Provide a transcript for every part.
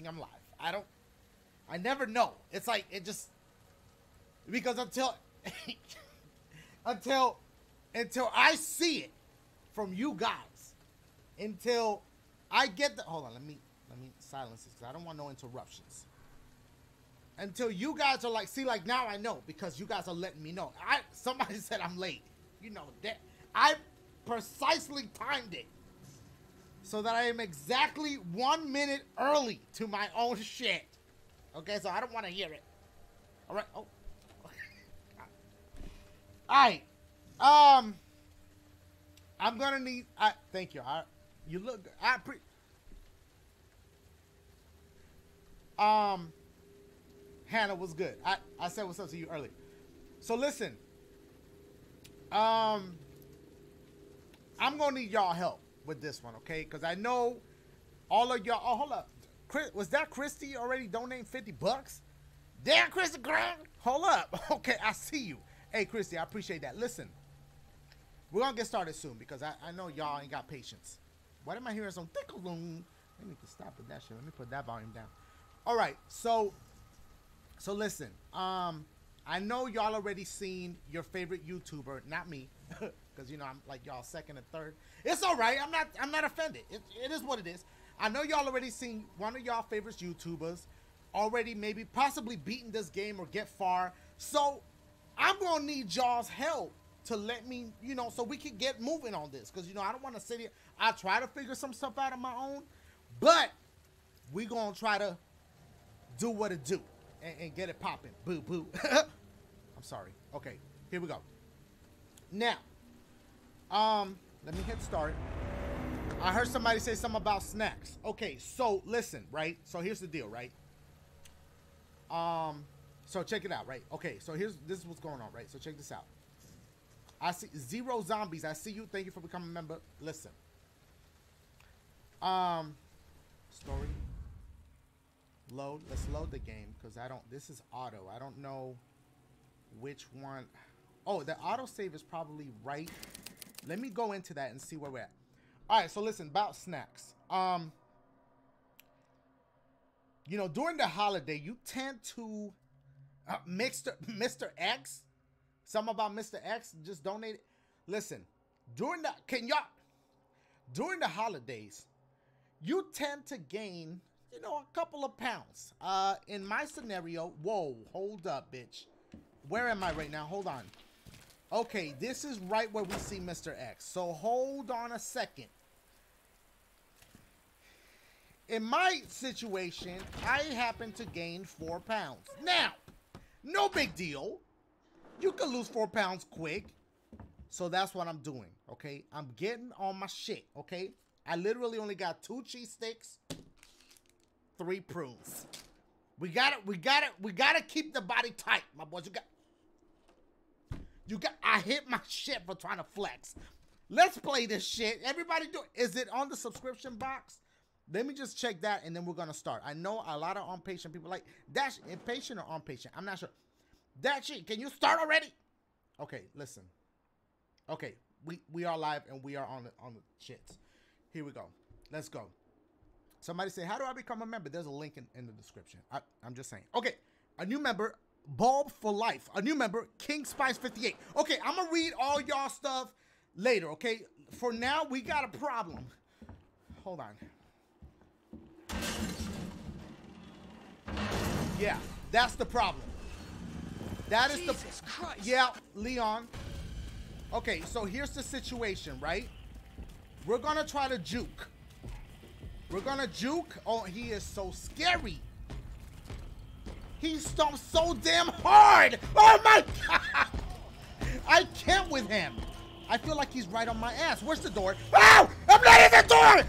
think I'm live. I don't. I never know. It's like it just because until until until I see it from you guys, until I get the hold on. Let me let me silence this because I don't want no interruptions. Until you guys are like, see, like now I know because you guys are letting me know. I somebody said I'm late. You know that I precisely timed it so that I am exactly one minute early to my own shit. Okay, so I don't want to hear it. All right. Oh. All right. Um. I'm gonna need. I thank you. I, you look. I pre. Um. Hannah was good. I I said what's up to you earlier. So listen. Um. I'm gonna need y'all help with this one, okay? Because I know all of y'all. Oh, hold up. Chris, was that Christy already donating 50 bucks? Damn, Christy Grant. Hold up. Okay, I see you. Hey, Christy, I appreciate that. Listen, we're gonna get started soon because I, I know y'all ain't got patience. What am I hearing some tickle Let me stop with that shit. Let me put that volume down. All right, so so listen. Um, I know y'all already seen your favorite YouTuber, not me, because you know I'm like y'all second and third. It's all right. I'm not I'm not offended. It, it is what it is. I know y'all already seen one of y'all favorites YouTubers already maybe possibly beating this game or get far. So I'm gonna need y'all's help to let me, you know, so we can get moving on this. Cause you know, I don't want to sit here. I try to figure some stuff out on my own, but we gonna try to do what it do and, and get it popping. Boo boo. I'm sorry. Okay, here we go. Now, um, let me hit start. I heard somebody say something about snacks. Okay, so listen, right? So here's the deal, right? Um, so check it out, right? Okay, so here's this is what's going on, right? So check this out. I see zero zombies. I see you. Thank you for becoming a member. Listen. Um, story. Load. Let's load the game because I don't. This is auto. I don't know which one. Oh, the auto save is probably right. Let me go into that and see where we're at. All right. So listen about snacks. Um, you know, during the holiday, you tend to uh, Mr. Mr. X. Something about Mr. X just donated. Listen, during the can y'all during the holidays, you tend to gain, you know, a couple of pounds. Uh, in my scenario, whoa, hold up, bitch. Where am I right now? Hold on. Okay, this is right where we see Mr. X. So hold on a second in my situation, I happen to gain four pounds. Now, no big deal. You can lose four pounds quick. So that's what I'm doing, okay? I'm getting on my shit, okay? I literally only got two cheese sticks, three prunes. We got it. We got it. We got to keep the body tight, my boys. You got. You got. I hit my shit for trying to flex. Let's play this shit. Everybody do. Is it on the subscription box? Let me just check that and then we're gonna start. I know a lot of impatient people like dash impatient or impatient. I'm not sure. Dashie, can you start already? Okay, listen. Okay, we we are live and we are on the on the shits. Here we go. Let's go. Somebody say, how do I become a member? There's a link in, in the description. I, I'm just saying. Okay, a new member, Bulb for Life. A new member, King Spice 58. Okay, I'm gonna read all y'all stuff later. Okay, for now we got a problem. Hold on. Yeah, that's the problem. That is Jesus the Christ. Yeah, Leon. Okay, so here's the situation, right? We're gonna try to juke. We're gonna juke. Oh, he is so scary. He stomps so damn hard. Oh my god! I can't with him. I feel like he's right on my ass. Where's the door? Oh! I'm not in the door!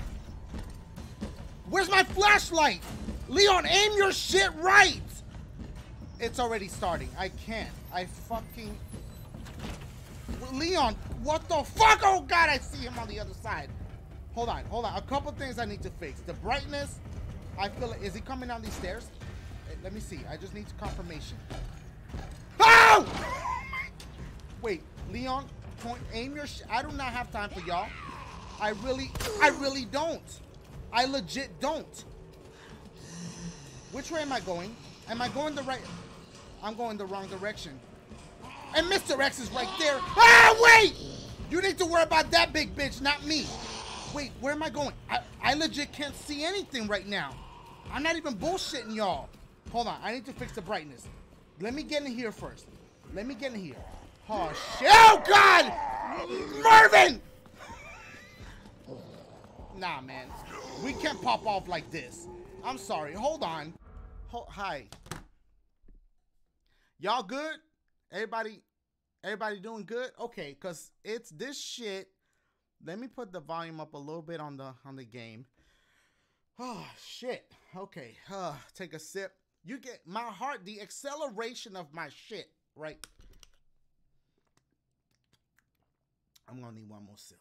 Where's my flashlight? Leon, aim your shit right! It's already starting. I can't. I fucking... Leon, what the fuck? Oh god, I see him on the other side. Hold on, hold on. A couple things I need to fix. The brightness, I feel. Is he coming down these stairs? Let me see. I just need confirmation. Oh! Wait, Leon, point, aim your I do not have time for y'all. I really, I really don't. I legit don't. Which way am I going? Am I going the right? I'm going the wrong direction. And Mr. X is right there. Ah, wait! You need to worry about that big bitch, not me. Wait, where am I going? I, I legit can't see anything right now. I'm not even bullshitting y'all. Hold on, I need to fix the brightness. Let me get in here first. Let me get in here. Oh, shit. Oh, God! Marvin! Nah, man. We can't pop off like this. I'm sorry. Hold on. Ho hi. Y'all good? Everybody, everybody doing good? Okay, cause it's this shit. Let me put the volume up a little bit on the on the game. Oh shit. Okay. Uh, take a sip. You get my heart, the acceleration of my shit, right? I'm gonna need one more sip.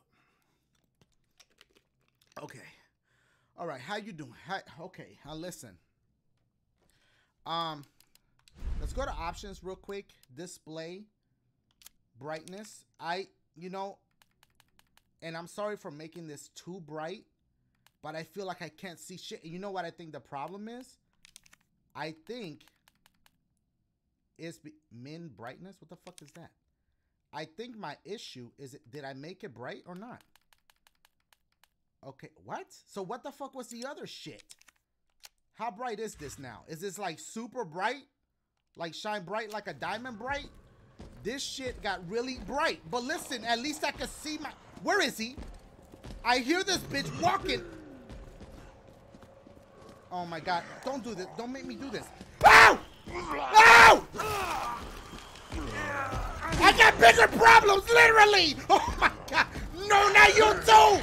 Okay. All right. How you doing? Hi, okay. Now listen. Um, let's go to options real quick. Display, brightness. I, you know, and I'm sorry for making this too bright, but I feel like I can't see shit. You know what I think the problem is? I think is min brightness. What the fuck is that? I think my issue is, it, did I make it bright or not? Okay, what? So what the fuck was the other shit? How bright is this now? Is this like super bright? Like shine bright like a diamond bright? This shit got really bright. But listen, at least I can see my... Where is he? I hear this bitch walking. Oh my god. Don't do this. Don't make me do this. Ow! Ow! I got bigger problems, literally! Oh my god! No, not you too!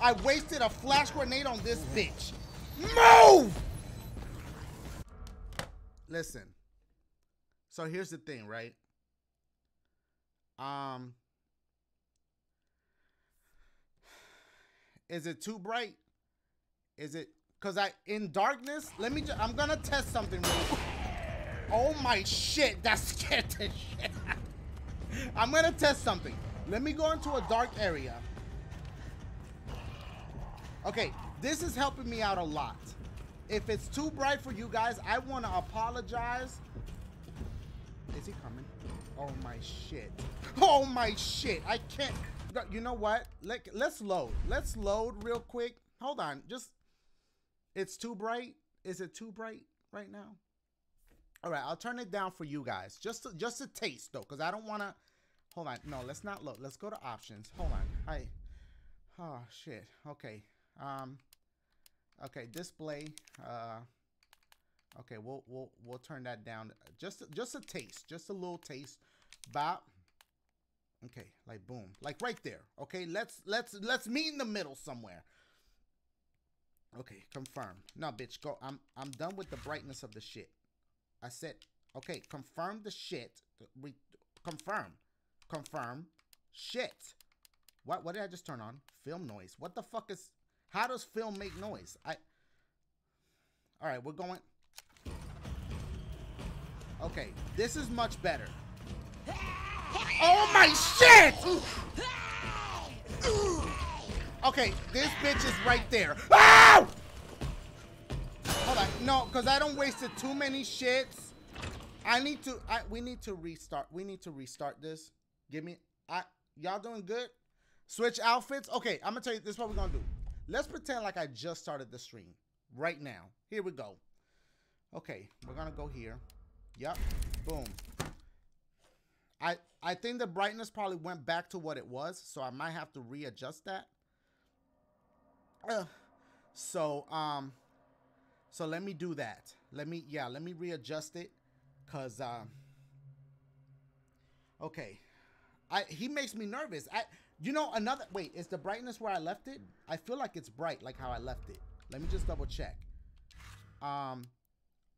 I wasted a flash grenade on this bitch. Move! Listen. So here's the thing, right? Um Is it too bright? Is it cuz I in darkness? Let me just I'm to test something really quick. Oh my shit, that scared the shit. I'm to test something. Let me go into a dark area. Okay, this is helping me out a lot. If it's too bright for you guys, I want to apologize. Is he coming? Oh my shit. Oh my shit. I can't. You know what? Let, let's load. Let's load real quick. Hold on. Just, it's too bright. Is it too bright right now? All right, I'll turn it down for you guys. Just, to, just a taste though, because I don't want to. Hold on. No, let's not look. Let's go to options. Hold on. Hi. Oh shit. Okay. Um, okay, display. Uh, okay, we'll we'll we'll turn that down. Just just a taste, just a little taste. Bop. Okay, like boom, like right there. Okay, let's let's let's meet in the middle somewhere. Okay, confirm. No, bitch, go. I'm I'm done with the brightness of the shit. I said, okay, confirm the shit. Re confirm, confirm, shit. What what did I just turn on? Film noise. What the fuck is? How does film make noise? I. All right, we're going. Okay, this is much better. Oh my shit! Okay, this bitch is right there. Ow! Ah! Hold on, no, because I don't wasted too many shits. I need to, I, we need to restart. We need to restart this. Give me, I, y'all doing good? Switch outfits? Okay, I'm gonna tell you, this is what we're gonna do. Let's pretend like I just started the stream right now. Here we go. Okay, we're gonna go here. Yep, boom. I I think the brightness probably went back to what it was, so I might have to readjust that. Uh, so um, so let me do that. Let me yeah, let me readjust it, cause um. Okay, I he makes me nervous. I you know, another, wait, is the brightness where I left it? I feel like it's bright, like how I left it. Let me just double check. Um,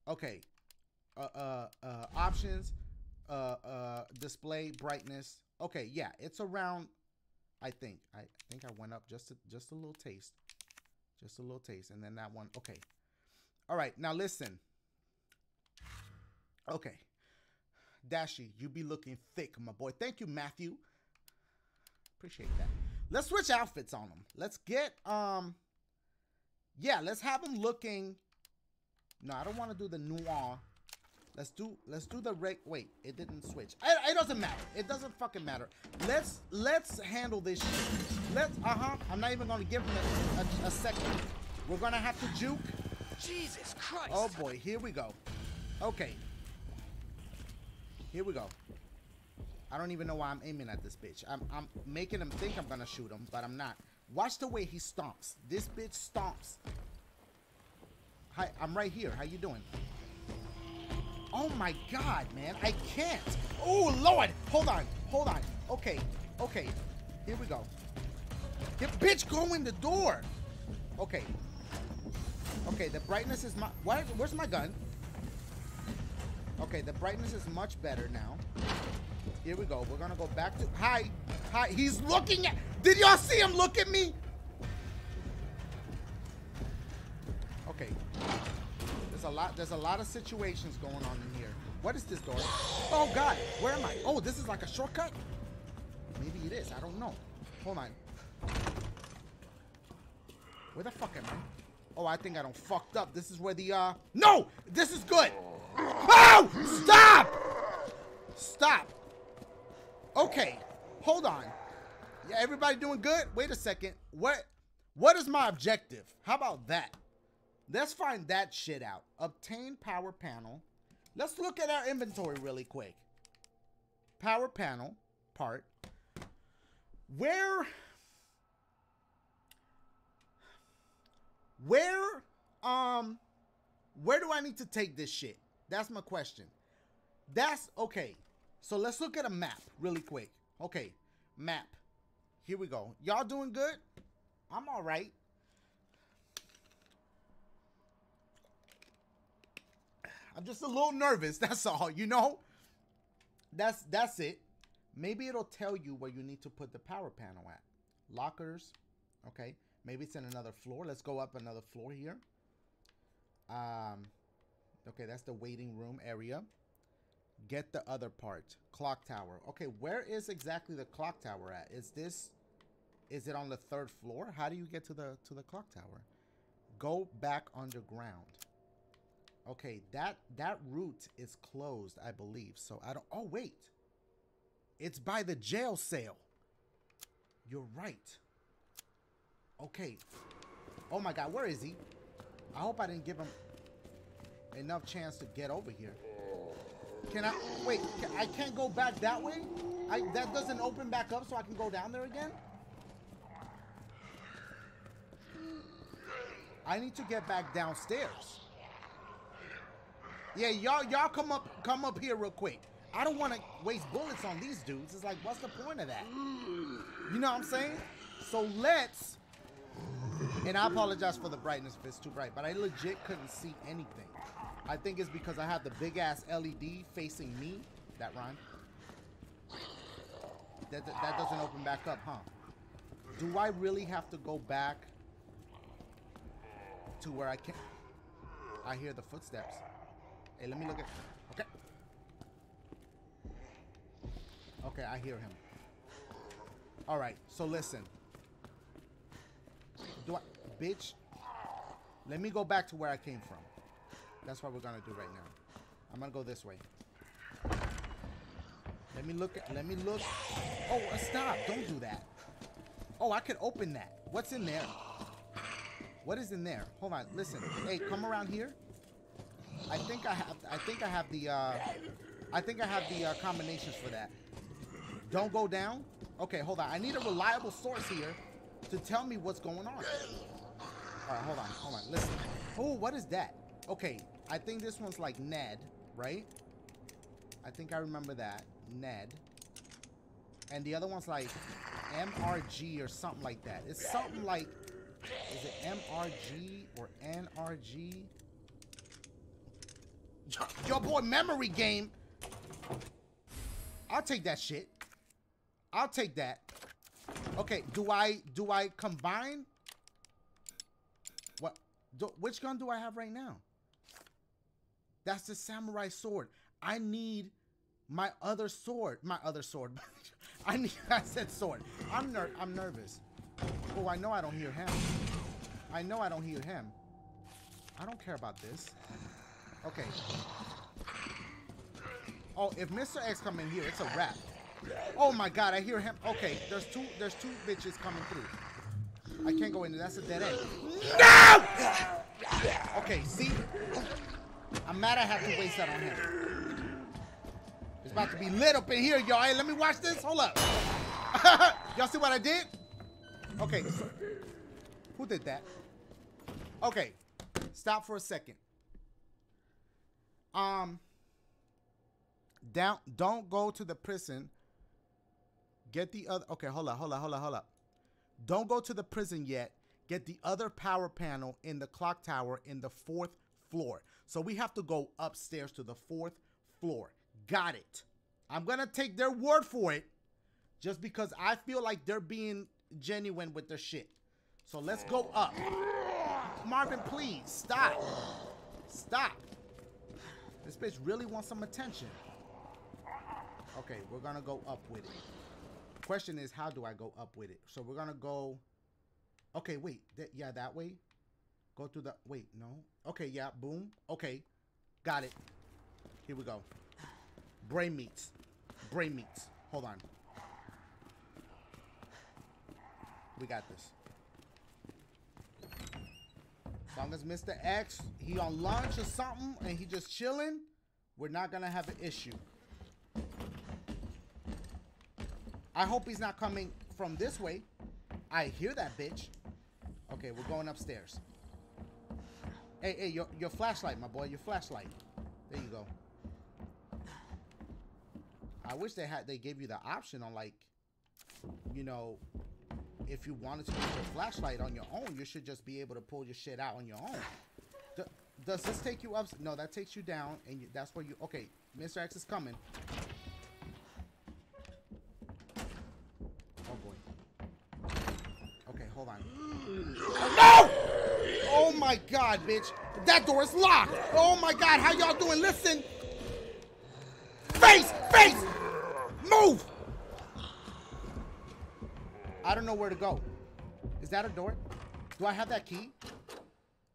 okay. Uh, uh, uh, options, uh, uh, display, brightness. Okay, yeah, it's around, I think. I think I went up just a, just a little taste. Just a little taste. And then that one, okay. All right, now listen. Okay. Dashie, you be looking thick, my boy. Thank you, Matthew. Appreciate that. Let's switch outfits on them. Let's get, um, yeah, let's have them looking No, I don't want to do the noir. Let's do let's do the reg. Wait, it didn't switch. It, it, doesn't matter. It doesn't fucking matter. Let's let's handle this shit. Let's. Uh huh. I'm not even gonna give him a, a, a second. We're gonna have to juke. Jesus Christ. Oh boy, here we go. Okay. Here we go. I don't even know why I'm aiming at this bitch. I'm, I'm making him think I'm gonna shoot him, but I'm not. Watch the way he stomps. This bitch stomps. Hi, I'm right here. How you doing? Oh my god, man. I can't. Oh, Lord. Hold on. Hold on. Okay. Okay. Here we go. Get bitch, go in the door. Okay. Okay, the brightness is my... Where, where's my gun? Okay, the brightness is much better now. Here we go. We're gonna go back to... Hi. Hi. He's looking at... Did y'all see him look at me? Okay. A lot. There's a lot of situations going on in here. What is this door? Oh God, where am I? Oh, this is like a shortcut. Maybe it is. I don't know. Hold on. Where the fuck am I? Oh, I think I don't fucked up. This is where the uh. No, this is good. Oh, stop! Stop. Okay, hold on. Yeah, everybody doing good? Wait a second. What? What is my objective? How about that? Let's find that shit out. Obtain power panel. Let's look at our inventory really quick. Power panel part. Where where um where do I need to take this shit? That's my question. That's okay. So let's look at a map really quick. Okay, map. Here we go. Y'all doing good? I'm all right. I'm just a little nervous. That's all, you know? That's that's it. Maybe it'll tell you where you need to put the power panel at. Lockers. Okay. Maybe it's in another floor. Let's go up another floor here. Um Okay, that's the waiting room area. Get the other part. Clock tower. Okay, where is exactly the clock tower at? Is this is it on the third floor? How do you get to the to the clock tower? Go back underground. Okay, that that route is closed, I believe. So I don't Oh wait. It's by the jail cell. You're right. Okay. Oh my god, where is he? I hope I didn't give him enough chance to get over here. Can I wait? I can't go back that way. I that doesn't open back up, so I can go down there again. I need to get back downstairs. Yeah, y'all y'all come up come up here real quick. I don't want to waste bullets on these dudes. It's like, what's the point of that? You know what I'm saying? So let's. And I apologize for the brightness if it's too bright, but I legit couldn't see anything. I think it's because I have the big ass LED facing me. That rhyme. That, that doesn't open back up, huh? Do I really have to go back to where I can? I hear the footsteps. Hey, let me look at. Okay. Okay, I hear him. All right, so listen. Do I, bitch? Let me go back to where I came from. That's what we're gonna do right now. I'm gonna go this way. Let me look at, let me look. Oh, uh, stop, don't do that. Oh, I could open that. What's in there? What is in there? Hold on, listen. Hey, come around here. I think I have, I think I have the, uh, I think I have the uh, combinations for that. Don't go down. Okay, hold on. I need a reliable source here to tell me what's going on. All right, hold on, hold on. Listen. Oh, what is that? Okay, I think this one's like Ned, right? I think I remember that. Ned. And the other one's like MRG or something like that. It's something like, is it MRG or NRG? Your boy memory game. I'll take that shit. I'll take that. Okay, do I do I combine? What? Do, which gun do I have right now? That's the samurai sword. I need my other sword. My other sword. I need. I said sword. I'm ner. I'm nervous. Oh, I know I don't hear him. I know I don't hear him. I don't care about this. Okay. Oh, if Mr. X come in here, it's a wrap. Oh my god, I hear him. Okay, there's two there's two bitches coming through. I can't go in there. That's a dead end. No! Okay, see? I'm mad I have to waste that on him. It's about to be lit up in here, y'all. Hey, let me watch this. Hold up. y'all see what I did? Okay. Who did that? Okay. Stop for a second. Um down don't go to the prison. Get the other okay, hold up, hold up, hold up, hold up. Don't go to the prison yet. Get the other power panel in the clock tower in the fourth floor. So we have to go upstairs to the fourth floor. Got it. I'm gonna take their word for it just because I feel like they're being genuine with their shit. So let's go up. Marvin, please stop. Stop. This bitch really wants some attention. Okay, we're gonna go up with it. Question is, how do I go up with it? So we're gonna go. Okay, wait. Th yeah, that way. Go through the. Wait, no. Okay, yeah. Boom. Okay, got it. Here we go. Brain meats. Brain meats. Hold on. We got this. As long as Mr. X, he on lunch or something, and he just chilling, we're not gonna have an issue. I hope he's not coming from this way. I hear that bitch. Okay, we're going upstairs. Hey, hey, your, your flashlight, my boy, your flashlight. There you go. I wish they had they gave you the option on like, you know, if you wanted to use your flashlight on your own, you should just be able to pull your shit out on your own. Does this take you up? No, that takes you down, and you, that's where you. Okay, Mr. X is coming. Oh boy. Okay, hold on. No! Oh my God, bitch! That door is locked. Oh my God, how y'all doing? Listen. Face, face, move. I don't know where to go. Is that a door? Do I have that key?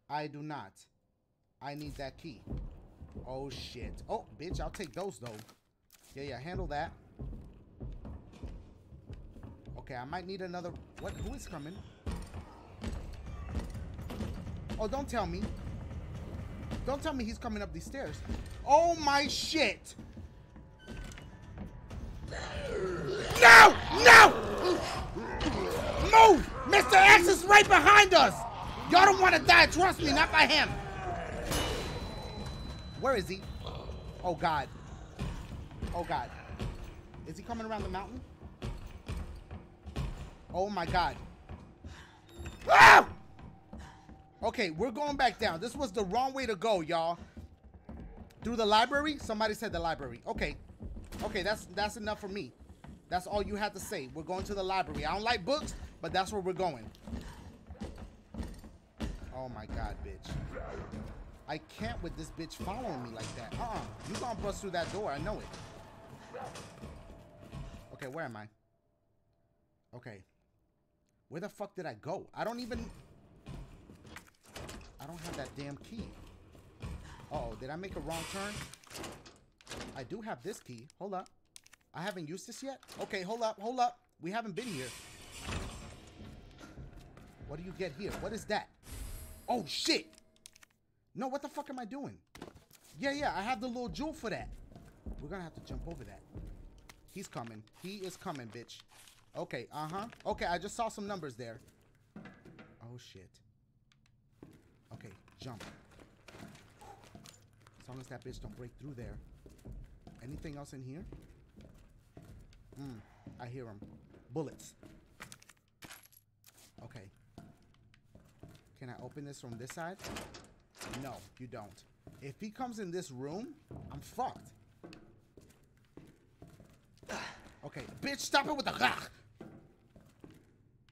I do not. I need that key. Oh, shit. Oh, bitch, I'll take those, though. Yeah, yeah, handle that. Okay, I might need another... What? Who is coming? Oh, don't tell me. Don't tell me he's coming up these stairs. Oh, my shit! No! No! Move! Mr. X is right behind us! Y'all don't want to die, trust me, not by him. Where is he? Oh, God. Oh, God. Is he coming around the mountain? Oh, my God. Ah! Okay, we're going back down. This was the wrong way to go, y'all. Through the library? Somebody said the library. Okay. Okay, that's that's enough for me. That's all you had to say. We're going to the library. I don't like books, but that's where we're going. Oh my god, bitch. I can't with this bitch following me like that. Uh-uh. You gonna bust through that door. I know it. Okay, where am I? Okay. Where the fuck did I go? I don't even... I don't have that damn key. Uh oh did I make a wrong turn? I do have this key. Hold up. I haven't used this yet? Okay, hold up, hold up. We haven't been here. What do you get here? What is that? Oh, shit. No, what the fuck am I doing? Yeah, yeah, I have the little jewel for that. We're gonna have to jump over that. He's coming. He is coming, bitch. Okay, uh-huh. Okay, I just saw some numbers there. Oh, shit. Okay, jump. As long as that bitch don't break through there. Anything else in here? Hmm, I hear him. Bullets. Okay. Can I open this from this side? No, you don't. If he comes in this room, I'm fucked. Okay, bitch, stop it with the.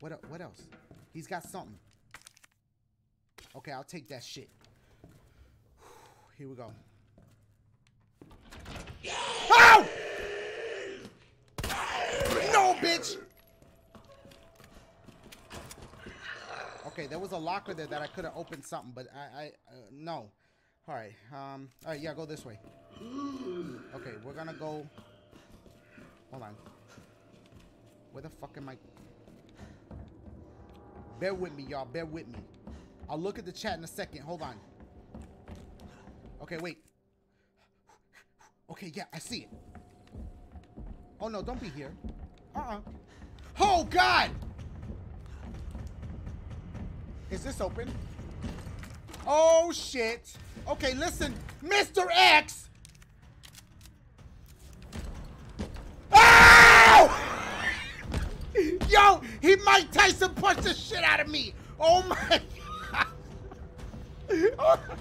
What, what else? He's got something. Okay, I'll take that shit. Here we go. Ow! No, bitch! Okay, there was a locker there that I could have opened something, but I, I, uh, no. All right. Um. All right. Yeah. Go this way. Okay. We're gonna go. Hold on. Where the fuck am I? Bear with me, y'all. Bear with me. I'll look at the chat in a second. Hold on. Okay, wait. Okay, yeah, I see it. Oh, no, don't be here. Uh-uh. Oh, God! Is this open? Oh, shit. Okay, listen. Mr. X! Ow! Oh! Yo, he Mike Tyson punched the shit out of me. Oh, my God.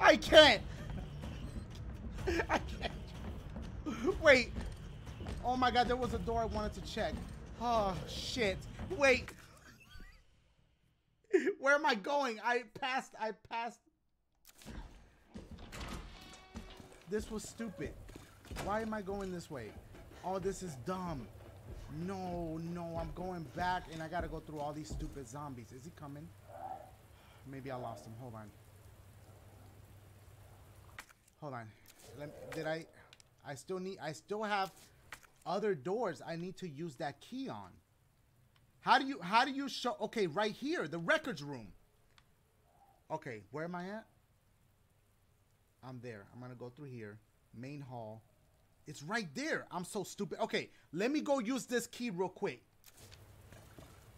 I can't. I can't. Wait. Oh my god, there was a door I wanted to check. Oh shit. Wait. Where am I going? I passed. I passed. This was stupid. Why am I going this way? Oh, this is dumb. No, no, I'm going back and I gotta go through all these stupid zombies. Is he coming? Maybe I lost him. Hold on. Hold on. Me, did I? I still need. I still have other doors. I need to use that key on. How do you? How do you show? Okay, right here, the records room. Okay, where am I at? I'm there. I'm gonna go through here. Main hall. It's right there. I'm so stupid. Okay, let me go use this key real quick.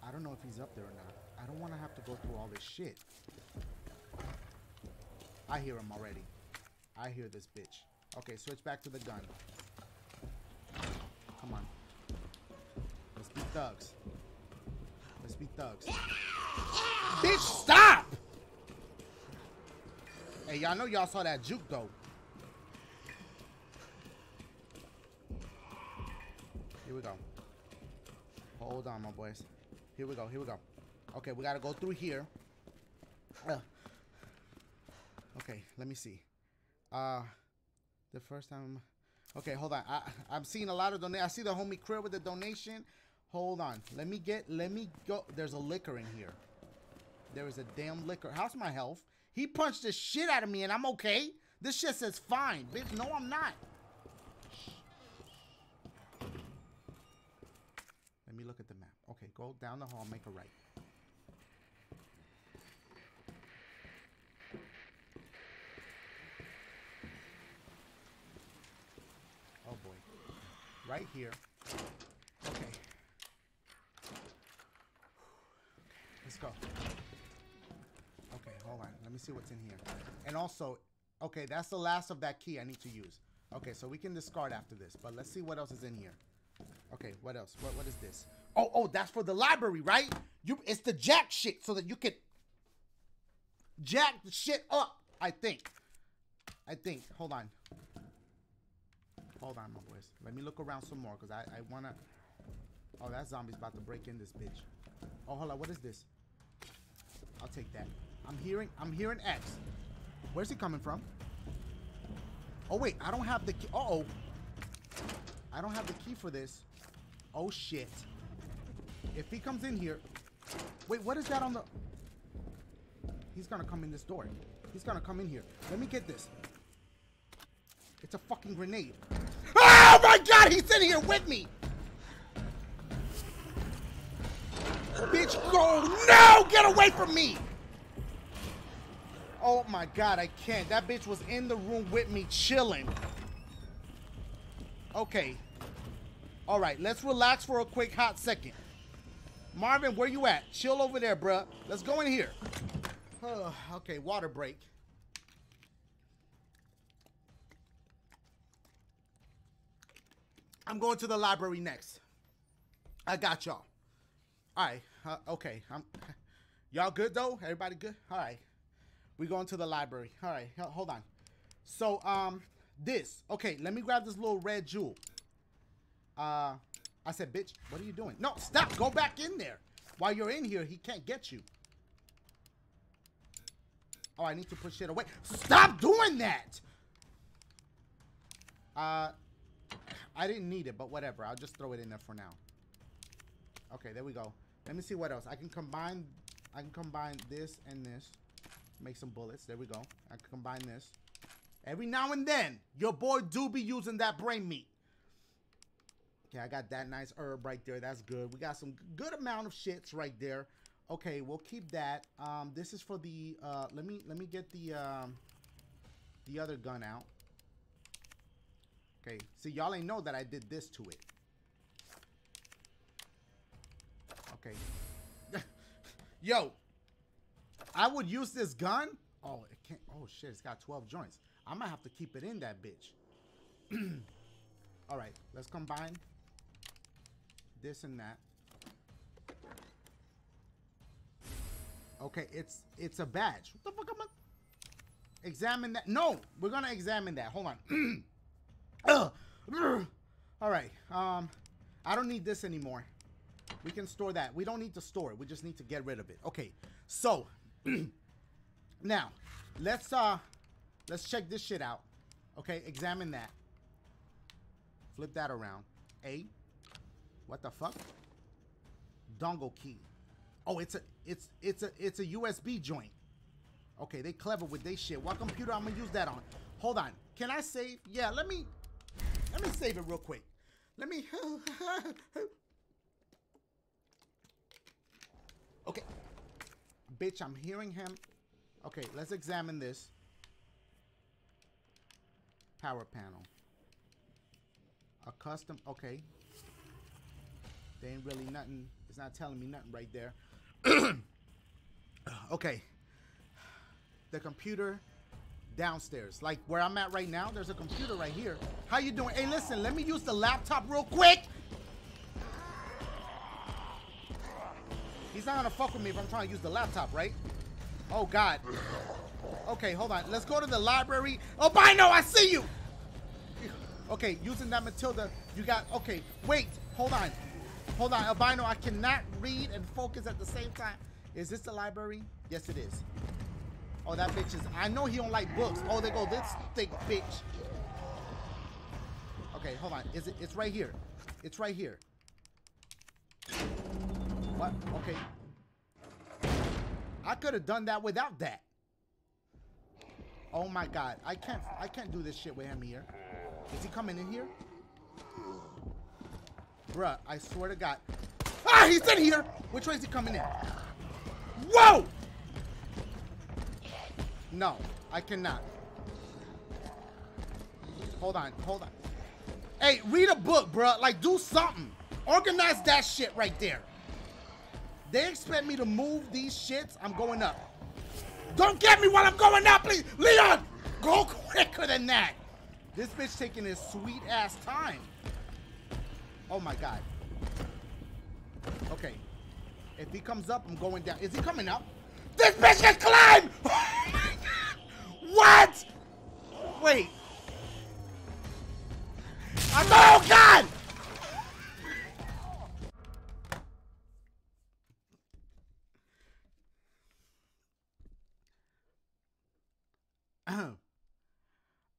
I don't know if he's up there or not. I don't want to have to go through all this shit. I hear him already. I hear this bitch. Okay, switch back to the gun. Come on. Let's be thugs. Let's be thugs. bitch, stop! Hey, y'all know y'all saw that juke, though. Here we go. Hold on, my boys. Here we go, here we go. Okay, we gotta go through here. Uh. Okay, let me see. Uh, the first time. Okay, hold on. I, I'm seeing a lot of donation. I see the homie crib with the donation. Hold on. Let me get. Let me go. There's a liquor in here. There is a damn liquor. How's my health? He punched the shit out of me, and I'm okay. This shit says fine, bitch. No, I'm not. Let me look at the map. Okay, go down the hall, make a right. Oh boy. Right here. Okay. Let's go. Okay, hold on. Let me see what's in here. And also, okay, that's the last of that key I need to use. Okay, so we can discard after this, but let's see what else is in here. Okay, what else? What what is this? Oh, oh, that's for the library, right? You it's the jack shit so that you can jack the shit up, I think. I think. Hold on. Hold on, my boys. Let me look around some more because I, I want to... Oh, that zombie's about to break in this bitch. Oh, hold on. What is this? I'll take that. I'm hearing... I'm hearing X. Where's he coming from? Oh, wait. I don't have the key. Uh-oh. I don't have the key for this. Oh, shit. If he comes in here... Wait, what is that on the... He's gonna come in this door. He's gonna come in here. Let me get this. It's a fucking grenade. Oh my god, he's in here with me! Bitch, go! No! Get away from me! Oh my god, I can't. That bitch was in the room with me, chilling. Okay. Alright, let's relax for a quick hot second. Marvin, where you at? Chill over there, bruh. Let's go in here. okay, water break. I'm going to the library next. I got y'all. All right. Uh, okay. I'm. Y'all good though? Everybody good? All right. We going to the library. All right. Hold on. So um, this. Okay. Let me grab this little red jewel. Uh, I said, bitch. What are you doing? No, stop. Go back in there. While you're in here, he can't get you. Oh, I need to push it away. Stop doing that. Uh, I didn't need it, but whatever. I'll just throw it in there for now. Okay, there we go. Let me see what else. I can combine I can combine this and this. make some bullets. There we go. I can combine this. Every now and then, your boy do be using that brain meat. Okay, I got that nice herb right there. That's good. We got some good amount of shits right there. Okay, we'll keep that. Um, this is for the. Uh, let me let me get the um, the other gun out. Okay, see y'all ain't know that I did this to it. Okay. Yo, I would use this gun. Oh, it can't. Oh shit, it's got 12 joints. I might have to keep it in that bitch. All right, let's combine this and that. Okay, it's it's a badge. What the fuck am I? Examine that. No, we're gonna examine that. Hold on. All right. Um, I don't need this anymore. We can store that. We don't need to store it. We just need to get rid of it. Okay. So now let's uh let's check this shit out. Okay, examine that. Flip that around. A. What the fuck? Dongle key. Oh, it's a it's it's a it's a USB joint. Okay, they clever with they shit. What computer I'm gonna use that on? Hold on. Can I save? Yeah, let me let me save it real quick. Let me Okay. Bitch, I'm hearing him. Okay, let's examine this. Power panel. A custom, okay. They ain't really nothing. It's not telling me nothing right there. okay. The computer downstairs. Like where I'm at right now, there's a computer right here. How you doing? Hey, listen, let me use the laptop real quick. He's not gonna fuck with me if I'm trying to use the laptop, right? Oh God. Okay, hold on. Let's go to the library. Oh, Albino, I see you. Okay, using that Matilda, you got. Okay, wait. Hold on. Hold on, Albino. I cannot read and focus at the same time. Is this the library? Yes, it is. Oh, that bitch is. I know he don't like books. Oh, they go this thick bitch. Okay, hold on. Is it? It's right here. It's right here. What? Okay. I could have done that without that. Oh my god. I can't I can't do this shit with him here. Is he coming in here? Bruh, I swear to god. Ah, he's in here! Which way is he coming in? Whoa! No, I cannot. Hold on, hold on. Hey, read a book, bruh. Like, do something. Organize that shit right there. They expect me to move these shits. I'm going up. Don't get me while I'm going up, please. Leon, go quicker than that. This bitch taking his sweet ass time. Oh my God. Okay. If he comes up, I'm going down. Is he coming up? This bitch can climb! Oh what? Wait. I'm, oh God!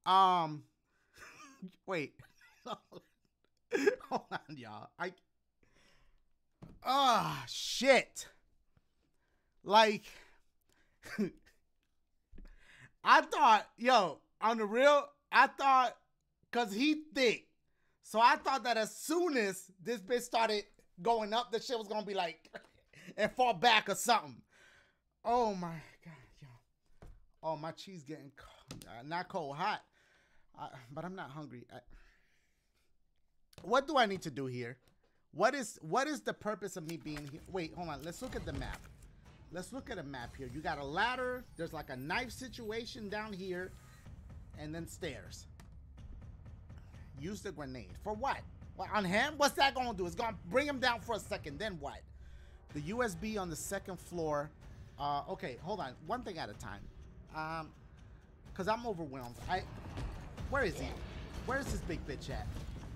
um, wait. Hold on, y'all. I. Ah, oh, shit. Like, I thought, yo, on the real, I thought, cause he thick. So I thought that as soon as this bitch started going up, the shit was gonna be like, and fall back or something. Oh my god, yo. Oh, my cheese getting cold. Uh, not cold, hot. Uh, but I'm not hungry. I, what do I need to do here? What is what is the purpose of me being here? Wait, hold on. Let's look at the map. Let's look at a map here. You got a ladder. There's like a knife situation down here. And then stairs. Use the grenade. For what? what on him? What's that going to do? It's going to bring him down for a second. Then what? The USB on the second floor. Uh, okay, hold on. One thing at a time. Um, Because I'm overwhelmed. I... Where is he? Where is this big bitch at?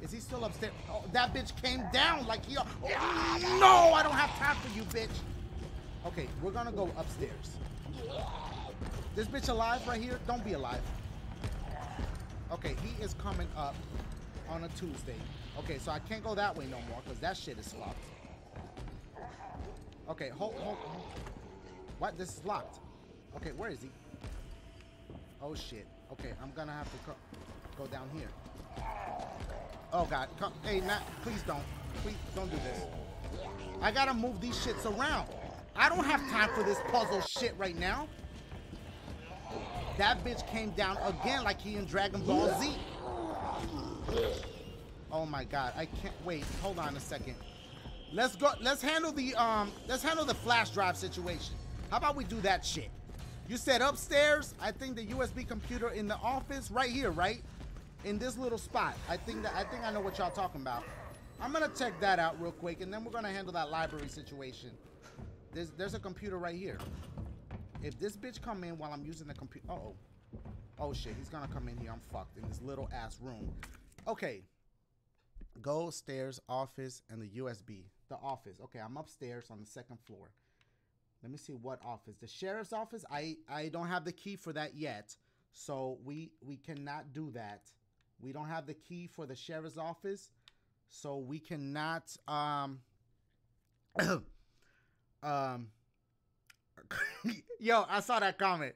Is he still upstairs? Oh, that bitch came down like he... Oh, no! I don't have time for you, bitch. Okay, we're gonna go upstairs. This bitch alive right here? Don't be alive. Okay, he is coming up on a Tuesday. Okay, so I can't go that way no more because that shit is locked. Okay, hold, hold, hold. What? This is locked. Okay, where is he? Oh shit. Okay, I'm gonna have to go down here. Oh god, come, hey, not. please don't, please don't do this. I gotta move these shits around. I don't have time for this puzzle shit right now. That bitch came down again like he in Dragon Ball Z. Oh my god, I can't wait. Hold on a second. Let's go. Let's handle the um. Let's handle the flash drive situation. How about we do that shit? You said upstairs. I think the USB computer in the office, right here, right, in this little spot. I think that I think I know what y'all talking about. I'm gonna check that out real quick, and then we're gonna handle that library situation. There's there's a computer right here. If this bitch come in while I'm using the computer, uh oh, oh shit, he's gonna come in here. I'm fucked in this little ass room. Okay. Go stairs, office, and the USB. The office. Okay, I'm upstairs on the second floor. Let me see what office. The sheriff's office. I I don't have the key for that yet, so we we cannot do that. We don't have the key for the sheriff's office, so we cannot um um. Yo, I saw that comment.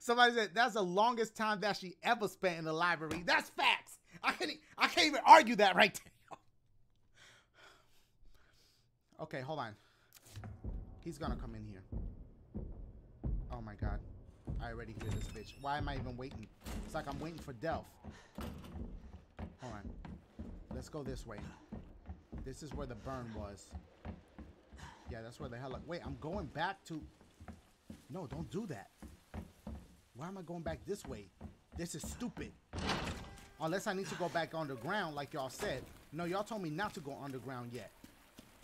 Somebody said that's the longest time that she ever spent in the library. That's facts. I can't. I can't even argue that right there. Okay, hold on. He's gonna come in here. Oh my god. I already hear this bitch. Why am I even waiting? It's like I'm waiting for Delph. Hold on. Let's go this way. This is where the burn was. Yeah, that's where the hell... Wait, I'm going back to... No, don't do that. Why am I going back this way? This is stupid. Unless I need to go back underground like y'all said. No, y'all told me not to go underground yet.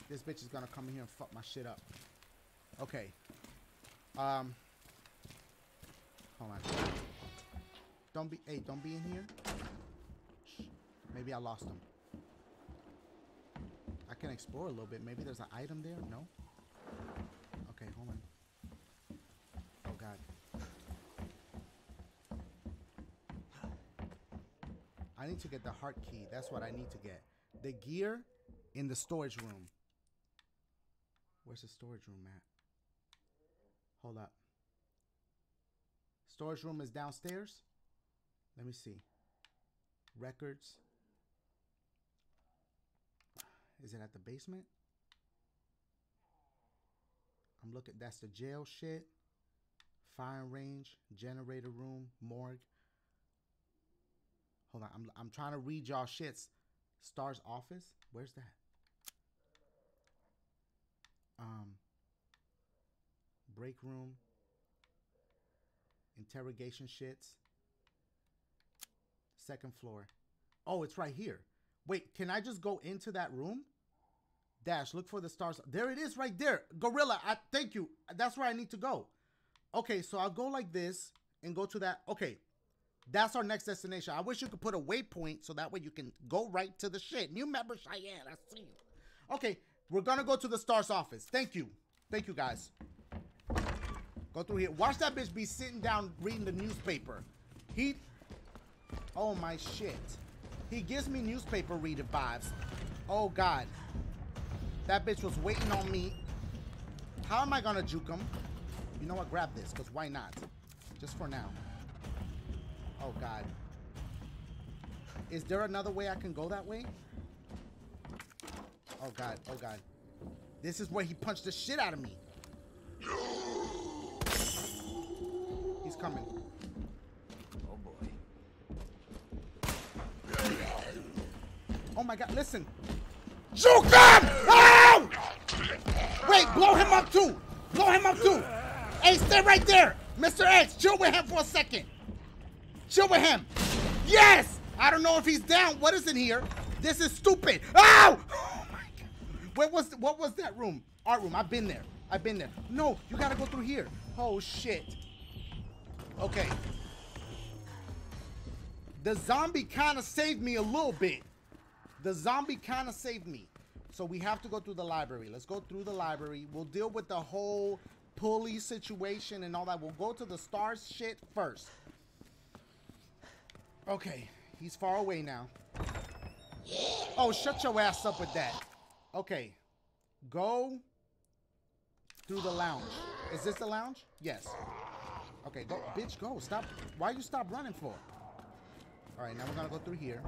This bitch is gonna come in here and fuck my shit up. Okay. Um. Hold on. Don't be. Hey, don't be in here. Shh. Maybe I lost him. I can explore a little bit. Maybe there's an item there. No. Okay, hold on. Oh God. I need to get the heart key. That's what I need to get. The gear in the storage room. Where's the storage room at? Hold up. Storage room is downstairs. Let me see. Records. Is it at the basement? I'm looking. That's the jail shit. Firing range. Generator room. Morgue. Hold on. I'm, I'm trying to read y'all shits. Star's office. Where's that? Um, break room, interrogation shits, second floor. Oh, it's right here. Wait, can I just go into that room? Dash, look for the stars. There it is right there. Gorilla, I thank you. That's where I need to go. Okay, so I'll go like this and go to that. Okay, that's our next destination. I wish you could put a waypoint so that way you can go right to the shit. New member Cheyenne, I see you. Okay, we're gonna go to the Stars office. Thank you. Thank you, guys. Go through here. Watch that bitch be sitting down reading the newspaper. He... Oh, my shit. He gives me newspaper reader vibes. Oh, God. That bitch was waiting on me. How am I gonna juke him? You know what? Grab this, because why not? Just for now. Oh, God. Is there another way I can go that way? Oh god, oh god. This is where he punched the shit out of me. He's coming. Oh boy. Oh my god, listen. Juke him! Oh! Wait, blow him up too! Blow him up too! Hey, stay right there! Mr. X, chill with him for a second. Chill with him. Yes! I don't know if he's down. What is in here? This is stupid. Ow! Oh my god. What was what was that room? Art room. I've been there. I've been there. No, you gotta go through here. Oh shit. Okay. The zombie kind of saved me a little bit. The zombie kind of saved me. So we have to go through the library. Let's go through the library. We'll deal with the whole pulley situation and all that. We'll go to the stars shit first. Okay, he's far away now. Oh, shut your ass up with that. Okay, go through the lounge. Is this the lounge? Yes. Okay, go, bitch, go. Stop. Why you stop running for? All right, now we're gonna go through here.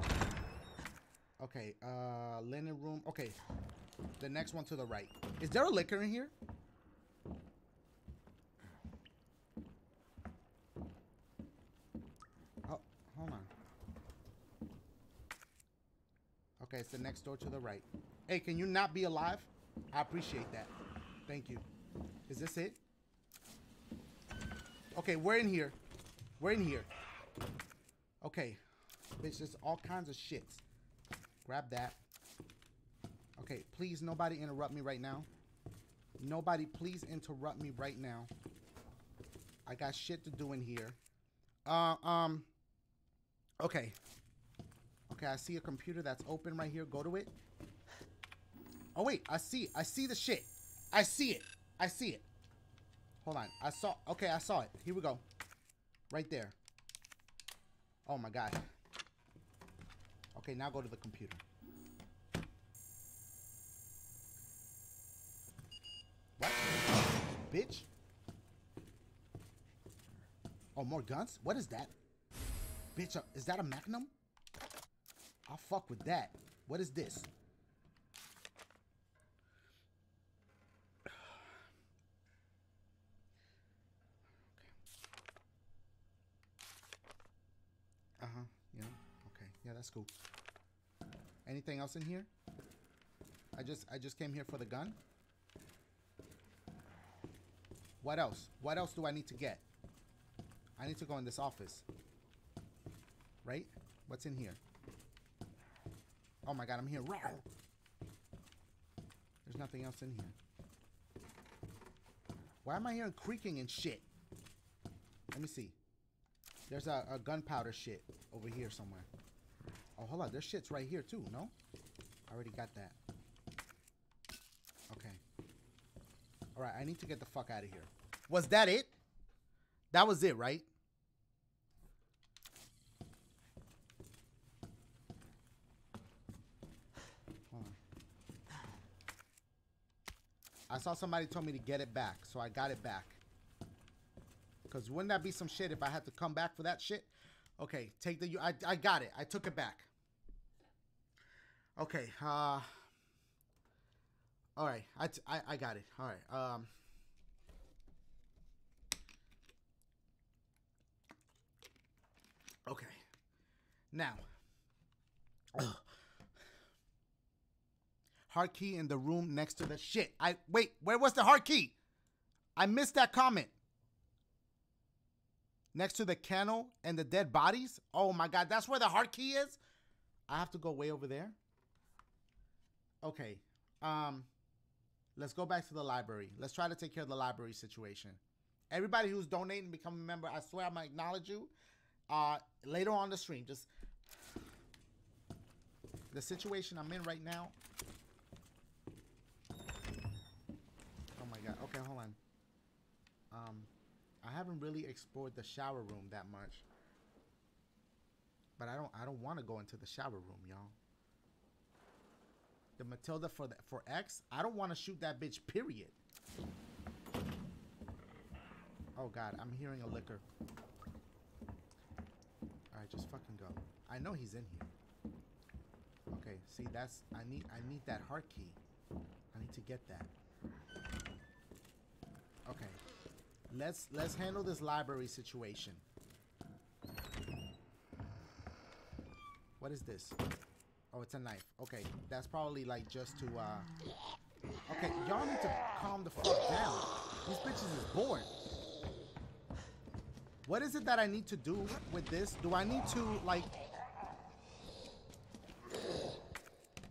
Okay, uh, linen room. Okay, the next one to the right. Is there a Licker in here? Oh, hold on. Okay, it's the next door to the right. Hey, can you not be alive? I appreciate that. Thank you. Is this it? Okay, we're in here. We're in here. Okay. There's all kinds of shits. Grab that. Okay, please, nobody interrupt me right now. Nobody, please interrupt me right now. I got shit to do in here. Uh, um. Okay. Okay, I see a computer that's open right here. Go to it. Oh, wait. I see I see the shit. I see it. I see it. Hold on. I saw. Okay, I saw it. Here we go. Right there. Oh, my God. Okay, now go to the computer. What? Bitch? Oh, more guns? What is that? Bitch, uh, is that a Magnum? I'll fuck with that. What is this? Uh-huh. Yeah. Okay. Yeah, that's cool. Anything else in here? I just I just came here for the gun. What else? What else do I need to get? I need to go in this office. Right? What's in here? Oh my god, I'm here. Rawr. There's nothing else in here. Why am I hearing creaking and shit? Let me see. There's a, a gunpowder shit over here somewhere. Oh, hold on. There's shit's right here too, no? I already got that. Okay. Alright, I need to get the fuck out of here. Was that it? That was it, right? I saw somebody told me to get it back, so I got it back. Because wouldn't that be some shit if I had to come back for that shit? Okay, take the... I, I got it. I took it back. Okay, uh... Alright, I, t- I, I got it. Alright, um... Okay. Now. Heart key in the room next to the shit. I wait, where was the heart key? I missed that comment. Next to the kennel and the dead bodies? Oh my god, that's where the heart key is? I have to go way over there. Okay. Um let's go back to the library. Let's try to take care of the library situation. Everybody who's donating, become a member, I swear gonna acknowledge you uh later on the stream just the situation i'm in right now oh my god okay hold on um i haven't really explored the shower room that much but i don't i don't want to go into the shower room y'all the matilda for the for x i don't want to shoot that bitch period oh god i'm hearing a licker Alright, just fucking go. I know he's in here. Okay, see that's I need I need that heart key. I need to get that. Okay. Let's let's handle this library situation. What is this? Oh, it's a knife. Okay, that's probably like just to uh Okay, y'all need to calm the fuck down. These bitches is bored. What is it that I need to do with this? Do I need to like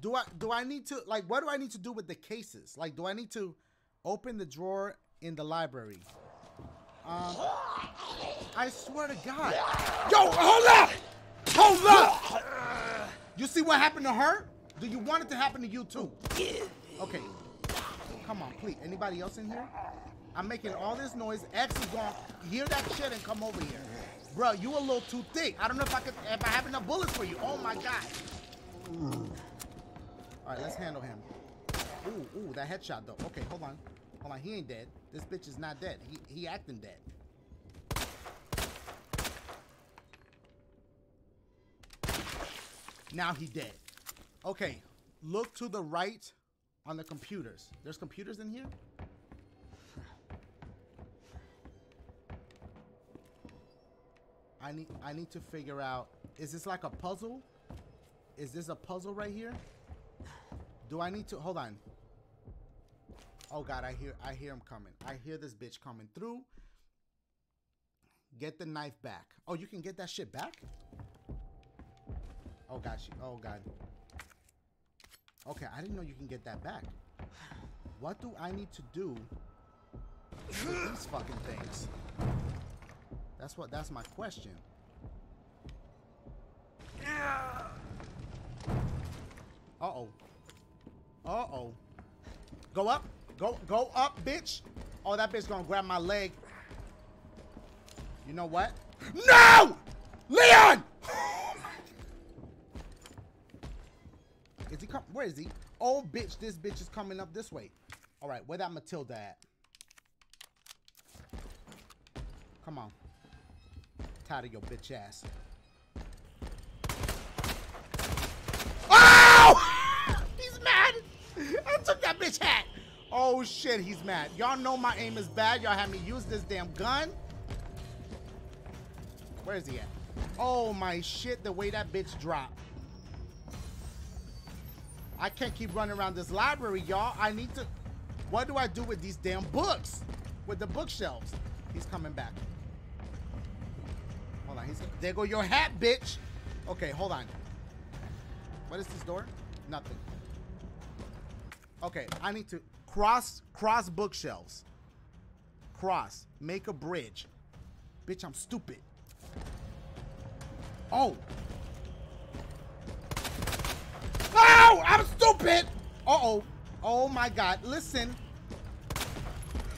Do I do I need to like what do I need to do with the cases? Like do I need to open the drawer in the library? Um I swear to God. Yo, hold up! Hold up! You see what happened to her? Do you want it to happen to you too? Okay. Come on, please. Anybody else in here? I'm making all this noise. X is to hear that shit and come over here. Bro, you a little too thick. I don't know if I could, if I have enough bullets for you. Oh my God. All right, let's handle him. Ooh, ooh, that headshot though. Okay, hold on. Hold on, he ain't dead. This bitch is not dead. He, he acting dead. Now he dead. Okay, look to the right on the computers. There's computers in here? I need I need to figure out is this like a puzzle? Is this a puzzle right here? Do I need to hold on? Oh god, I hear I hear him coming. I hear this bitch coming through. Get the knife back. Oh, you can get that shit back? Oh gosh. Oh god. Okay, I didn't know you can get that back. What do I need to do with these fucking things? That's what that's my question. Uh-oh. Uh-oh. Go up. Go go up, bitch. Oh, that bitch gonna grab my leg. You know what? No! Leon! is he come? Where is he? Oh, bitch, this bitch is coming up this way. All right, where that Matilda at? Come on. Tired of your bitch ass. Oh! He's mad. I took that bitch hat. Oh shit, he's mad. Y'all know my aim is bad. Y'all had me use this damn gun. Where is he at? Oh my shit, the way that bitch dropped. I can't keep running around this library, y'all. I need to... What do I do with these damn books? With the bookshelves? He's coming back. Hold on. He's... There go your hat, bitch. Okay, hold on. What is this door? Nothing. Okay, I need to cross cross bookshelves. Cross. Make a bridge. Bitch, I'm stupid. Oh. Oh, I'm stupid. Uh-oh. Oh my god. Listen.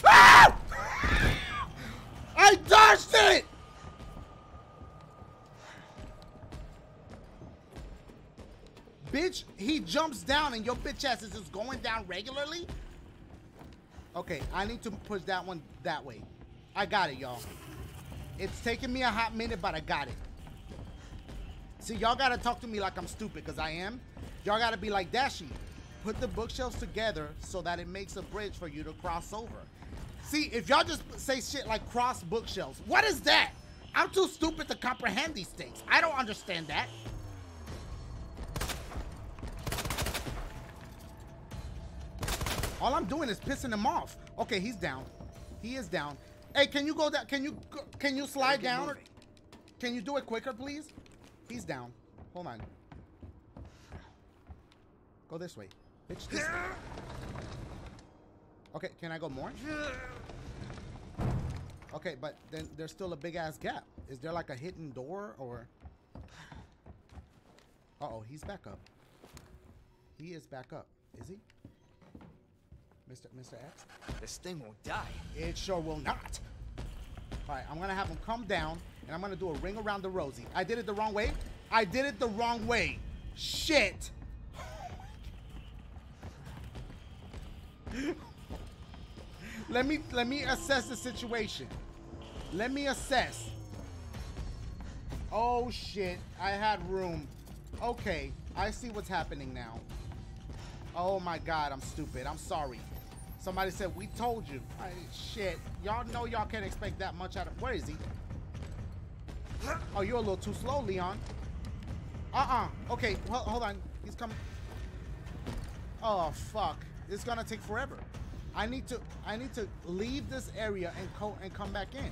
Ah! I dodged it! Bitch, he jumps down and your bitch ass is just going down regularly? Okay, I need to push that one that way. I got it, y'all. It's taking me a hot minute, but I got it. See, y'all gotta talk to me like I'm stupid, because I am. Y'all gotta be like Dashie. Put the bookshelves together so that it makes a bridge for you to cross over. See, if y'all just say shit like cross bookshelves, what is that? I'm too stupid to comprehend these things. I don't understand that. All I'm doing is pissing him off. Okay, he's down. He is down. Hey, can you go down? Can you can you slide down? Or, can you do it quicker, please? He's down. Hold on. Go this way. Bitch, this way. Okay, can I go more? Okay, but then there's still a big ass gap. Is there like a hidden door or? Uh oh, he's back up. He is back up. Is he? Mr. Mr. X? This thing won't die. It sure will not. All right, I'm gonna have him come down, and I'm gonna do a ring around the rosy. I did it the wrong way. I did it the wrong way. Shit. let me let me assess the situation. Let me assess. Oh shit, I had room. Okay, I see what's happening now. Oh my god, I'm stupid. I'm sorry. Somebody said, we told you. I, shit. Y'all know y'all can't expect that much out of... Where is he? Oh, you're a little too slow, Leon. Uh-uh. Okay, well, hold on. He's coming. Oh, fuck. It's gonna take forever. I need to... I need to leave this area and, co and come back in.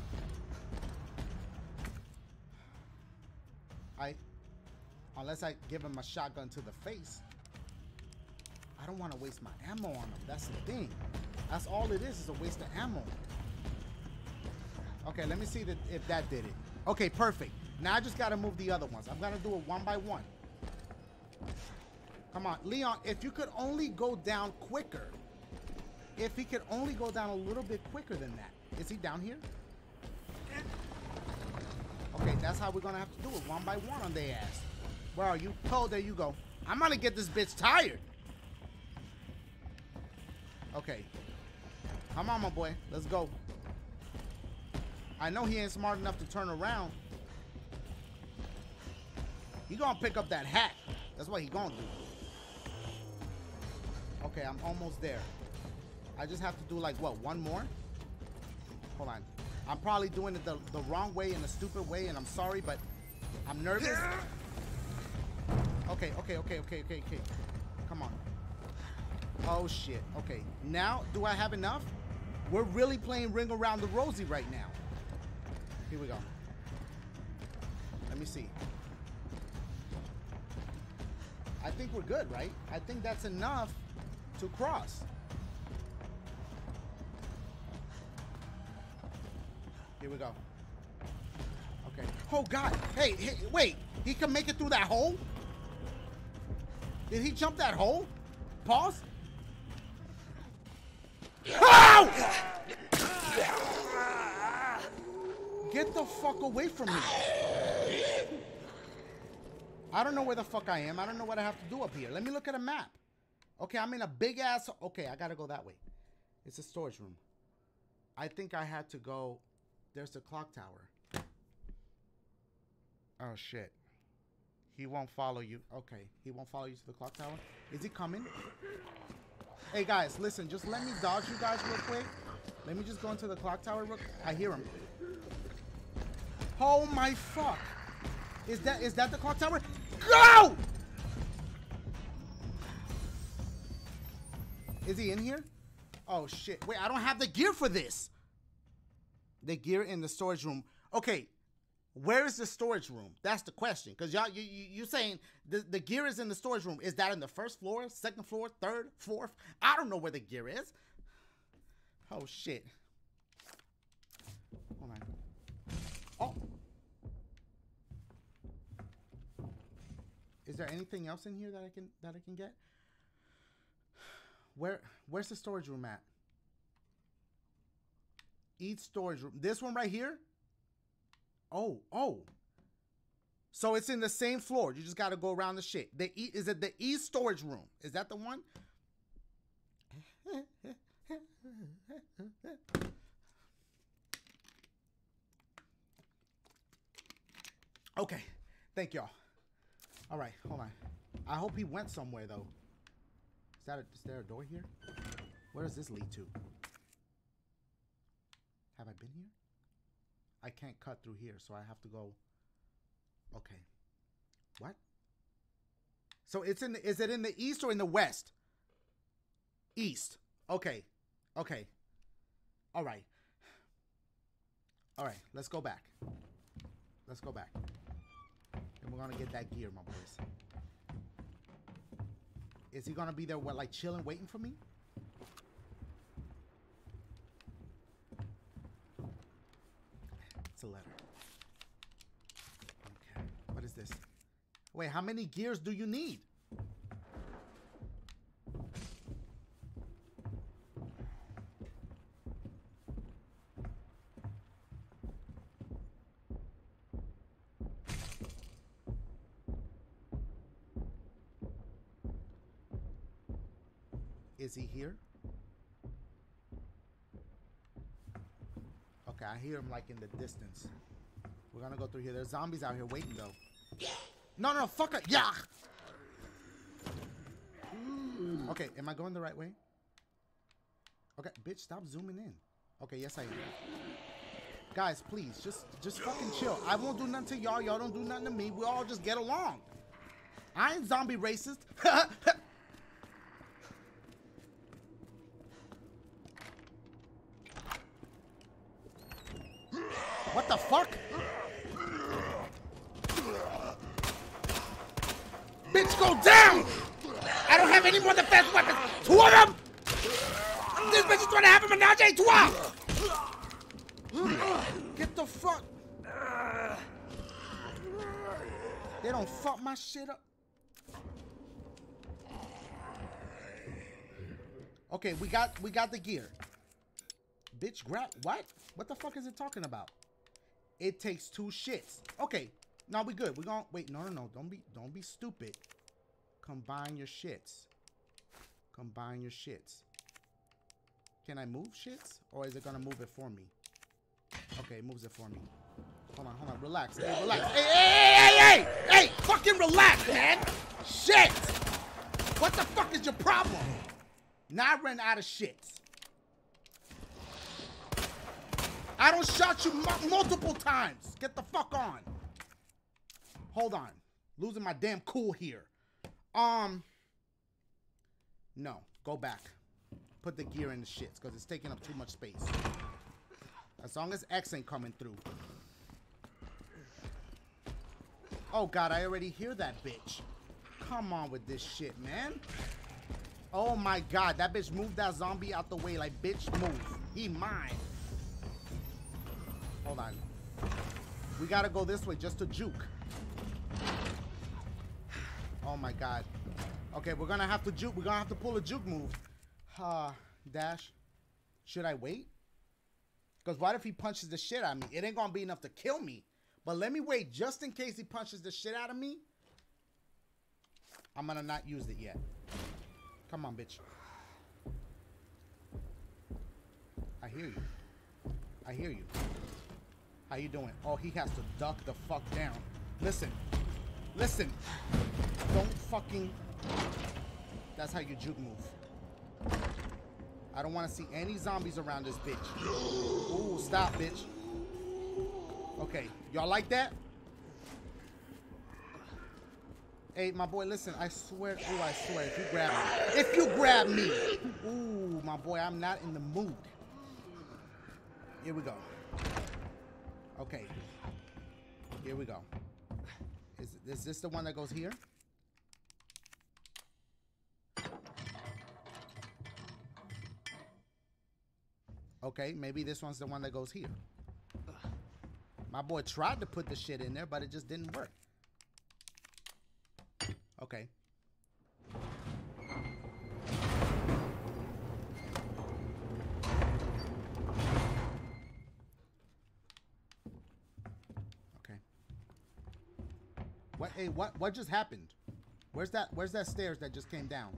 I... Unless I give him a shotgun to the face. I don't want to waste my ammo on him. That's the thing. That's all it is, is a waste of ammo. Okay, let me see that if that did it. Okay, perfect. Now I just got to move the other ones. I'm to do it one by one. Come on. Leon, if you could only go down quicker. If he could only go down a little bit quicker than that. Is he down here? Okay, that's how we're to have to do it. One by one on their ass. Where are you? Oh, there you go. I'm to get this bitch tired. Okay. Come on, my boy. Let's go. I know he ain't smart enough to turn around. He gonna pick up that hat. That's what he gonna do. Okay, I'm almost there. I just have to do like what, one more? Hold on. I'm probably doing it the, the wrong way in a stupid way, and I'm sorry, but I'm nervous. Okay, okay, okay, okay, okay, okay. Come on. Oh shit. Okay. Now, do I have enough? We're really playing Ring Around the Rosie right now. Here we go. Let me see. I think we're good, right? I think that's enough to cross. Here we go. Okay. Oh God! Hey, hey, wait! He can make it through that hole? Did he jump that hole? Pause. Ow! Get the fuck away from me. I don't know where the fuck I am. I don't know what I have to do up here. Let me look at a map. Okay, I'm in a big ass. Okay, I gotta go that way. It's a storage room. I think I had to go. There's the clock tower. Oh shit. He won't follow you. Okay, he won't follow you to the clock tower. Is he coming? Hey guys, listen. Just let me dodge you guys real quick. Let me just go into the clock tower. Real I hear him. Oh my fuck! Is that is that the clock tower? Go! Is he in here? Oh shit. Wait, I don't have the gear for this. The gear in the storage room. Okay. Where is the storage room? That's the question. Cause y'all you you you saying the, the gear is in the storage room. Is that in the first floor, second floor, third, fourth? I don't know where the gear is. Oh shit. Hold on. Oh. Is there anything else in here that I can that I can get? Where where's the storage room at? Each storage room. This one right here? Oh, oh. So it's in the same floor. You just got to go around the shit. The e is it the east storage room? Is that the one? okay. Thank y'all. All right, hold on. I hope he went somewhere though. Is that a, is there a door here? Where does this lead to? Have I been here? I can't cut through here, so I have to go. Okay. What? So it's in. The, is it in the east or in the west? East. Okay. Okay. All right. All right. Let's go back. Let's go back. And we're gonna get that gear, my boys. Is he gonna be there, what, like chilling, waiting for me? It's a letter. Okay. What is this? Wait, how many gears do you need? He here? Okay, I hear him like in the distance. We're gonna go through here. There's zombies out here waiting though. No, no, fuck it. Yeah. Okay, am I going the right way? Okay, bitch, stop zooming in. Okay, yes I am. Guys, please, just just fucking chill. I won't do nothing to y'all. Y'all don't do nothing to me. We all just get along. I ain't zombie racist. What the fuck? Bitch, go down! Have any more defense weapons. Two of them! This bitch is trying to have a menage a trois! Get the fuck... They don't fuck my shit up. Okay, we got we got the gear. Bitch, grab what? What the fuck is it talking about? It takes two shits. Okay, now we good. We gonna wait. No, no, no. Don't be don't be stupid. Combine your shits. Combine your shits. Can I move shits, or is it gonna move it for me? Okay, it moves it for me. Hold on, hold on. Relax. Hey, relax. Hey, hey, hey, hey, hey! Hey! Fucking relax, man. Shit! What the fuck is your problem? Now I ran out of shit. I don't shot you mu- multiple times. Get the fuck on. Hold on. Losing my damn cool here. Um. No. Go back. Put the gear in the shits because it's taking up too much space. As long as X ain't coming through. Oh god, I already hear that bitch. Come on with this shit, man. Oh my god, that bitch moved that zombie out the way like bitch move. He mine. Hold on. We gotta go this way just to juke. Oh my god. Okay, we're gonna have to juke. We're gonna have to pull a juke move. Uh, dash. Should I wait? Because what if he punches the shit out of me? It ain't gonna be enough to kill me. But let me wait just in case he punches the shit out of me. I'm gonna not use it yet. Come on, bitch. I hear you. I hear you. How you doing? Oh, he has to duck the fuck down. Listen. Listen. Don't fucking... That's how you juke move. I don't want to see any zombies around this bitch. Ooh, stop, bitch. Okay, y'all like that? Hey, my boy, listen, I swear, oh, I swear, if you grab me, if you grab me, ooh, my boy, I'm not in the mood. Here we go. Okay. Here we go. Is, is this the one that goes here? Okay, maybe this one's the one that goes here. My boy tried to put the shit in there, but it just didn't work. Okay. Okay. What hey, what what just happened? Where's that where's that stairs that just came down?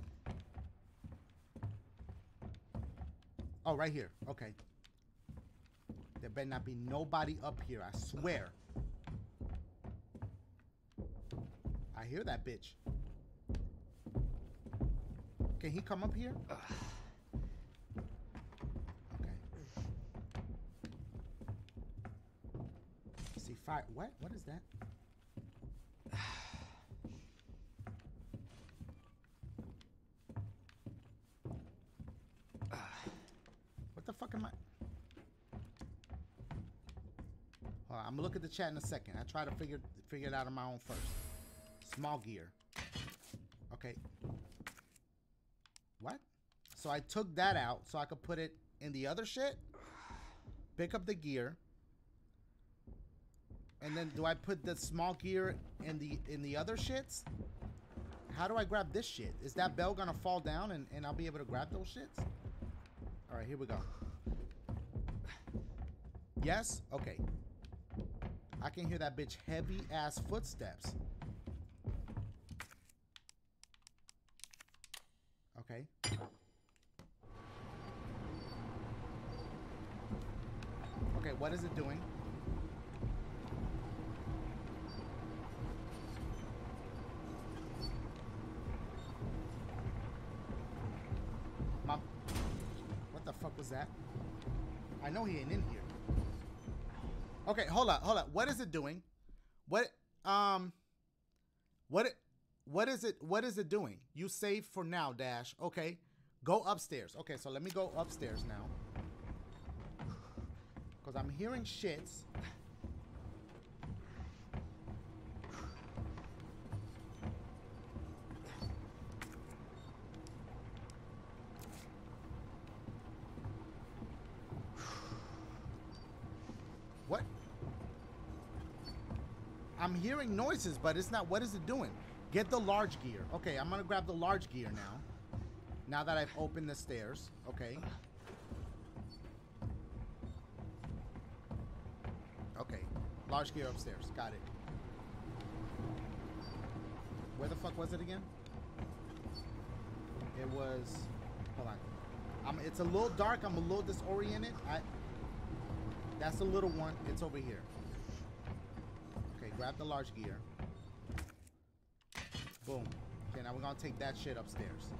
Oh, right here. Okay. There better not be nobody up here, I swear. I hear that bitch. Can he come up here? Okay. See fire. What? What is that? What the fuck am I? Hold on, I'm gonna look at the chat in a second. I try to figure figure it out on my own first. Small gear. Okay. What? So I took that out so I could put it in the other shit. Pick up the gear. And then do I put the small gear in the in the other shits? How do I grab this shit? Is that bell gonna fall down and, and I'll be able to grab those shits? Alright, here we go. Yes? Okay. I can hear that bitch heavy ass footsteps. Okay. Okay, what is it doing? Hold up, hold up. What is it doing? What um what it what is it what is it doing? You save for now, Dash. Okay. Go upstairs. Okay, so let me go upstairs now. Cause I'm hearing shits. What? I'm hearing noises, but it's not. What is it doing? Get the large gear. Okay, I'm gonna grab the large gear now. Now that I've opened the stairs. Okay. Okay. Large gear upstairs. Got it. Where the fuck was it again? It was. Hold on. I'm, it's a little dark. I'm a little disoriented. I. That's the little one. It's over here. Grab the large gear. Boom. Okay, now we're gonna take that shit upstairs.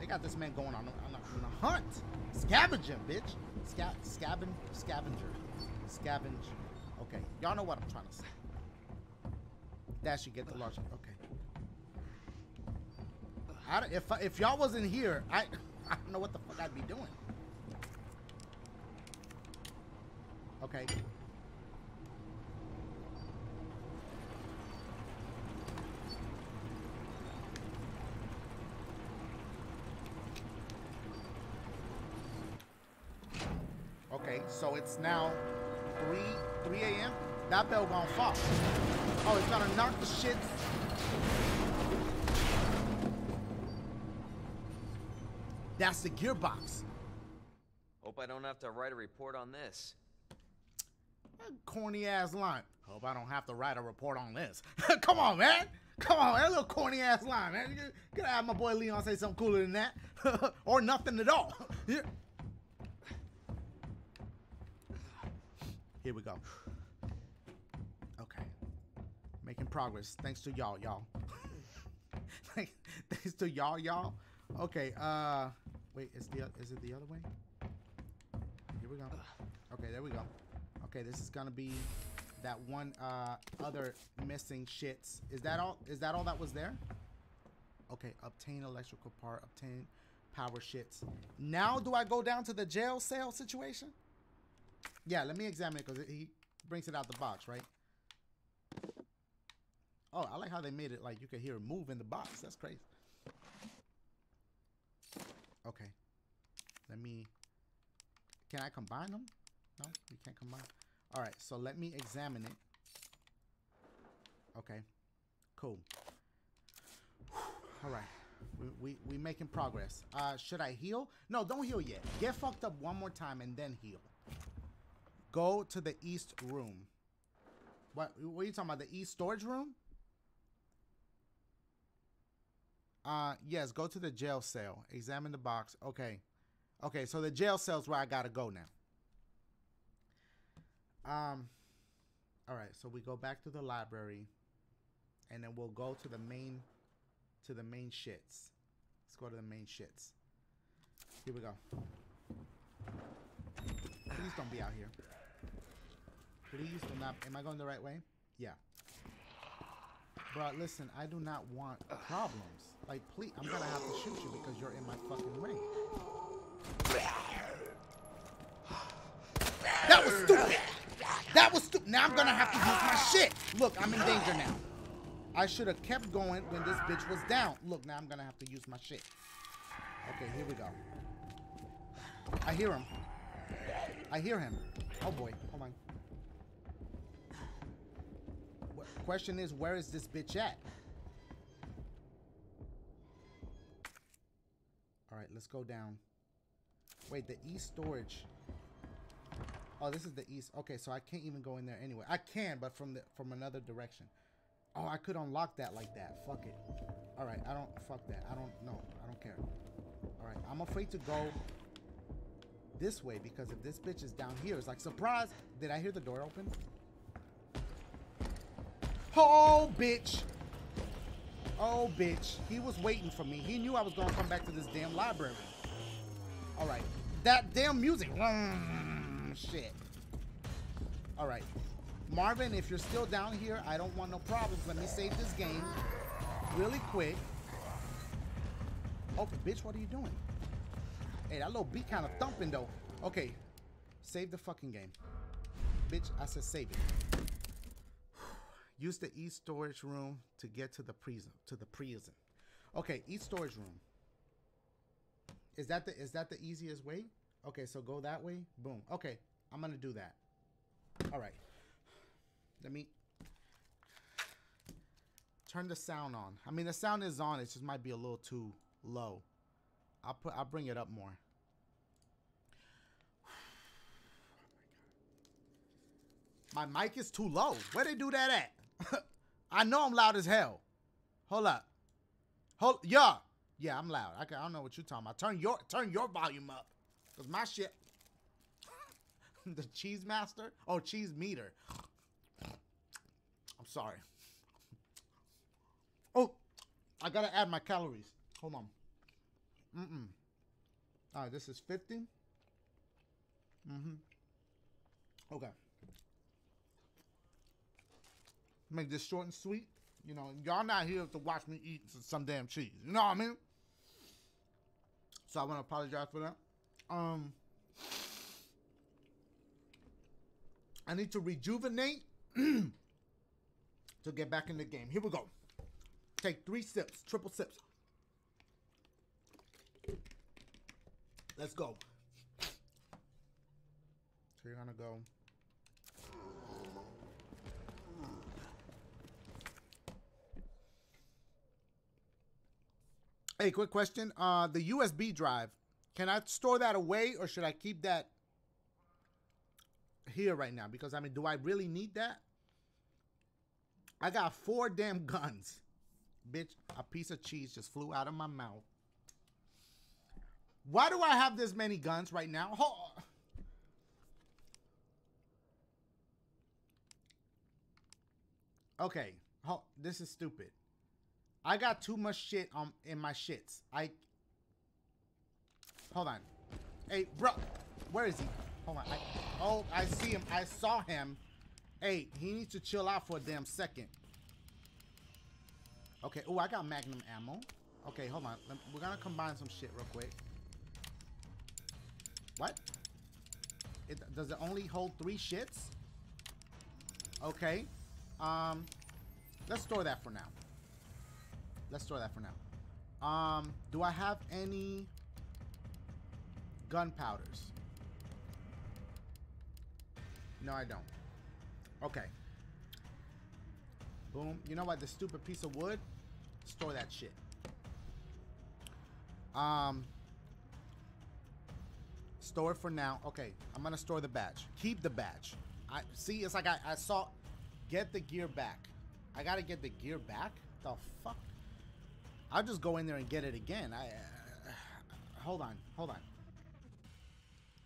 They got this man going on, on, a, on a hunt. Scavenging, bitch. Sca scaven, scavenger. Scavenge. Okay, y'all know what I'm trying to say. That should get the large. Okay. I, if if y'all wasn't here, I I don't know what the fuck I'd be doing. Okay. Okay, so it's now 3 3 a.m. That bell gonna fall. Oh, it's gonna knock the shit. That's the gearbox. Hope I don't have to write a report on this. Corny ass line. Hope I don't have to write a report on this. Come on, man. Come on, that little corny ass line, man. You gotta have my boy Leon say something cooler than that, or nothing at all. Here. We go. Okay, making progress thanks to y'all, y'all. thanks to y'all, y'all. Okay. Uh, wait, is the is it the other way? Here we go. Okay, there we go. Okay, this is gonna be that one uh other missing shits. Is that all? Is that all that was there? Okay, obtain electrical part, obtain power shits. Now do I go down to the jail cell situation? Yeah, let me examine it because he brings it out the box, right? Oh, I like how they made it like you could hear it move in the box. That's crazy. Okay. Let me. Can I combine them? No, we can't combine. All right, so let me examine it. Okay, cool. All right, we we we making progress. Uh, should I heal? No, don't heal yet. Get fucked up one more time and then heal. Go to the east room. What? What are you talking about? The east storage room? Uh, yes. Go to the jail cell. Examine the box. Okay. Okay. So the jail cell's where I gotta go now. Um. All right. So we go back to the library, and then we'll go to the main, to the main shits. Let's go to the main shits. Here we go. Please don't be out here. Please do not. Am I going the right way? Yeah. Bro, listen, I do not want problems. Like, please, I'm gonna have to shoot you because you're in my fucking way. That was stupid. That was stupid. Now I'm gonna have to use my shit. Look, I'm in danger now. I should have kept going when this bitch was down. Look, now I'm gonna have to use my shit. Okay, here we go. I hear him. I hear him. Oh boy, oh, hold on. What, question is, where is this bitch at? All right, let's go down. Wait, the east storage. Oh, this is the east. Okay, so I can't even go in there anyway. I can, but from the from another direction. Oh, I could unlock that like that. Fuck it. All right, I don't fuck that. I don't know. I don't care. All right, I'm afraid to go this way because if this bitch is down here, it's like surprise. Did I hear the door open? Oh, bitch. Oh, bitch. He was waiting for me. He knew I was going to come back to this damn library. All right. That damn music. Mm, shit. All right. Marvin, if you're still down here, I don't want no problems. Let me save this game really quick. Oh, bitch, what are you doing? Hey, that little beat kind of thumping, though. Okay. Save the fucking game. Bitch, I said save it. Use the east storage room to get to the prison. To the prison. Okay, east storage room. Is that the is that the easiest way? Okay, so go that way. Boom. Okay, I'm gonna do that. All right. Let me turn the sound on. I mean, the sound is on. It just might be a little too low. I'll put. I'll bring it up more. My mic is too low. Where they do that at? I know I'm loud as hell. Hold up. Hold yeah. Yeah, I'm loud. I, I don't know what you're talking about. Turn your turn your volume up. Cause my shit the cheese master? Oh, cheese meter. I'm sorry. Oh, I gotta add my calories. Hold on. Mm-mm. All right, this is 50. Mm-hmm. Okay. Make this short and sweet. You know, y'all not here to watch me eat some damn cheese. You know what I mean? So I want to apologize for that. Um, I need to rejuvenate to get back in the game. Here we go. Take three sips, triple sips. Let's go. So you're gonna go. Hey, quick question. Uh, the USB drive, can I store that away or should I keep that here right now? Because, I mean, do I really need that? I got four damn guns. Bitch, a piece of cheese just flew out of my mouth. Why do I have this many guns right now? Oh. Okay, oh, this is stupid. I got too much shit on in my shits. I hold on. Hey, bro, where is he? Hold on. I, oh, I see him. I saw him. Hey, he needs to chill out for a damn second. Okay. Oh, I got magnum ammo. Okay, hold on. We're gonna combine some shit real quick. What? It does it only hold three shits? Okay. Um, let's store that for now. Let's store that for now. Um, do I have any gunpowders? No, I don't. Okay. Boom. You know what? The stupid piece of wood. Store that shit. Um. Store it for now. Okay, I'm gonna store the badge. Keep the badge. I see. It's like I, I saw. Get the gear back. I gotta get the gear back. The fuck. I'll just go in there and get it again. I uh, hold on, hold on.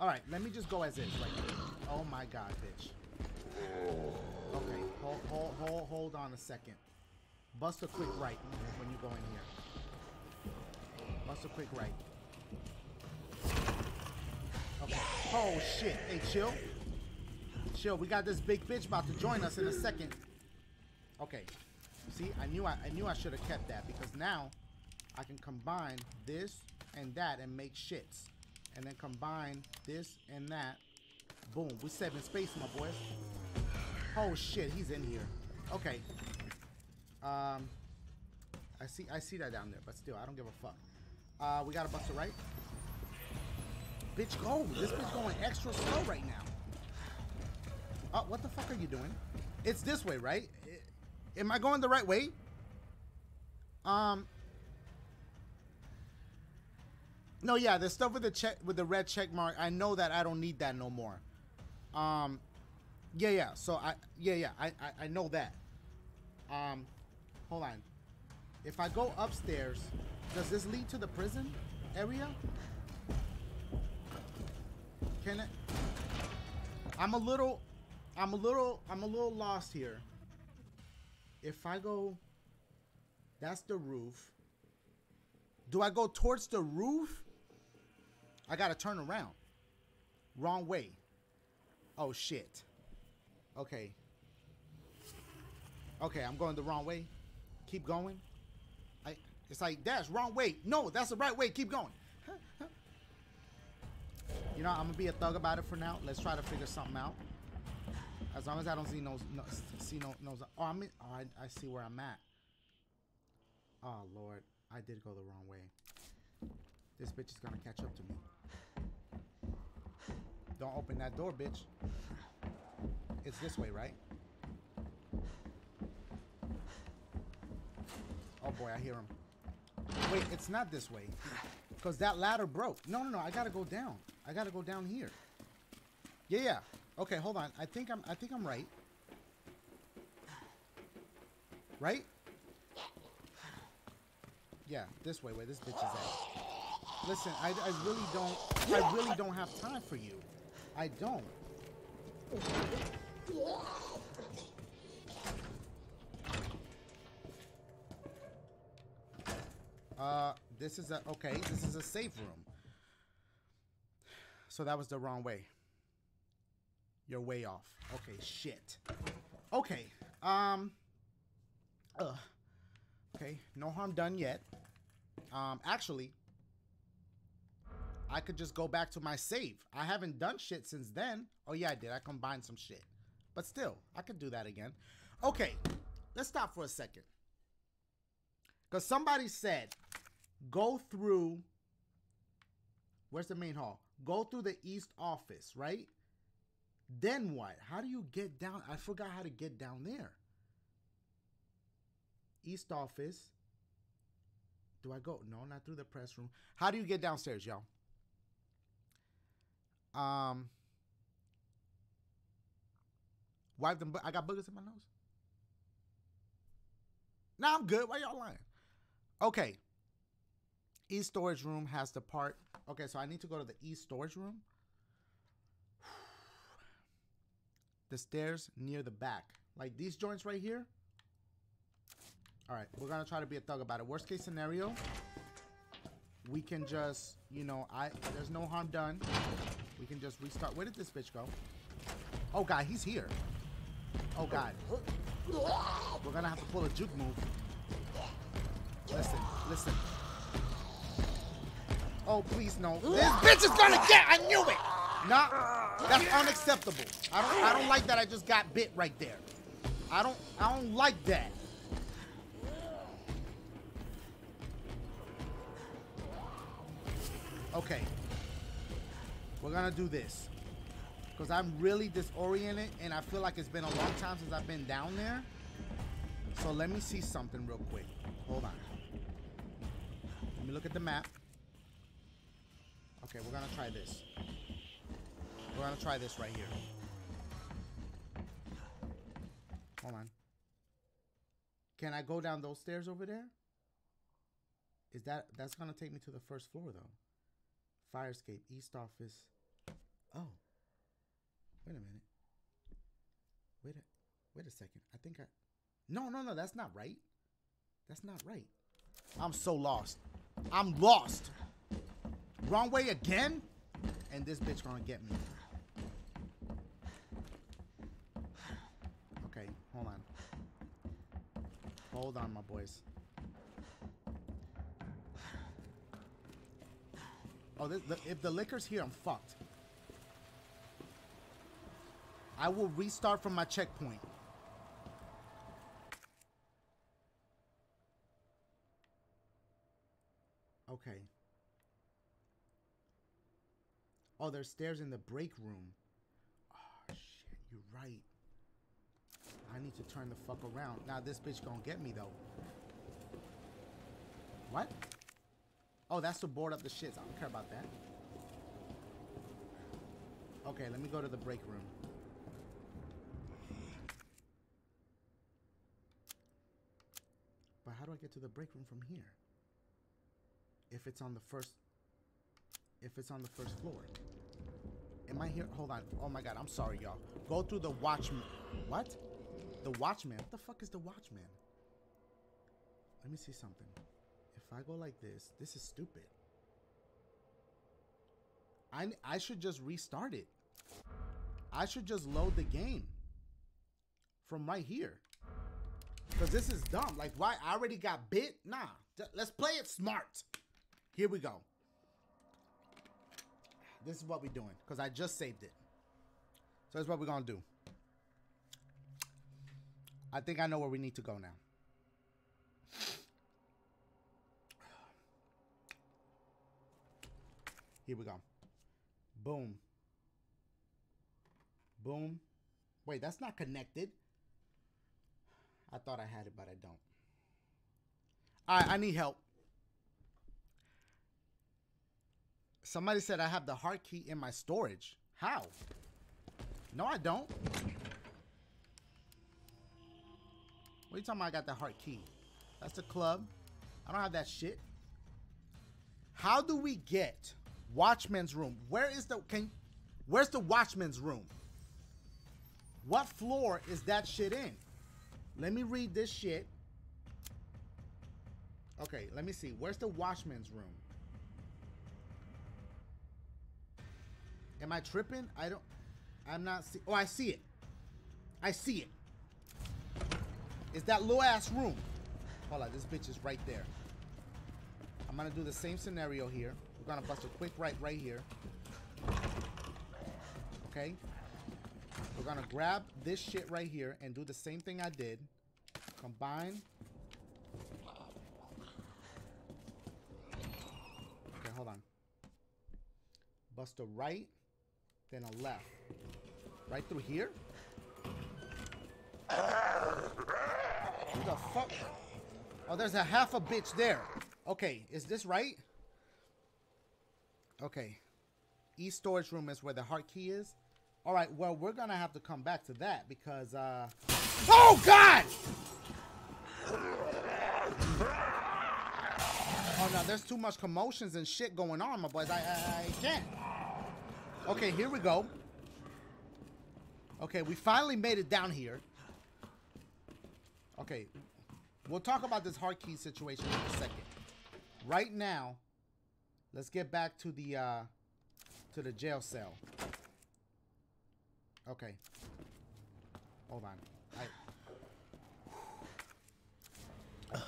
All right, let me just go as is. Like, oh my god, bitch. Okay, hold, hold, hold, hold on a second. Bust a quick right when you go in here. Bust a quick right. Okay. Oh shit. Hey, chill. Chill. We got this big bitch about to join us in a second. Okay. See, I knew I, I knew I should have kept that because now I can combine this and that and make shits. And then combine this and that. Boom. we're saving space, my boys. Oh shit, he's in here. Okay. Um I see I see that down there, but still, I don't give a fuck. Uh we got a buster right. Bitch go! This bitch going extra slow right now. Oh, what the fuck are you doing? It's this way, right? Am I going the right way? Um. No, yeah, the stuff with the check with the red check mark. I know that I don't need that no more. Um. Yeah, yeah. So I, yeah, yeah. I, I, I know that. Um, hold on. If I go upstairs, does this lead to the prison area? Can it? I'm a little, I'm a little, I'm a little lost here if I go, that's the roof. Do I go towards the roof? I gotta turn around. Wrong way. Oh shit. Okay. Okay, I'm going the wrong way. Keep going. I it's like that's wrong way. No, that's the right way. Keep going. you know, I'm gonna be a thug about it for now. Let's try to figure something out. As long as I don't see no, no see no, no. Oh, I'm in, oh, I, I see where I'm at. Oh Lord, I did go the wrong way. This bitch is gonna catch up to me. Don't open that door, bitch. It's this way, right? Oh boy, I hear him. Wait, it's not this way. Because that ladder broke. No, no, no, I gotta go down. I gotta go down here. Yeah, yeah. Okay, hold on. I think I'm I think I'm right. Right? Yeah, this way, where this bitch is at. Listen, I, I really don't I really don't have time for you. I don't. Uh, this is a okay. This is a safe room. So that was the wrong way. You're way off. Okay, shit. Okay. Um. Ugh. Okay, no harm done yet. Um, actually, I could just go back to my save. I haven't done shit since then. Oh yeah, I did. I combined some shit. But still, I could do that again. Okay, let's stop for a second. Because somebody said, go through, where's the main hall? Go through the east office, right? Then what? How do you get down? I forgot how to get down there. East office. Do I go? No, not through the press room. How do you get downstairs, y'all? Um, wipe them. I got boogers in my nose. Nah, I'm good. Why y'all lying? Okay. East storage room has the part. Okay, so I need to go to the east storage room. The stairs near the back. Like these joints right here. All right, we're gonna try to be a thug about it. Worst case scenario, we can just, you know, I there's no harm done. We can just restart. Where did this bitch go? Oh god, he's here. Oh god. We're gonna have to pull a juke move. Listen, listen. Oh please no. This bitch is gonna get. I knew it. Nah, that's unacceptable. I don't. I don't like that. I just got bit right there. I don't. I don't like that. Okay. We're gonna do this. Because I'm really disoriented and I feel like it's been a long time since I've been down there. So let me see something real quick. Hold on. Let me look at the map. Okay, we're gonna try this. We're gonna try this right here. Hold on. Can I go down those stairs over there? Is that that's gonna take me to the first floor though? Fire escape, east office. Oh. Wait a minute. Wait a wait a second. I think I No, no, no, that's not right. That's not right. I'm so lost. I'm lost. Wrong way again? And this bitch gonna get me. Okay, hold on. Hold on, my boys. Oh, this, the, if the Licker's here, I'm fucked. I will restart from my checkpoint. Okay. Oh, there's stairs in the break room. Oh, shit, you're right. I need to turn the fuck around. Now this bitch gonna get me, though. What? Oh, that's to board up the shits. I don't care about that. Okay, let me go to the break room. But how do I get to the break room from here? If it's on the first... If it's on the first floor. Am I here? Hold on. Oh my god, I'm sorry, y'all. Go through the watchman. What? The watchman? What the fuck is the watchman? Let me see something. If I go like this, this is stupid. I, I should just restart it. I should just load the game from right here. Because this is dumb. Like, why? I already got bit? Nah. Let's play it smart. Here we go. This is what we're doing. Because I just saved it. So that's what we're going to do. I think I know where we need to go now. Here we go. Boom. Boom. Wait, that's not connected. I thought I had it, but I don't. All right, I need help. Somebody said I have the heart key in my storage. How? No, I don't. What are you talking about I got the heart key? That's the club. I don't have that shit. How do we get Watchman's room. Where is the can where's the watchman's room? What floor is that shit in? Let me read this shit. Okay, let me see. Where's the Watchman's room? Am I tripping? I don't. I'm not see. Oh, I see it. I see it. It's that low ass room. Hold on, this bitch is right there. I'm gonna do the same scenario here. We're gonna bust a quick right right here. Okay. We're gonna grab this shit right here and do the same thing I did. Combine. Okay, hold on. Bust a right, then a left. Right through here? Who the fuck? Oh, there's a half a bitch there. Okay, is this right? Okay. East storage room is where the heart key is. All right, well, we're going to have to come back to that because, uh... Oh, God! Oh, no, there's too much commotions and shit going on, my boys. I, I, I can't. Okay, here we go. Okay, we finally made it down here. Okay, we'll talk about this heart key situation in a second. Right now, let's get back to the uh, to the jail cell. Okay. Hold on. I. Okay.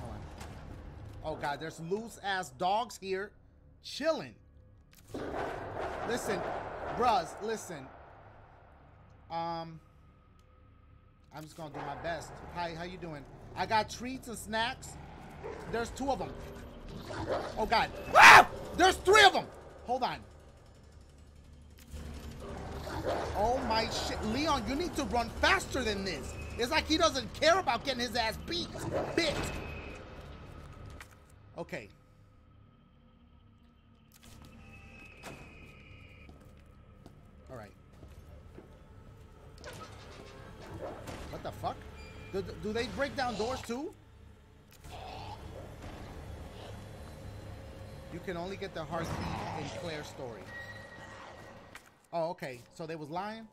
Hold on. Oh god, there's loose ass dogs here, chilling. Listen, bruhs, listen. Um, I'm just gonna do my best. Hi, how you doing? I got treats and snacks. There's two of them. Oh God! Ah! There's three of them. Hold on. Oh my shit, Leon! You need to run faster than this. It's like he doesn't care about getting his ass beat, bit. Okay. Do, they break down doors too? You can only get the heart key in Claire's story. Oh, okay. So they was lying?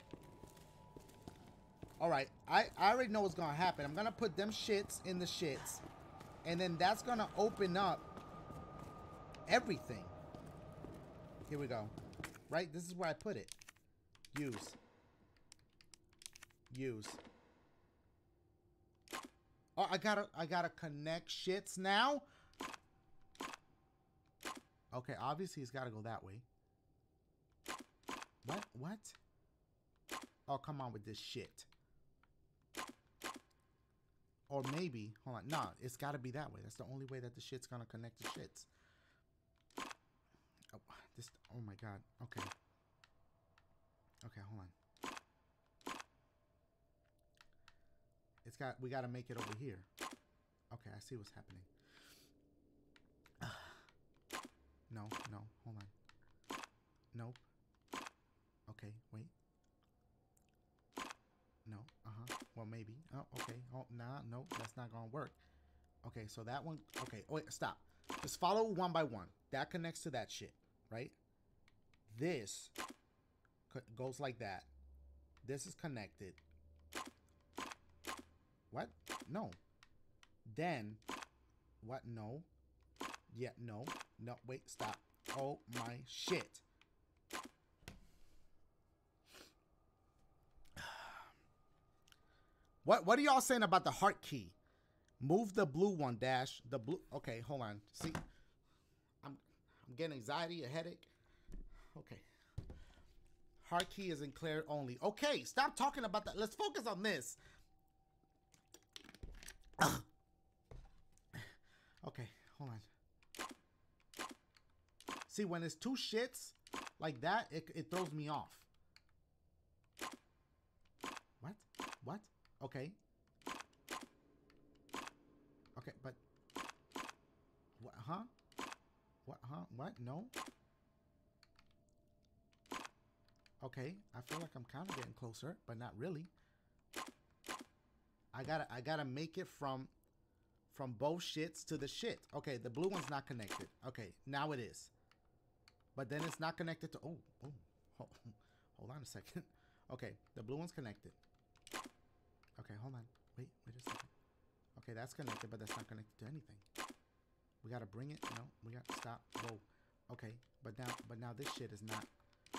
Alright. I, I already know what's gonna happen. I'm gonna put them shits in the shits. And then that's gonna open up everything. Here we go. Right? This is where I put it. Use. Use. Oh, I gotta, I gotta connect shits now. Okay, obviously it's gotta go that way. What? What? Oh, come on with this shit. Or maybe, hold on, no, it's gotta be that way. That's the only way that the shit's gonna connect to shits. Oh, this, oh my god, okay. Okay, hold on. It's got, we gotta make it over here. Okay, I see what's happening. no, no, hold on. Nope. Okay, wait. No, uh-huh. Well, maybe. Oh, okay. Oh, nah, no, that's not gonna work. Okay, so that one, okay, oh, wait, stop. Just follow one by one. That connects to that shit, right? This goes like that. This is connected. What? No. Then, what? No. Yeah, no. No, wait, stop. Oh my shit. What what are y'all saying about the heart key? Move the blue one, Dash. The blue Okay, hold on. See? I'm I'm getting anxiety, a headache. Okay. Heart key is in Claire only. Okay, stop talking about that. Let's focus on this. Okay, hold on. See, when it's two shits like that, it, it throws me off. What? What? Okay. Okay, but... What? Huh? What? Huh? What? No? Okay, I feel like I'm kind of getting closer, but not really. I gotta, I gotta make it from, from both shits to the shit. Okay, the blue one's not connected. Okay, now it is. But then it's not connected to, oh, oh, hold, on a second. Okay, the blue one's connected. Okay, hold on. Wait, wait a second. Okay, that's connected, but that's not connected to anything. We gotta bring it. No, we got to stop. Whoa. Okay, but now, but now this shit is not.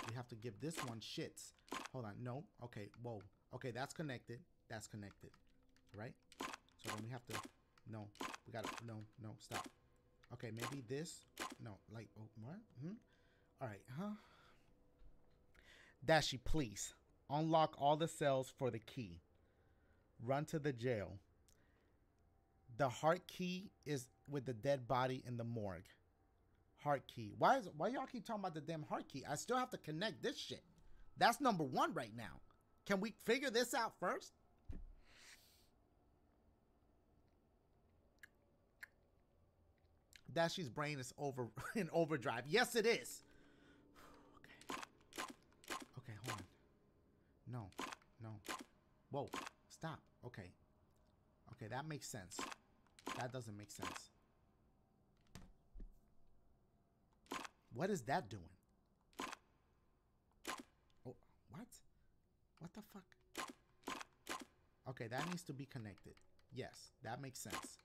We have to give this one shits. Hold on. No. Okay. Whoa. Okay, that's connected. That's connected. Right. So then we have to. No. We gotta. No. No. Stop. Okay, maybe this. No. Like. Oh, what? Hmm. All right. Huh. Dashie, please unlock all the cells for the key. Run to the jail. The heart key is with the dead body in the morgue. Heart key. Why is why y'all keep talking about the damn heart key? I still have to connect this shit. That's number one right now. Can we figure this out first? Dashie's brain is over in overdrive. Yes, it is. okay. Okay, hold on. No, no. Whoa, stop. Okay. Okay, that makes sense. That doesn't make sense. What is that doing? Oh, what? What the fuck? Okay, that needs to be connected. Yes, that makes sense.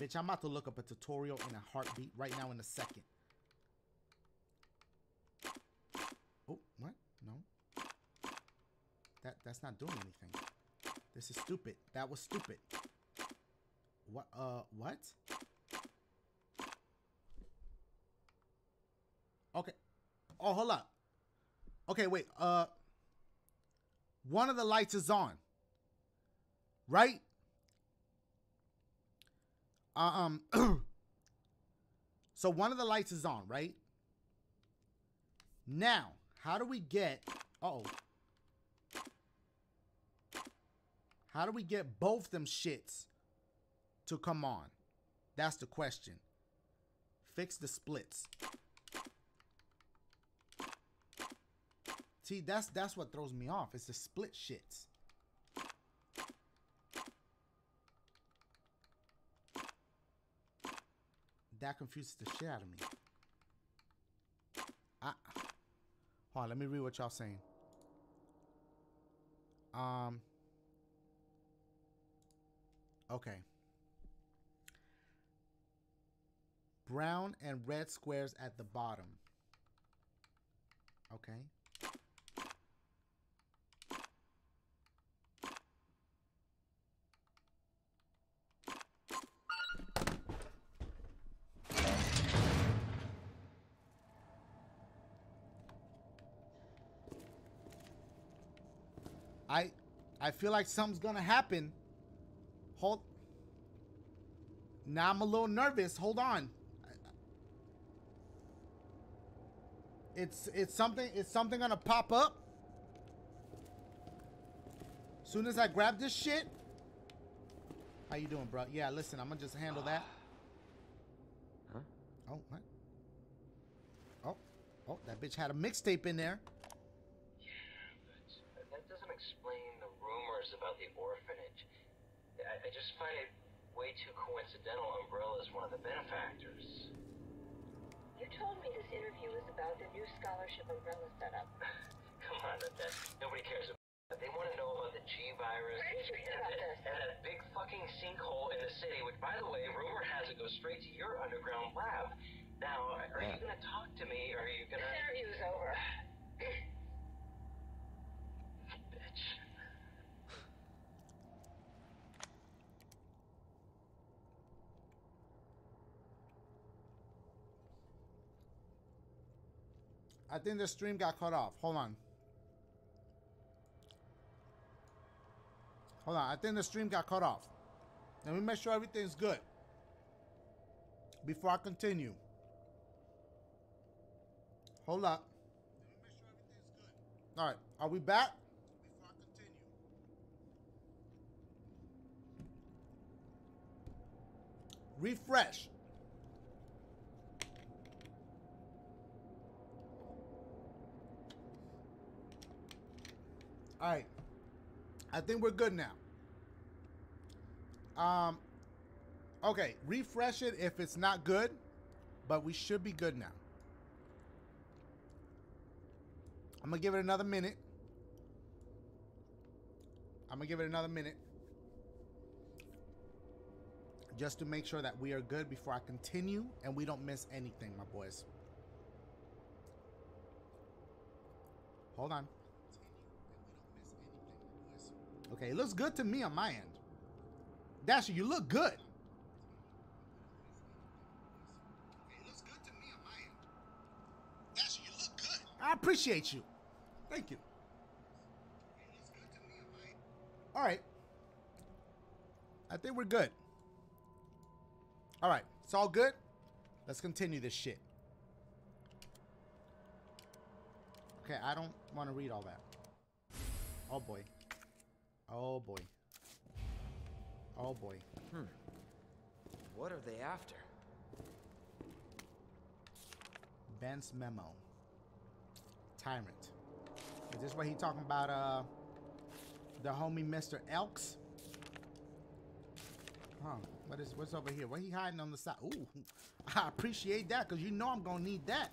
Bitch, I'm about to look up a tutorial in a heartbeat right now in a second. Oh, what? No. That that's not doing anything. This is stupid. That was stupid. What uh what? Okay. Oh, hold up. Okay, wait. Uh one of the lights is on. Right? Um So one of the lights is on, right? Now, how do we get uh oh How do we get both them shits to come on? That's the question. Fix the splits. See, that's that's what throws me off. It's the split shits. That confuses the shit out of me. I, hold on, let me read what y'all saying. Um, Okay. Brown and red squares at the bottom. Okay. I feel like something's gonna happen Hold. Now I'm a little nervous. Hold on. It's it's something it's something gonna pop up. Soon as I grab this shit. How you doing, bro? Yeah, listen, I'm gonna just handle that. Huh? Oh, what? Oh, oh, that bitch had a mixtape in there. Yeah, but that doesn't explain the rumors about the orphanage. I, I just find it way too coincidental Umbrella's one of the benefactors. You told me this interview was about the new scholarship Umbrella setup. Come on, that, that nobody cares about that. They want to know about the G virus Where did you hear and, about this? and that big fucking sinkhole in the city, which, by the way, rumor has it goes straight to your underground lab. Now, are you going to talk to me, or are you going to... This to... interview's over. Bitch. I think the stream got cut off. Hold on. Hold on. I think the stream got cut off. Let me make sure everything's good. Before I continue. Hold up. Sure. All right. Are we back? Refresh. All right. I think we're good now. Um okay, refresh it if it's not good, but we should be good now. I'm to give it another minute. I'm to give it another minute. just to make sure that we are good before I continue and we don't miss anything, my boys. Hold on. Okay, it looks good to me on my end. Dasher, you look good. I appreciate you. Thank you. All right. I think we're good. All right. It's all good. Let's continue this shit. Okay, I don't want to read all that. Oh boy. Oh boy. Oh boy. Hmm. What are they after? Ben's memo. Tyrant. Is this what he talking about? Uh, the homie Mr. X. Huh? What is what's over here? What he hiding on the side? Ooh, I appreciate that because you know I'm gonna need that.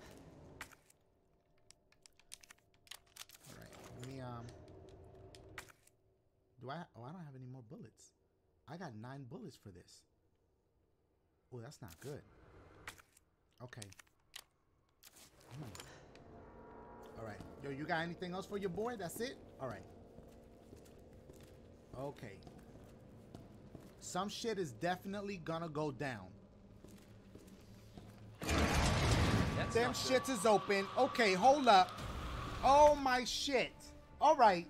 All right, let me um. Do I? Oh, I don't have any more bullets. I got nine bullets for this. Oh, that's not good. Okay. Hmm. All right. Yo, you got anything else for your boy? That's it? All right. Okay. Some shit is definitely gonna go down. That's Them shits is open. Okay, hold up. Oh my shit. All right.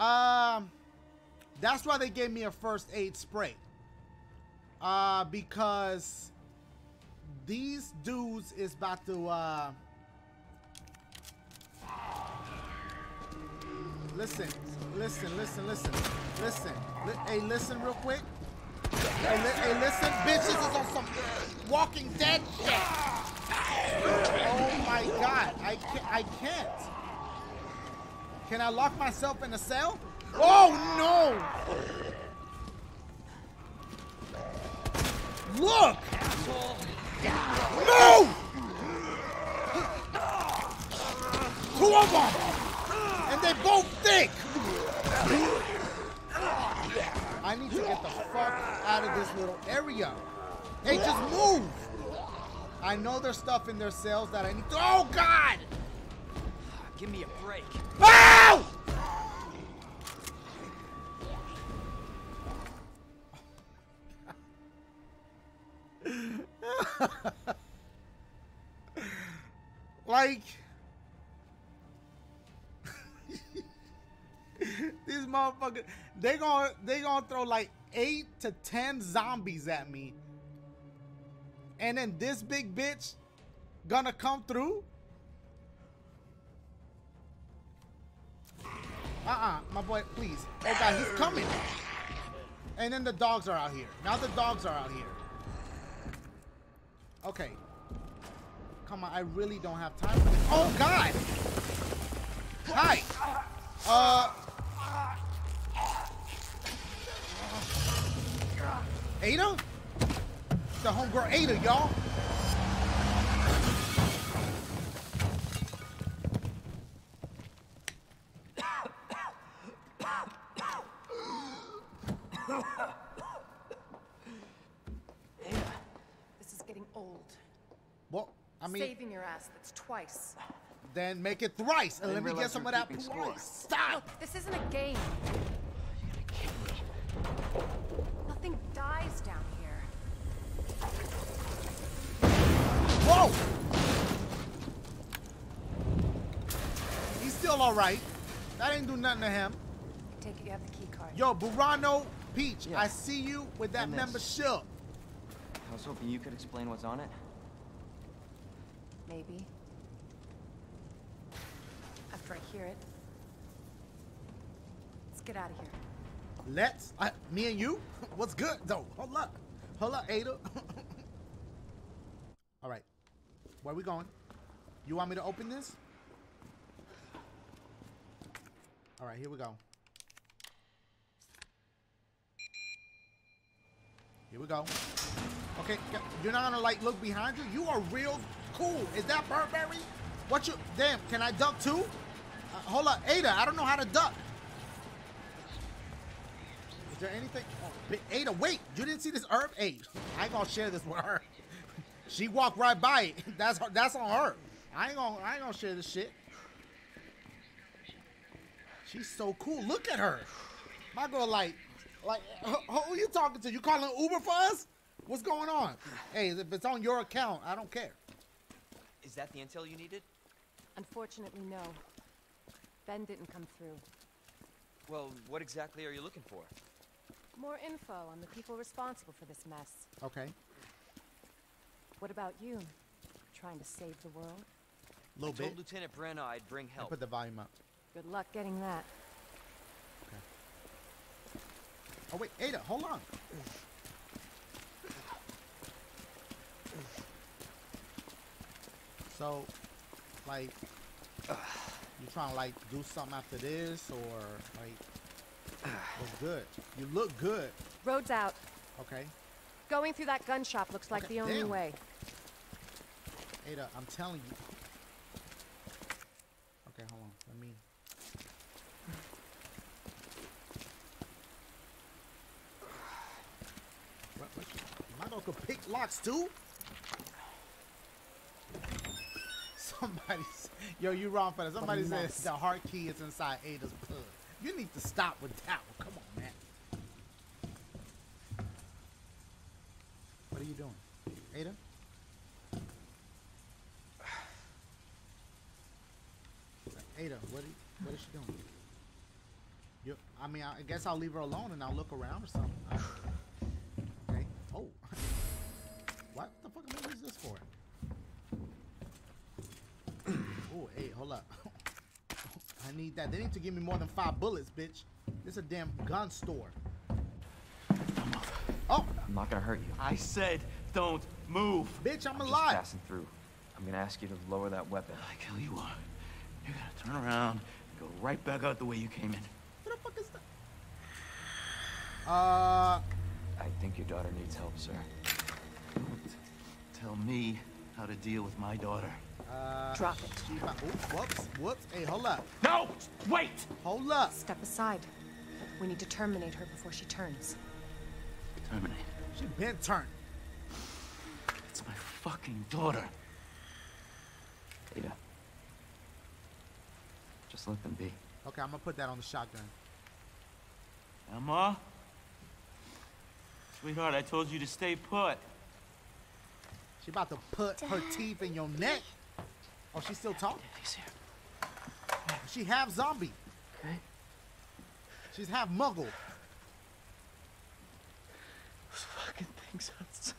Um, that's why they gave me a first aid spray. Uh, because these dudes is about to uh. Listen, listen, listen, listen, listen. Li- hey, listen real quick. Hey, li- hey, listen, bitches is on some Walking Dead shit. Oh my god, I can't. I can't. Can I lock myself in a cell? Oh no! Look! Move! Two of them! And they both thick! I need to get the fuck out of this little area. Hey, just move! I know there's stuff in their cells that I need to. Oh God! Give me a break. Ow! like these motherfuckers, they gonna they gonna throw like eight to ten zombies at me, and then this big bitch gonna come through. Uh-uh, my boy, please. Oh god, he's coming. And then the dogs are out here. Now the dogs are out here. Okay. Come on, I really don't have time for this. Oh god! Hi! Uh Ada? The homegirl Ada, y'all. I mean, Saving your ass, that's twice. then make it thrice and I let me get realize some of that keeping score. Stop! Look, this isn't a game. You gotta kill me. Nothing dies down here. Whoa! He's still all right. That ain't do nothing to him. Take it you have the key card. Yo, Burano Peach, Yeah. I see you with that membership. I was hoping you could explain what's on it. Maybe. After I hear it. Let's get out of here. Let's, I, me and you? What's good though? Hold up. Hold up, Ada. all right. Where we going? You want me to open this? All right, here we go. Here we go. Okay, you're not gonna like look behind you. You are real cool. Is that Burberry? What you? Damn, can I duck too? Uh, hold up, Ada. I don't know how to duck. Is there anything? Oh, Ada, wait! You didn't see this herb? Hey, I ain't gonna share this with her. She walked right by it. That's her, that's on her. I ain't gonna I ain't gonna share this shit. She's so cool. Look at her. My girl, like, like, who, who you talking to? You calling Uber for us? What's going on? Hey, if it's on your account, I don't care. Is that the intel you needed? Unfortunately, no. Ben didn't come through. Well, what exactly are you looking for? More info on the people responsible for this mess. Okay, What about you? Trying to save the world? a little I told bit. Lieutenant Branagh I'd bring I help. Put the volume up. Good luck getting that. Oh wait, Ada, hold on. So, like, you trying to like do something after this, or like, what's good? You look good. Road's out. Okay, Going through that gun shop looks like Okay, the only damn. way. Ada, I'm telling you. Okay, hold on. Let me. What, what, my dog could pick locks too? Somebody, yo, you wrong for that. Somebody says the heart key is inside Ada's plug. You need to stop with that one. Come on, man. What are you doing, Ada? Ada, what, are what is she doing? You, I mean, I guess I'll leave her alone and I'll look around or something. Okay. Oh. what the fuck am I use this for? Oh, hey, hold up. I need that. They need to give me more than five bullets, bitch. This is a damn gun store. Oh, I'm not gonna hurt you. I said don't move. bitch, I'm, I'm just passing through. I'm gonna ask you to lower that weapon. Like kill you are. You're gonna turn around and go right back out the way you came in. What the fuck is that? Uh, I think your daughter needs help, sir. Tell me how to deal with my daughter. Uh. Drop it. She about, ooh, whoops, whoops. Hey, hold up. No! Wait! Hold up. Step aside. We need to terminate her before she turns. Terminate. She been turned. It's my fucking daughter. Ada. Just let them be. Okay, I'm gonna put that on the shotgun. Emma? Sweetheart, I told you to stay put. She about to put her teeth in your neck. Oh, she still talking? He's here. She half zombie. Okay? She's half muggle. Those fucking things outside.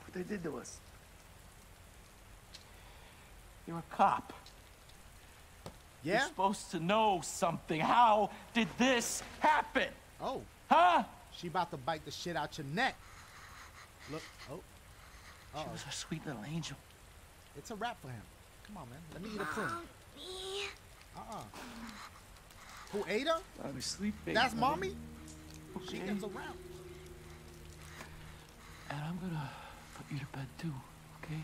What they did to us. You're a cop. Yeah? You're supposed to know something. How did this happen? Oh, Huh? she about to bite the shit out your neck. Look, oh. She Uh-oh. was a sweet little angel. It's a wrap for him. Come on, man. Let me eat a prune. Uh-uh. Who, Ada? I was sleeping. That's mommy? She Okay. gets around. And I'm gonna put you to bed too, okay?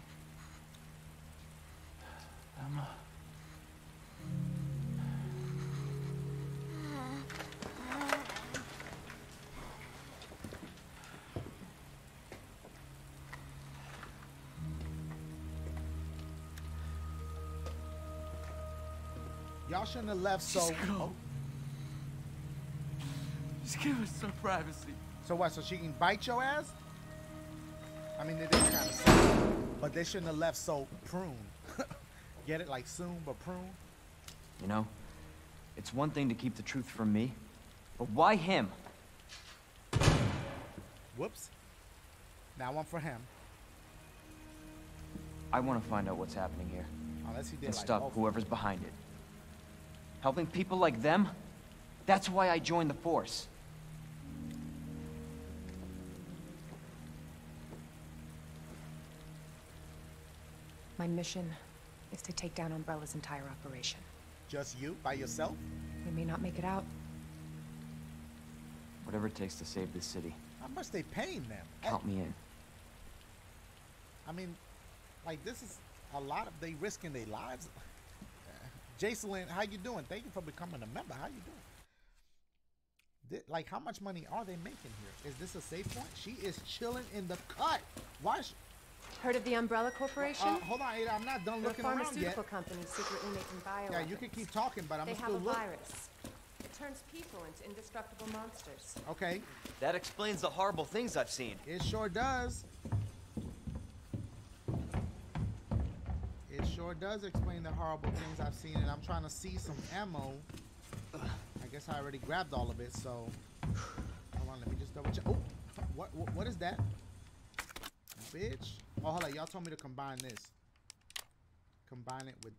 Emma. Y'all shouldn't have left so... Just go. Oh, Just give us some privacy. so what, so she can bite your ass? I mean, it is kind of sad. But they shouldn't have left so prune. Get it? Like soon, but prune? You know, it's one thing to keep the truth from me, but why him? Whoops. Now one for him. I want to find out what's happening here Unless he did and like stop whoever's behind it. Helping people like them? That's why I joined the force. My mission is to take down Umbrella's entire operation. Just you by yourself? We may not make it out. Whatever it takes to save this city, How much they paying them? Count me in. I mean, like this is a lot of they risking their lives. Jason, how you doing? Thank you for becoming a member. How you doing? Thi- Like, how much money are they making here? Is this a safe point? She is chilling in the cut. Why? Is Heard of the Umbrella Corporation? uh, hold on, Ada. I'm not done They're looking around yet. pharmaceutical company secretly making bioweapons. Yeah, you can keep talking, but I'm They still have a look. virus. It turns people into indestructible monsters. Okay, That explains the horrible things I've seen. it sure does. It sure does explain the horrible things I've seen, and I'm trying to see some ammo. I guess I already grabbed all of it, so hold on, let me just double check. Oh, what what, what is that? Bitch. Oh, hold on, y'all told me to combine this. Combine it with.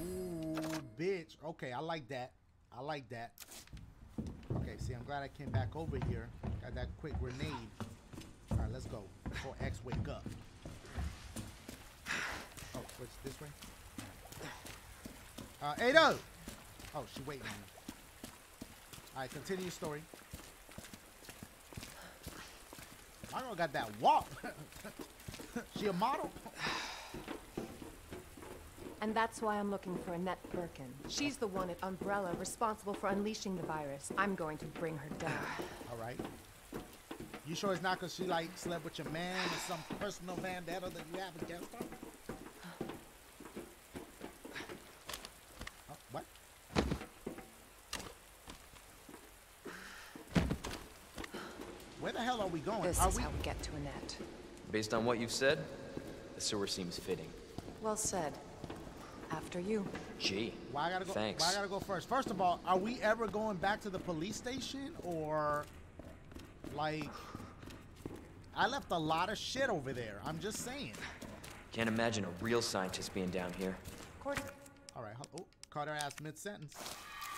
Ooh, bitch. Okay, I like that. I like that. Okay, see, I'm glad I came back over here. Got that quick grenade. All right, let's go before X wake up. Oh, what's this way? Uh, Ada! Oh, she waiting on me. All right, continue your story. My girl got that walk. she a model? And that's why I'm looking for Annette Birkin. She's the one at Umbrella responsible for unleashing the virus. I'm going to bring her down. All right. You sure it's not because she like slept with your man or some personal vendetta that you have against her? Oh, what? Where the hell are we going? This are is we? how we get to Annette. Based on what you've said, the sewer seems fitting. Well said. After you. Gee. Why I gotta go? Thanks. Why I gotta go first? First of all, are we ever going back to the police station or like? I left a lot of shit over there. I'm just saying. Can't imagine a real scientist being down here. According All right. Oh, Carter asked mid sentence.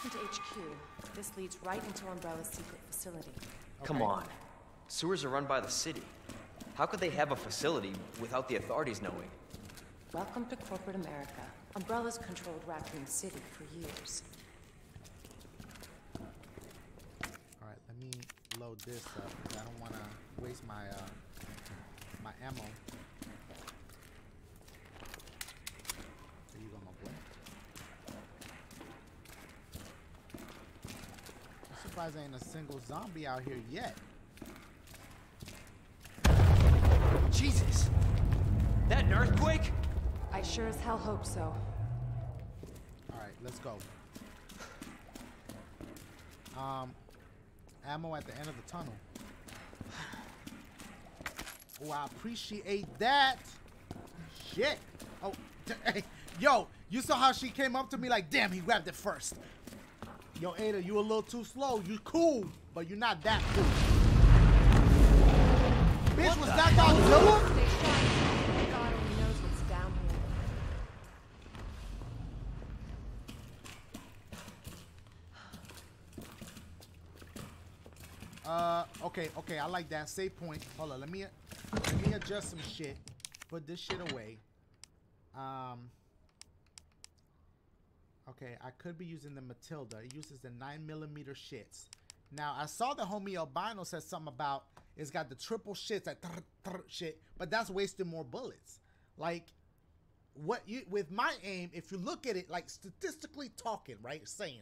Into HQ, this leads right into Umbrella's secret facility. Come on. Sewers are run by the city. How could they have a facility without the authorities knowing? Welcome to corporate America. Umbrella's controlled Raccoon City for years. All right, let me load this up 'cause I don't want to waste my uh, my ammo. There you go, my boy. I'm surprised there ain't a single zombie out here yet. Jesus! That an earthquake? I sure as hell hope so. All right, let's go. Um, ammo at the end of the tunnel. Oh, I appreciate that. Shit. Oh, hey, yo, you saw how she came up to me like, damn, he grabbed it first. Yo, Ada, you a little too slow. You cool, but you're not that cool. Bitch, was that Godzilla? Stay sharp. God only knows what's down here. Uh, okay, okay, I like that. Save point. Hold on, let me let me adjust some shit. Put this shit away. Um. Okay, I could be using the Matilda. It uses the nine millimeter shits. Now I saw the homie albino said something about it's got the triple shits, like trr, trr shit, but that's wasting more bullets. Like, what you with my aim, if you look at it, like statistically talking, right, saying,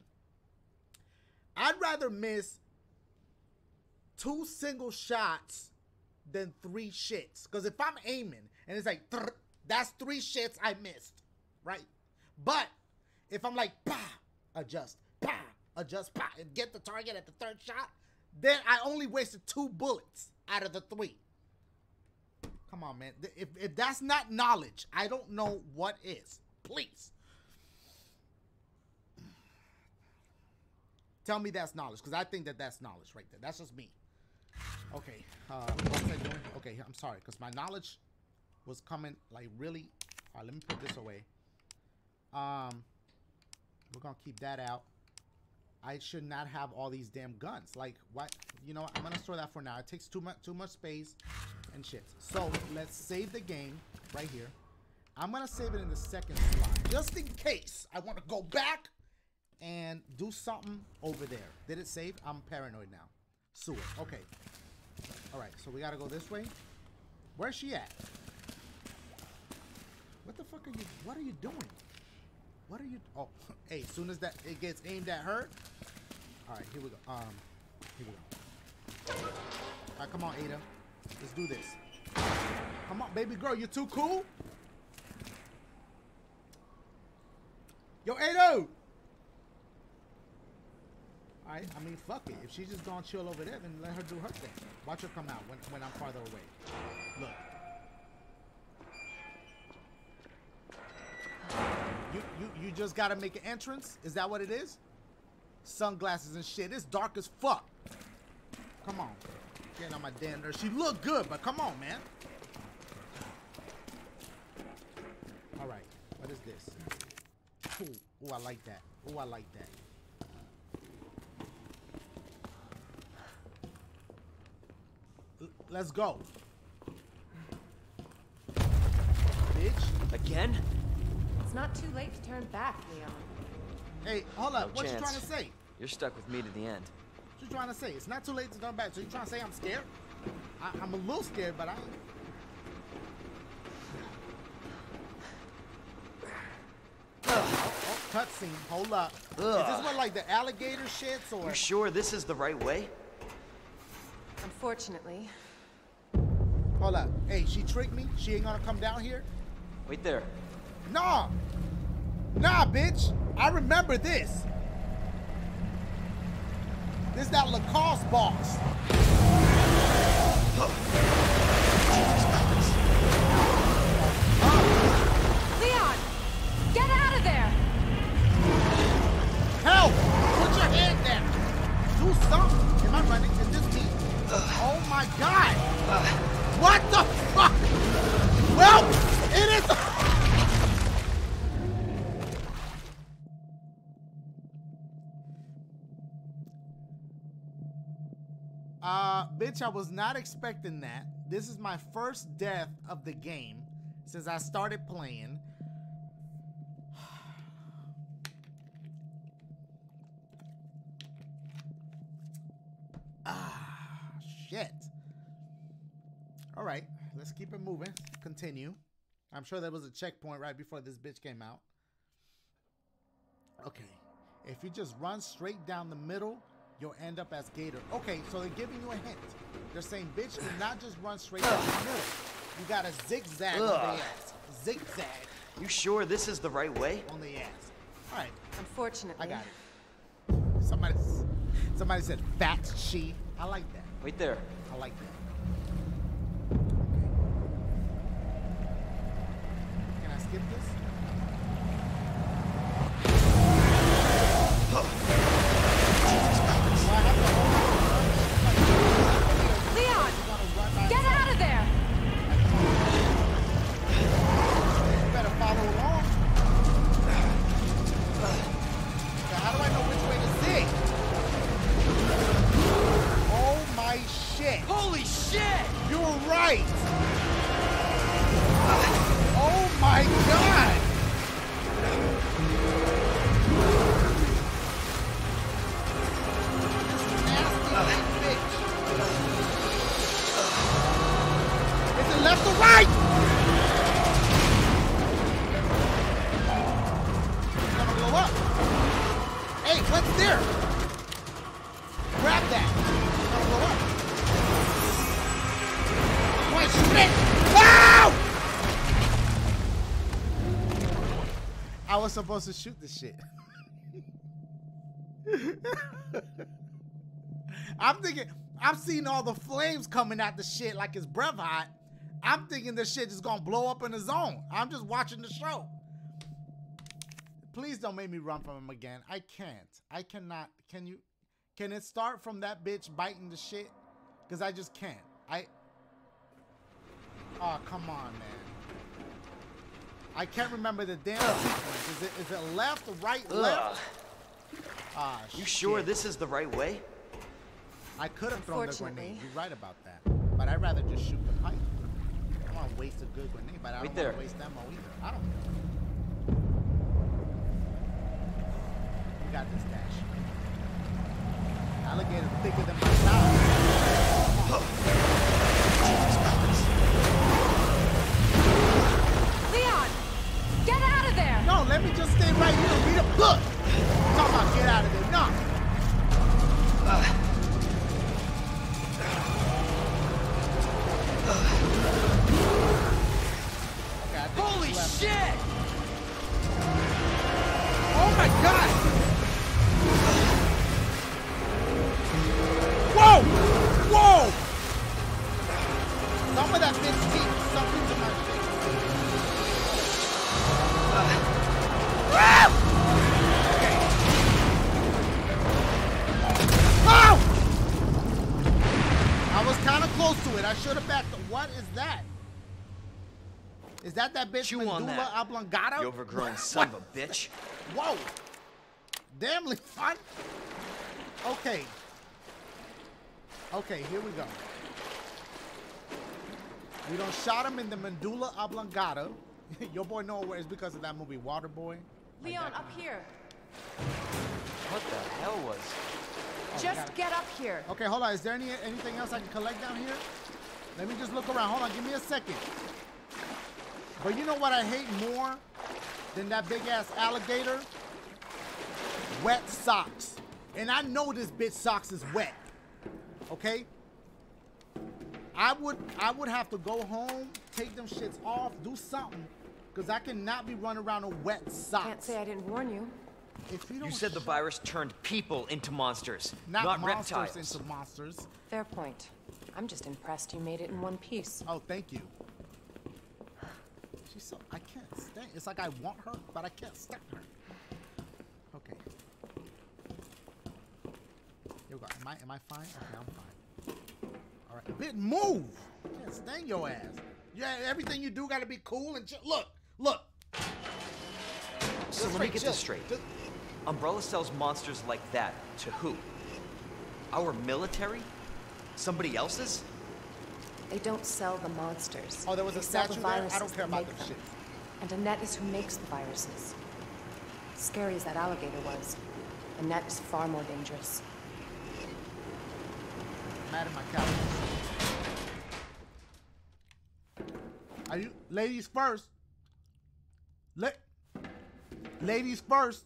I'd rather miss two single shots than three shits. Because if I'm aiming and it's like, "Trr," that's three shits I missed, right? But if I'm like, bah, adjust, bah, adjust, bah, and get the target at the third shot, then I only wasted two bullets out of the three. Come on, man. If, if that's not knowledge, I don't know what is. Please. Tell me that's knowledge, because I think that that's knowledge right there. That's just me. Okay, uh? Okay, I'm sorry, because my knowledge was coming like really. All right, let me put this away. Um, we're gonna keep that out. I should not have all these damn guns. Like, what? You know. I'm gonna store that for now. It takes too much, too much space and shit. So let's save the game right here. I'm gonna save it in the second slot, just in case I want to go back and do something over there. Did it save? I'm paranoid now. Sewer. Okay. All right. So we gotta go this way. Where's she at? What the fuck are you? What are you doing? What are you? Oh, hey, as soon as that it gets aimed at her. All right, here we go. Um, here we go. All right, come on, Ada. Let's do this. Come on, baby girl, you're too cool. Yo, Ada. Alright, I mean, fuck it. If she's just gonna chill over there, then let her do her thing. Watch her come out when, when I'm farther away. Look. You, you, you just gotta make an entrance? Is that what it is? Sunglasses and shit. It's dark as fuck. Come on. Getting on my damn nerves. She look good, but come on, man. Alright, what is this? Ooh, ooh, I like that. Ooh, I like that. L- let's go. Bitch. Again? It's not too late to turn back, Leon. Hey, hold up. No what you trying to say? You're stuck with me to the end. What you trying to say? It's not too late to turn back. So you trying to say I'm scared? I, I'm a little scared, but I ain't. Oh, oh, cutscene. Hold up. Is this Ugh. what like the alligator shits or? You sure this is the right way? Unfortunately, Hold up. Hey, she tricked me. She ain't gonna come down here. Wait there. Nah. Nah, bitch. I remember this. This that Lacoste boss. Leon, get out of there! Help! Put your hand down. Do something. Am I running? Is this me? Oh my god! What the fuck? Well, it is. Uh, bitch, I was not expecting that. This is my first death of the game since I started playing. Ah, shit. All right, let's keep it moving. Continue. I'm sure there was a checkpoint right before this bitch came out. Okay, if you just run straight down the middle, you'll end up as Gator. Okay, so they're giving you a hint. They're saying, bitch, do not just run straight down the middle. You gotta zigzag on the ass. Zigzag You sure this is the right way? on the ass. All right, Unfortunately, I got it. Somebody, somebody said fat she. I like that. Wait there. I like that. Was supposed to shoot this shit. I'm thinking, I'm seeing all the flames coming out the shit like it's breath hot. I'm thinking this shit is gonna blow up in the zone. I'm just watching the show. Please don't make me run from him again. I can't. I cannot. Can you? Can it start from that bitch biting the shit? Cause I just can't. I. Oh come on, man. I can't remember the damn sequence. Is it is it left, right, left? Ah, You sure this is the right way? I could have thrown the grenade. You're right about that. But I'd rather just shoot the pipe. I don't want to waste a good grenade, but I don't there. want to waste ammo either. I don't know. We got this dash. Alligator thicker than my thigh. Let me just stay right here and read a book. Talk about get out of there. Nah. Holy shit! Oh my god! Whoa! Whoa! Some of that bitch I was kind of close to it. I should have backed. What is that? Is that that bitch Chew Medulla that, oblongata? You overgrown son of a bitch. Whoa! Damn, Leon. Okay. Okay, here we go. We don't shot him in the medulla oblongata. Your boy know where it's because of that movie Waterboy. Leon, up here. What the hell was? Just get up here. Okay, hold on. Is there any anything else I can collect down here? Let me just look around. Hold on, give me a second. But you know what I hate more than that big ass alligator? Wet socks. And I know this bitch socks is wet. Okay? I would I would have to go home, take them shits off, do something. Cause I cannot be running around in wet socks. Can't say I didn't warn you. If you, You don't said the virus turned people into monsters, not, not, monsters reptiles. into monsters. Fair point. I'm just impressed you made it in one piece. Oh, thank you. She's so I can't stand. It's like I want her, but I can't stand her. Okay. Here we go. Am I am I fine? Okay, I'm fine. All right. Bit move. I can't stand your ass. Yeah, everything you do got to be cool and. Look, look. So Just let me get chill. this straight. Just- Umbrella sells monsters like that to who? Our military? Somebody else's? They don't sell the monsters. Oh, there was they a sell statue the there? I don't care about make them them. And Annette is who makes the viruses. Scary as that alligator was, Annette is far more dangerous. mad at my couch. Are you ladies first? La- ladies first.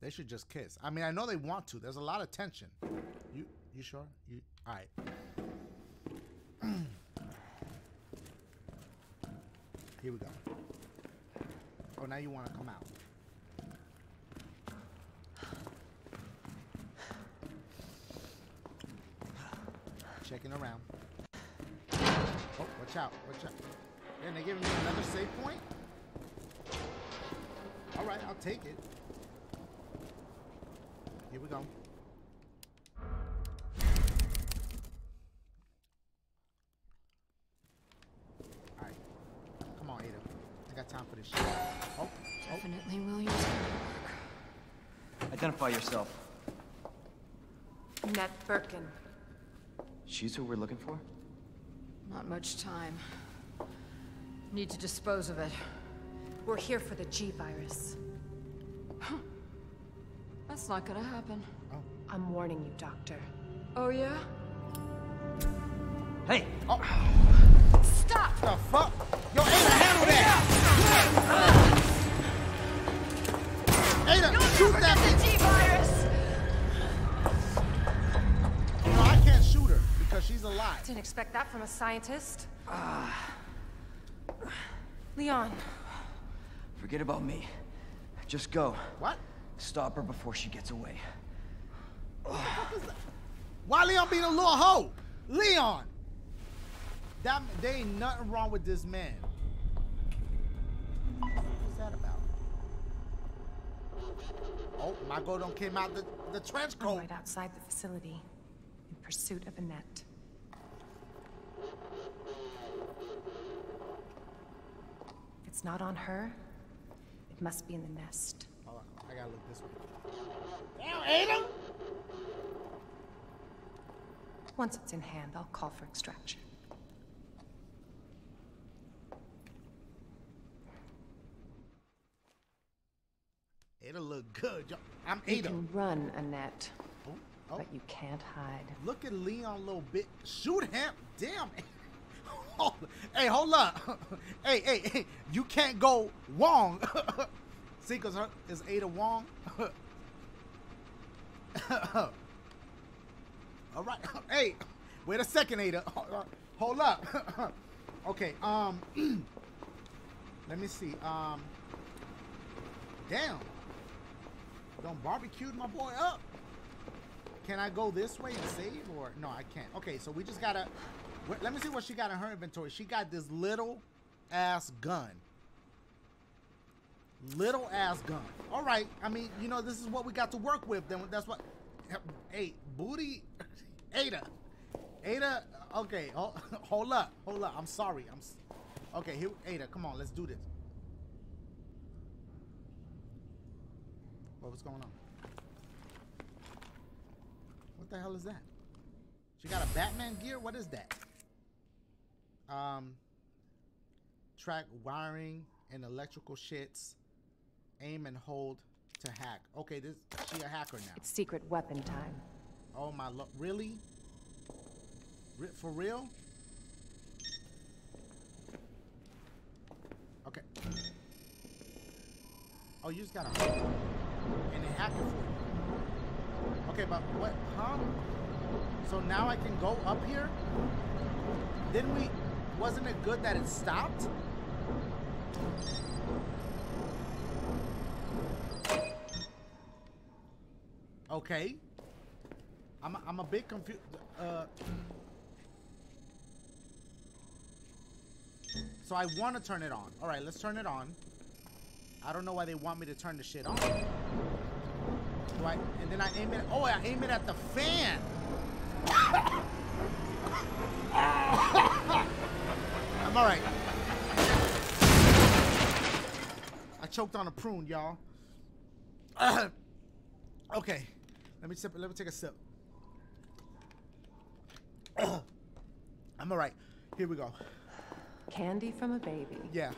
They should just kiss. I mean, I know they want to. There's a lot of tension. You you sure? You all right? Here we go. Oh, now you want to come out. Checking around. Oh, watch out, watch out. And they're giving me another save point? All right, I'll take it. Here we go. All right. Come on, Ada. I got time for this shit. Oh, oh. Definitely Williams. Identify yourself. Annette Birkin. She's who we're looking for? Not much time. Need to dispose of it. We're here for the G virus. That's not gonna happen. Oh. I'm warning you, Doctor. Oh yeah? Hey! Oh. Stop! The fuck? Yo, Ada, handle that! Ada, shoot that bitch! T-virus! She's alive. Didn't expect that from a scientist. Ah. Leon, Forget about me. Just go. What? Stop her before she gets away. Why Leon being a little hoe? Leon! That there ain't nothing wrong with this man. What was that about? Oh, my girl don't came out the, the trench coat. right outside the facility in pursuit of Annette. It's not on her, it must be in the nest. Hold on, I gotta look this way. Damn, Ada! Once it's in hand, I'll call for extraction. It'll look good. I'm You Ada. can run, Annette, Oh, oh. but you can't hide. Look at Leon little bit. Shoot him. Damn. Hold- hey, hold up. hey, hey, hey. You can't go Wong. See, because is Ada Wong? oh, All right. hey, wait a second, Ada. Hold up. okay. Um. let me see. Um. Damn. Don't barbecued my boy up. Can I go this way and save or no? I can't. Okay, so we just gotta. Let me see what she got in her inventory. She got this little ass gun. Little ass gun. All right. I mean, you know, this is what we got to work with. Then that's what. Hey, booty, Ada, Ada. Uh, okay, hold, hold up, hold up. I'm sorry. I'm. Okay, here, Ada. Come on, let's do this. What was going on? What the hell is that? She got a Batman gear? What is that? Um track wiring and electrical shits. Aim and hold to hack. Okay, this she a hacker now. It's secret weapon time. Oh my lo really? Re- for real? Okay. Oh, you just gotta hold and then hack it for you. Okay, but what? Huh? So now I can go up here? Didn't we? Wasn't it good that it stopped? Okay. I'm a, I'm a bit confused. Uh, so I want to turn it on. All right, let's turn it on. I don't know why they want me to turn the shit on. Do I? And then I aim it. Oh, I aim it at the fan. I'm all right. I choked on a prune, y'all. okay, let me sip. Let me take a sip. I'm all right. Here we go. Candy from a baby. Yeah.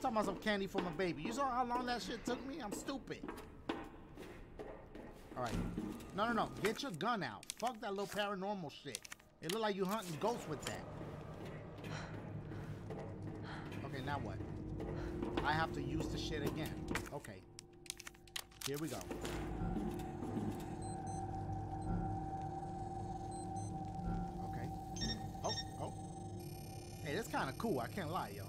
talking about some candy from a baby. You saw how long that shit took me? I'm stupid. All right. No, no, no. Get your gun out. Fuck that little paranormal shit. It look like you hunting ghosts with that. Okay, now what? I have to use the shit again. Okay. Here we go. Okay. Oh, oh. Hey, that's kind of cool. I can't lie, yo.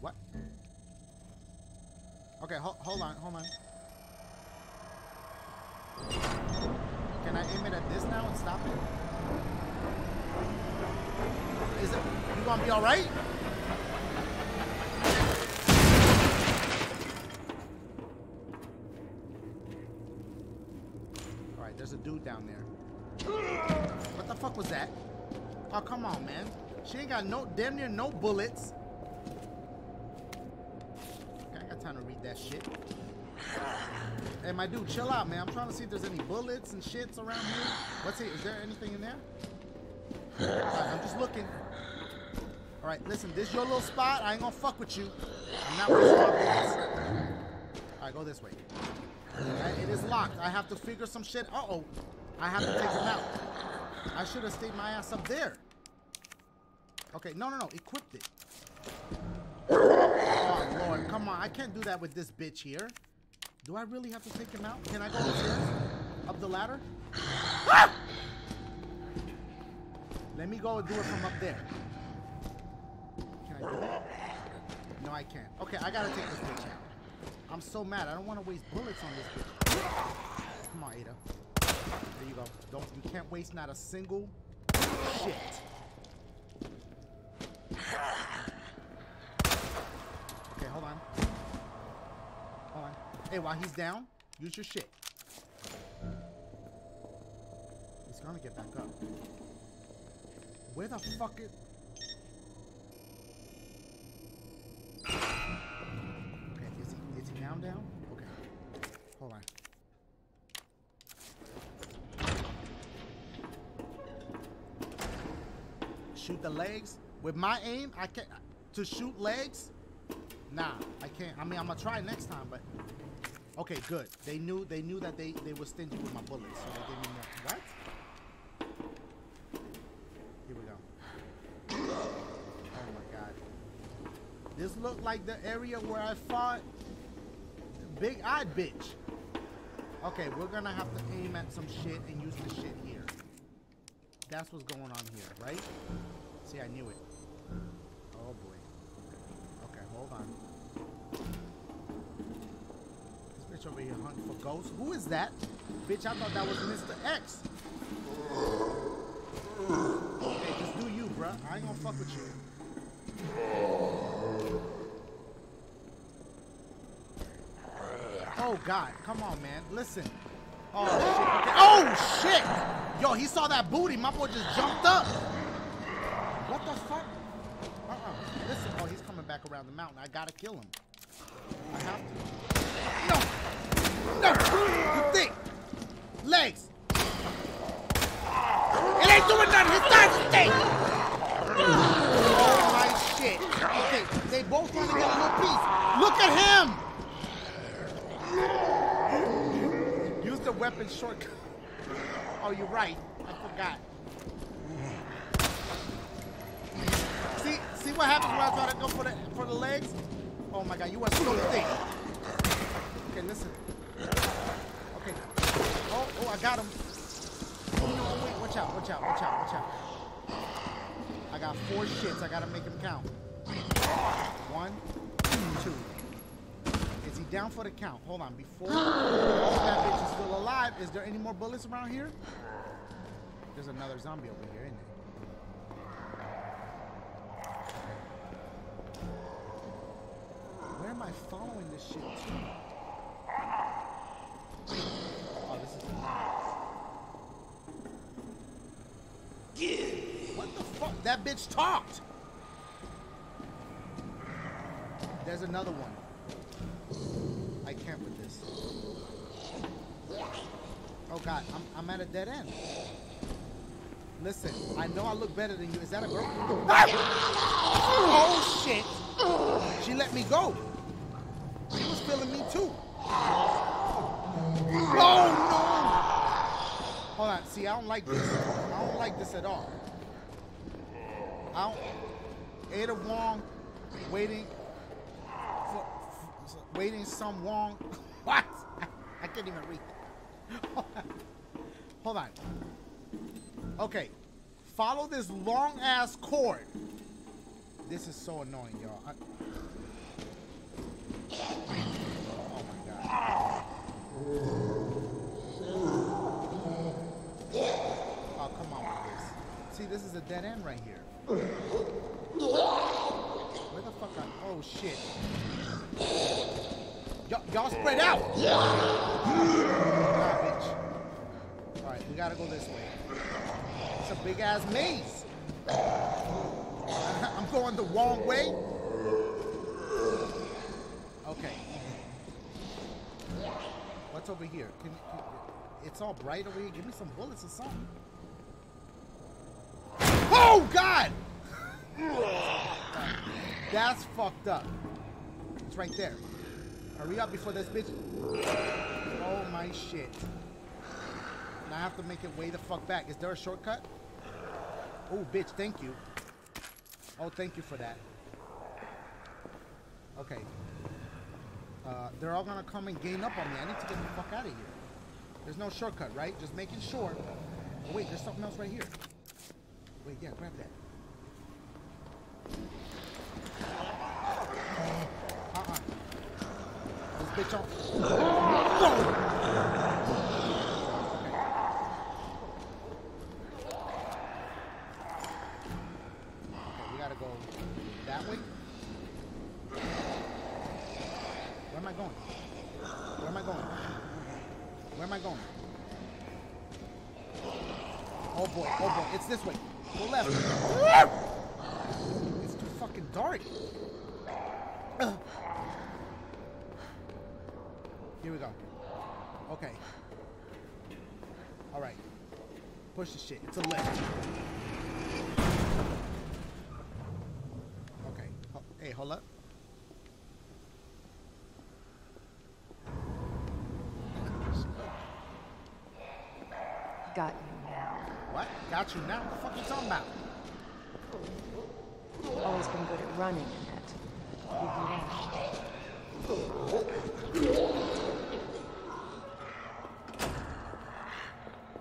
What? Okay, ho hold on, hold on. Can I aim it at this now and stop it? Is it? You gonna be all right? All right, there's a dude down there. What the fuck was that? Oh, come on, man. She ain't got no damn near no bullets. Okay, I got time to read that shit. Hey, my dude, chill out, man. I'm trying to see if there's any bullets and shits around here. What's it? Is there anything in there? Alright, I'm just looking. All right, listen, this is your little spot. I ain't gonna fuck with you. I'm not wasting my bullets. All right, go this way. Alright, It is locked. I have to figure some shit. Uh-oh. I have to take him out. I should have stayed my ass up there. Okay, no, no, no. Equipped it. Oh, Lord. Come on. I can't do that with this bitch here. Do I really have to take him out? Can I go upstairs? Up the ladder? Ah! Let me go and do it from up there. Can I do that? No, I can't. Okay, I gotta take this bitch out. I'm so mad. I don't want to waste bullets on this bitch. Come on, Ada. There you go. Don't. You can't waste not a single shit. Okay, hold on. Hey, while he's down, use your shit. He's gonna get back up. Where the fuck is... Okay, is he, is he down down? Okay. Hold on. Shoot the legs? With my aim, I can't... To shoot legs? Nah, I can't. I mean, I'm gonna try next time, but... Okay, good. They knew they knew that they, they were stingy with my bullets, so they gave me more. What? Here we go. Oh my god. This looked like the area where I fought Big Eyed Bitch. Okay, we're gonna have to aim at some shit and use the shit here. That's what's going on here, right? See, I knew it. Oh boy. Okay, hold on. Bitch over here hunting for ghosts. Who is that? Bitch, I thought that was Mr. X. Hey, just do you, bruh. I ain't gonna fuck with you. Oh God, come on, man. Listen. Oh shit. Oh shit! Yo, he saw that booty. My boy just jumped up. What the fuck? Uh-uh. Listen. Oh, he's coming back around the mountain. I gotta kill him. I have to. No. You think? Legs. It ain't doing nothing. His thighs stink. Oh my shit. Okay, they both want to get a little piece. Look at him. Use the weapon shortcut. Oh, you're right. I forgot. See, see what happens when I try to go for the for the legs? Oh my god, you are so thick. Okay, listen. Oh, oh, I got him. Oh no, wait, watch out, watch out, watch out, watch out. I got four shits. I gotta make him count. One, two. Is he down for the count? Hold on. Before that bitch is still alive, is there any more bullets around here? There's another zombie over here, isn't there? Where am I following this shit to? What the fuck? That bitch talked. There's another one. I can't with this. Oh god, I'm, I'm at a dead end. Listen, I know I look better than you. Is that a girl? Oh shit! She let me go. She was feeling me too. Oh no! Hold on. See, I don't like this. I don't like this at all. I don't. Ada Wong waiting for, for waiting some Wong. What? I can't even read. Hold on. Okay. Follow this long ass cord. This is so annoying, y'all. I- Oh my god. Oh, come on with this. See, this is a dead end right here. Where the fuck are... Oh, shit. Y'all- spread out! Alright, we gotta go this way. It's a big-ass maze. I'm going the wrong way? Okay. What's over here? Can, can, it's all bright over here. Give me some bullets or something. Oh God! That's fucked up. It's right there. Hurry up before this bitch. Oh my shit. I have to make it way the fuck back. Is there a shortcut? Oh, bitch, thank you. Oh, thank you for that. Okay. Uh, they're all gonna come and gain up on me. I need to get the fuck out of here. There's no shortcut, right? Just making sure. Oh, wait, there's something else right here. Wait, yeah, grab that. Uh-uh. This bitch on. No! Okay, we gotta go that way. Where am I going? Where am I going? Where am I going? Oh boy, oh boy, it's this way. Go left. It's too fucking dark. Ugh. Here we go. Okay. All right. Push the shit. It's a left. Okay. Ho- Hey, hold up. Got you now. What? Got you now? What the fuck are you talking about? Always been good at running, Annette.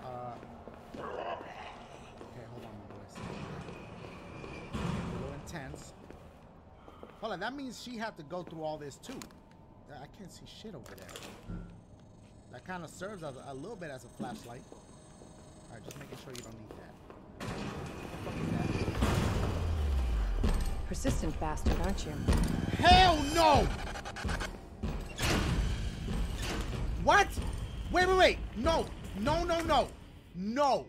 Uh, okay, hold on, my boys. A little intense. Hold on, that means she had to go through all this too. I I can't see shit over there. That kind of serves as a, a little bit as a flashlight. All right, just making sure you don't need that. What the fuck is that? Persistent bastard, aren't you? Hell no! What? Wait, wait, wait. No. No, no, no. No.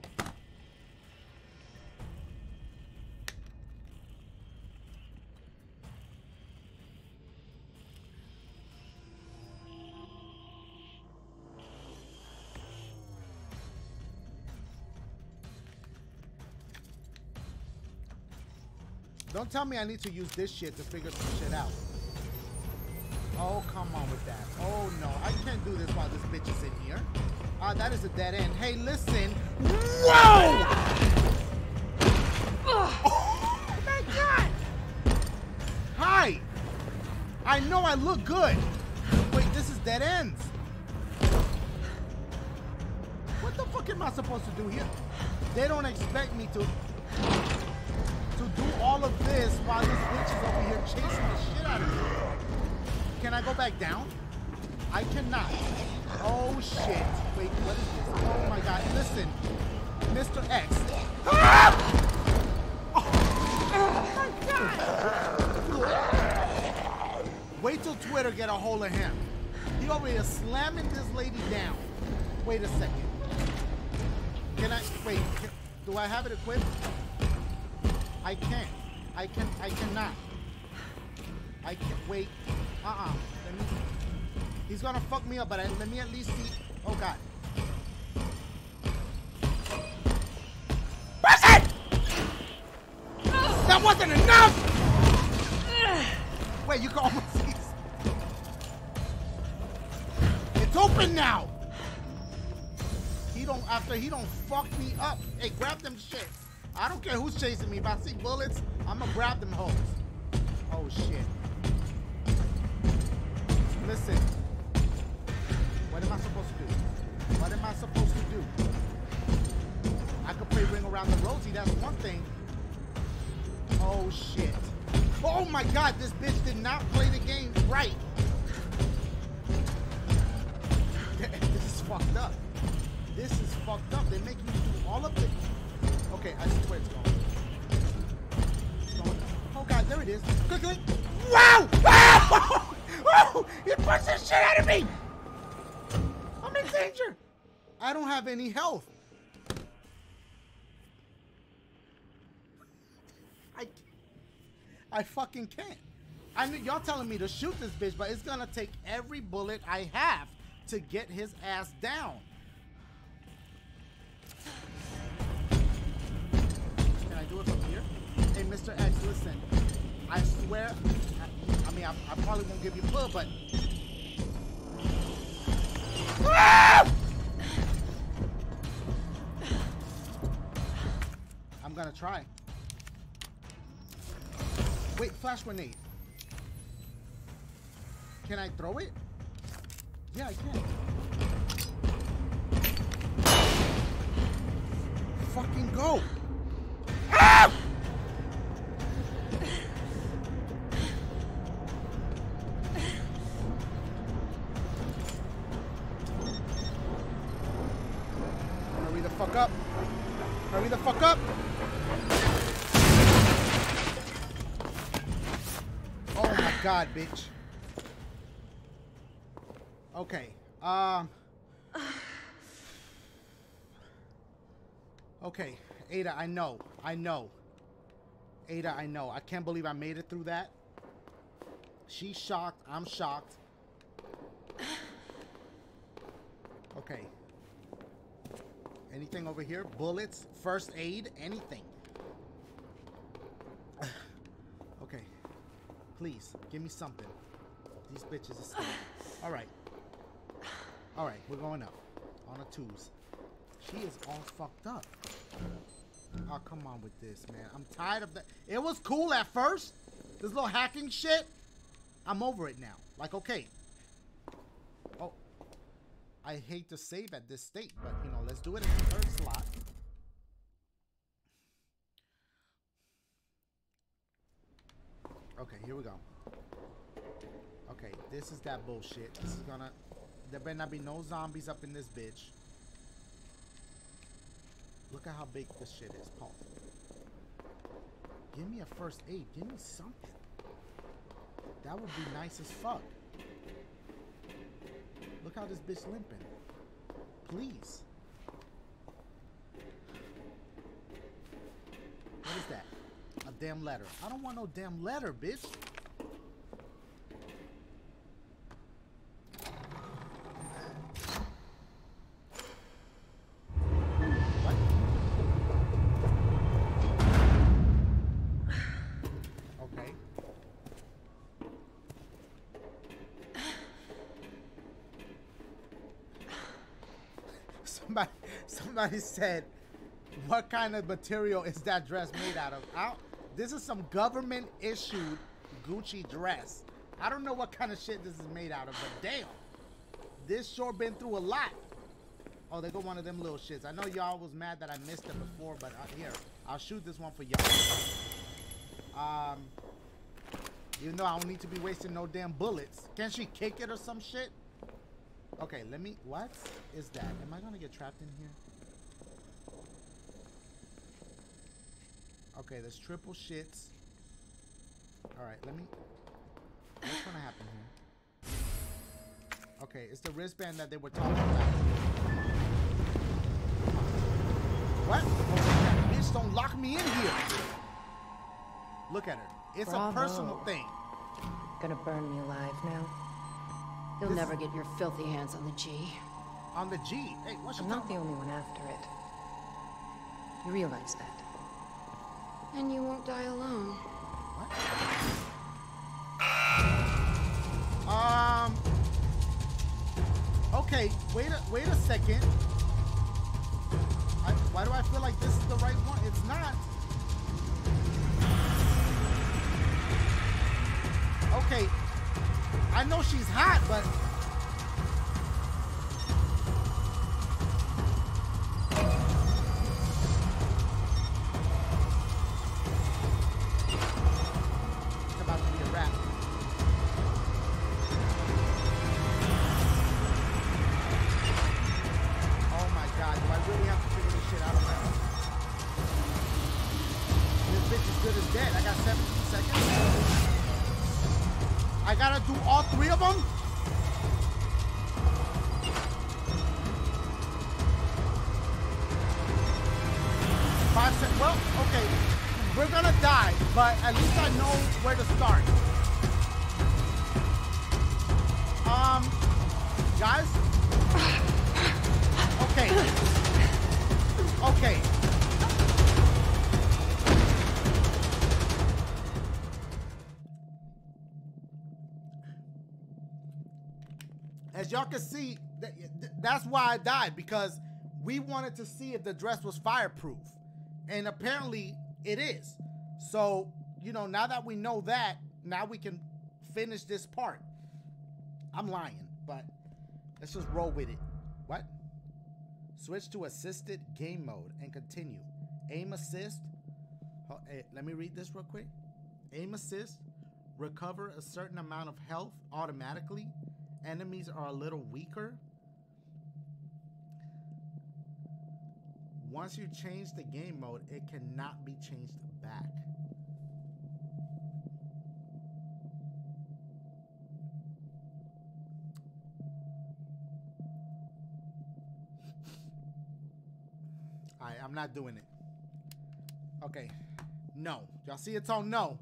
Don't tell me I need to use this shit to figure some shit out. Oh, come on with that. Oh, no. I can't do this while this bitch is in here. Ah, that is a dead end. Hey, listen. Whoa! Oh, my God! Hi! I know I look good. Wait, this is dead ends. What the fuck am I supposed to do here? They don't expect me to all of this while this bitch is over here chasing the shit out of me. Can I go back down? I cannot. Oh shit. Wait, what is this? Oh my god. Listen. Mr. X. Ah! Oh my god. Wait till Twitter get a hold of him. He over here slamming this lady down. Wait a second. Can I wait? Can, do I have it equipped? I can't. I can. I cannot. I can't. Wait. Uh-uh. Let me. He's gonna fuck me up, but I, let me at least see. Oh God. Press it! That wasn't enough. Wait, you can almost see. It's open now. He don't. After he don't fuck me up. Hey, grab them shit. I don't care who's chasing me. If I see bullets, I'm gonna grab them hoes. Oh shit. Listen. What am I supposed to do? What am I supposed to do? I could play Ring Around the Rosie, that's one thing. Oh shit. Oh my god, this bitch did not play the game right. This is fucked up. This is fucked up. They make me do all of it. Okay, I see where it's going. Oh god, there it is. Quickly. Wow! Wow! Oh! He punched the shit out of me! I'm in danger! I don't have any health. I. I fucking can't. I mean, y'all telling me to shoot this bitch, but it's gonna take every bullet I have to get his ass down. Can I do it? Hey, Mr. X, listen. I swear. I, I mean, I, I probably won't give you blood, but. Ah! I'm gonna try. Wait, flash grenade. Can I throw it? Yeah, I can. Fucking go! Ah! Hurry the fuck up. Hurry the fuck up. Oh my god, bitch. Okay. Um. Okay, Ada, I know. I know. Ada, I know. I can't believe I made it through that. She's shocked. I'm shocked. Okay. Anything over here? Bullets, first aid, anything. okay. Please, give me something. These bitches are scared. All right. All right, we're going up on a twos. She is all fucked up. Oh, come on with this, man. I'm tired of that. It was cool at first. This little hacking shit. I'm over it now. Like, okay. Oh. I hate to save at this state, but, you know, let's do it in the third slot. Okay, here we go. Okay, this is that bullshit. This is gonna... There better not be no zombies up in this bitch. Look at how big this shit is, Paul. Give me a first aid. Give me something. That would be nice as fuck. Look how this bitch limping. Please. What is that? A damn letter. I don't want no damn letter, bitch. Somebody, said, "What kind of material is that dress made out of?" This is some government issued Gucci dress. I don't know what kind of shit this is made out of, but damn, this sure been through a lot. Oh, they got one of them little shits. I know y'all was mad that I missed it before, but uh, here, I'll shoot this one for y'all. Um, even though I don't need to be wasting no damn bullets. Can she kick it or some shit? Okay, let me. What is that? Am I gonna get trapped in here? Okay, there's triple shits. All right, let me. What's gonna happen here? Okay, it's the wristband that they were talking about. What? Oh, bitch, don't lock me in here. Look at her. It's a personal thing. Gonna burn me alive now. You'll This- never get your filthy hands on the G. On the G? Hey, what's I'm not the only one after it. You realize that? And you won't die alone. What? Um. Okay, wait a wait a second. I, why do I feel like this is the right one? It's not. Okay, I know she's hot, but that's why I died because we wanted to see if the dress was fireproof. And apparently it is. So, you know, now that we know that, now we can finish this part. I'm lying, but let's just roll with it. What? Switch to assisted game mode and continue. Aim assist. Ho- eh, let me read this real quick. Aim assist. Recover a certain amount of health automatically. Enemies are a little weaker. Once you change the game mode, it cannot be changed back. Alright, I'm not doing it. Okay. No. Y'all see it's on no.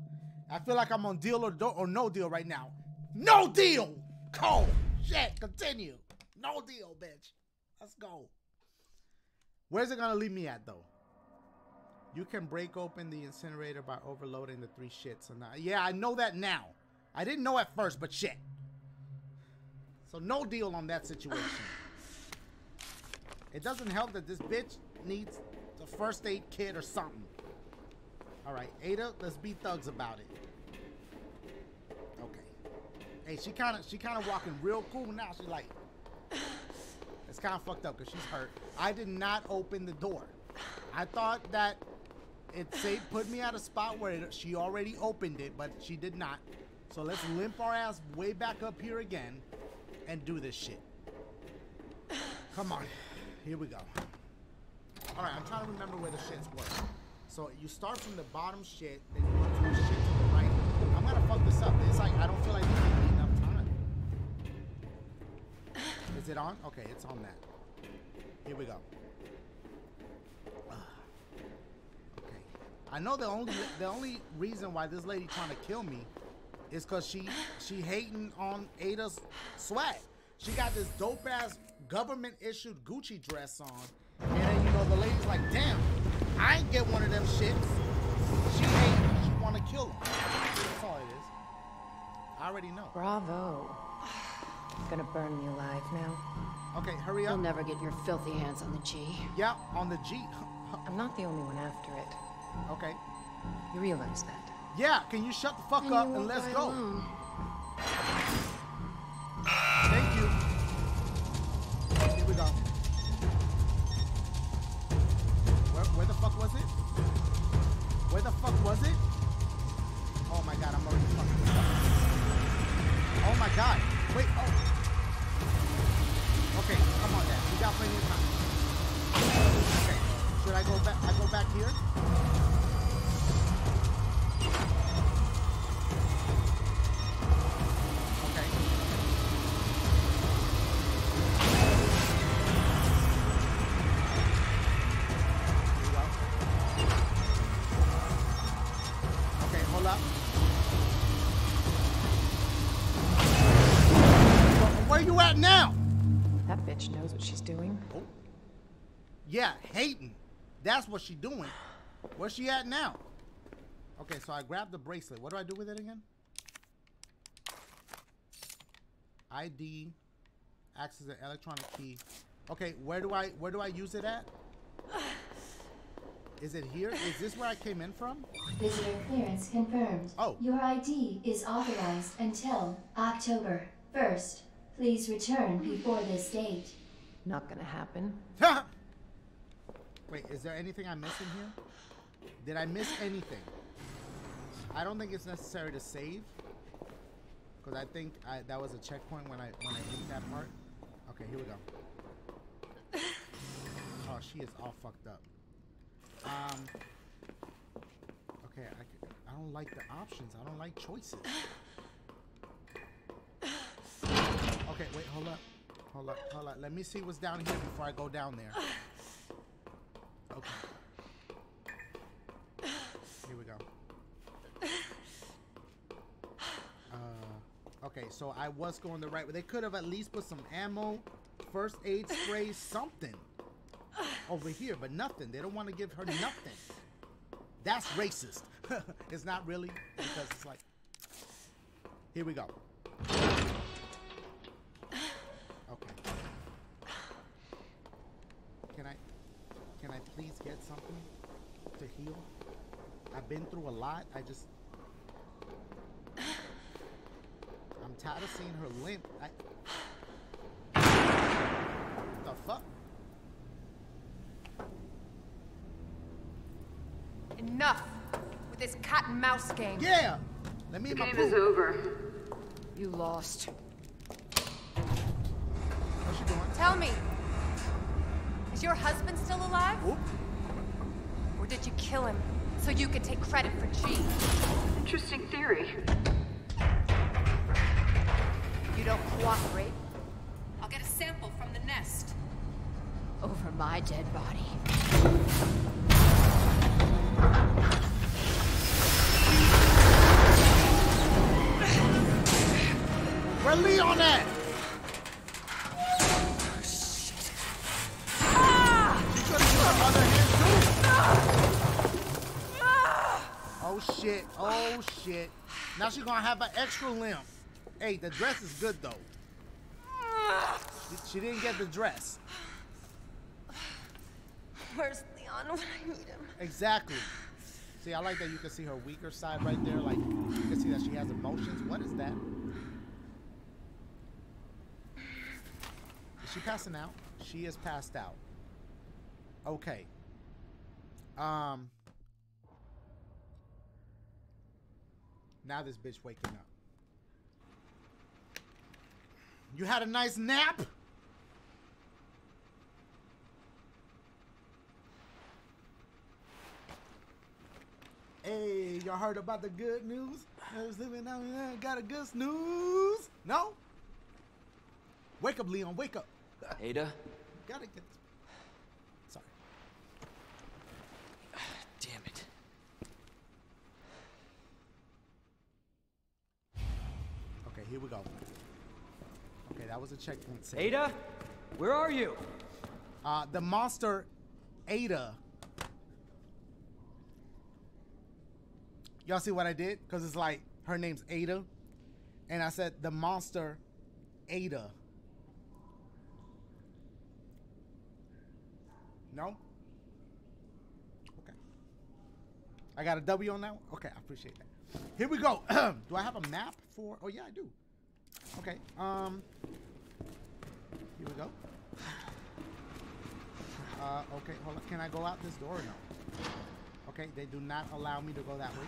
I feel like I'm on deal or, or no deal right now. No deal! Cole! Shit, continue. No deal, bitch. Let's go. Where's it gonna leave me at though? You can break open the incinerator by overloading the three shits. And I, yeah, I know that now. I didn't know at first, but shit. So no deal on that situation. It doesn't help that this bitch needs the first aid kit or something. All right, Ada, let's be thugs about it. Okay. Hey, she kind of she kind of walking real cool now. She like, it's kind of fucked up because she's hurt. I did not open the door. I thought that it say put me at a spot where it, she already opened it, but she did not. So let's limp our ass way back up here again and do this shit. Come on. Here we go. Alright, I'm trying to remember where the shits were. So you start from the bottom shit, then you go to the shit to the right. I'm gonna fuck this up. It's like I don't feel like Is it on? Okay, it's on that. Here we go. Ah. Okay. I know the only the only reason why this lady trying to kill me is cause she she hating on Ada's swag. She got this dope ass government issued Gucci dress on, and then you know the lady's like, damn, I ain't get one of them shits. She hating, she wanna kill him. That's all it is. I already know. Bravo. Gonna burn me alive now. Okay, hurry up. You'll never get your filthy hands on the G. Yeah, on the G. I'm not the only one after it. okay. You realize that? Yeah, can you shut the fuck And up and let's go? alone. Thank you. Here we go. Where, where the fuck was it? Where the fuck was it? Oh my god, I'm already fucking this. Oh my god. Wait, oh. Okay, come on then. We got plenty of time. Okay. Should I go back I go back here? Yeah, hating. That's what she doing. Where's she at now? Okay, so I grabbed the bracelet. What do I do with it again? ID, access an electronic key. Okay, where do I where do I use it at? Is it here? Is this where I came in from? Visitor clearance confirmed. Oh. Your ID is authorized until October 1st. Please return before this date. Not gonna happen. Wait, is there anything I'm missing here? Did I miss anything? I don't think it's necessary to save. Because I think I, that was a checkpoint when I when I hit that part. Okay, here we go. Oh, she is all fucked up. Um. Okay, I, I don't like the options. I don't like choices. Okay, wait, hold up. Hold up, hold up. Let me see what's down here before I go down there. Okay. Here we go. Uh, okay, so I was going the right way. They could have at least put some ammo, first aid spray, something over here, but nothing. They don't want to give her nothing. That's racist. it's not really because it's like. Here we go. Please get something to heal? I've been through a lot. I just I'm tired of seeing her limp. I the fuck? Enough with this cat and mouse game. Yeah! Let me The game is over. You lost. What's she doing? Tell me, is your husband still alive? Oop. Or did you kill him so you could take credit for G? Interesting theory. You don't cooperate? I'll get a sample from the nest. Over my dead body. Where Leon at? shit. Now she's gonna have an extra limp. Hey, the dress is good though. She, she didn't get the dress. Where's Leon when I need him? Exactly. See, I like that you can see her weaker side right there. Like, you can see that she has emotions. What is that? Is she passing out? She is passed out. Okay. Um. Now this bitch waking up. You had a nice nap? Hey, y'all heard about the good news? I was living out here, got a good snooze. No? Wake up, Leon, wake up. Ada? Gotta get. Sorry. Damn it. Okay, here we go. Okay, that was a checkpoint. save. Ada? Where are you? Uh, the monster Ada. Y'all see what I did? Because it's like her name's Ada. And I said the monster Ada. No? Okay. I got a W on that one? Okay, I appreciate that. Here we go. do I have a map for. Oh, yeah, I do. Okay. Um. Here we go. Uh, okay, hold on. Can I go out this door or no? Okay, they do not allow me to go that way.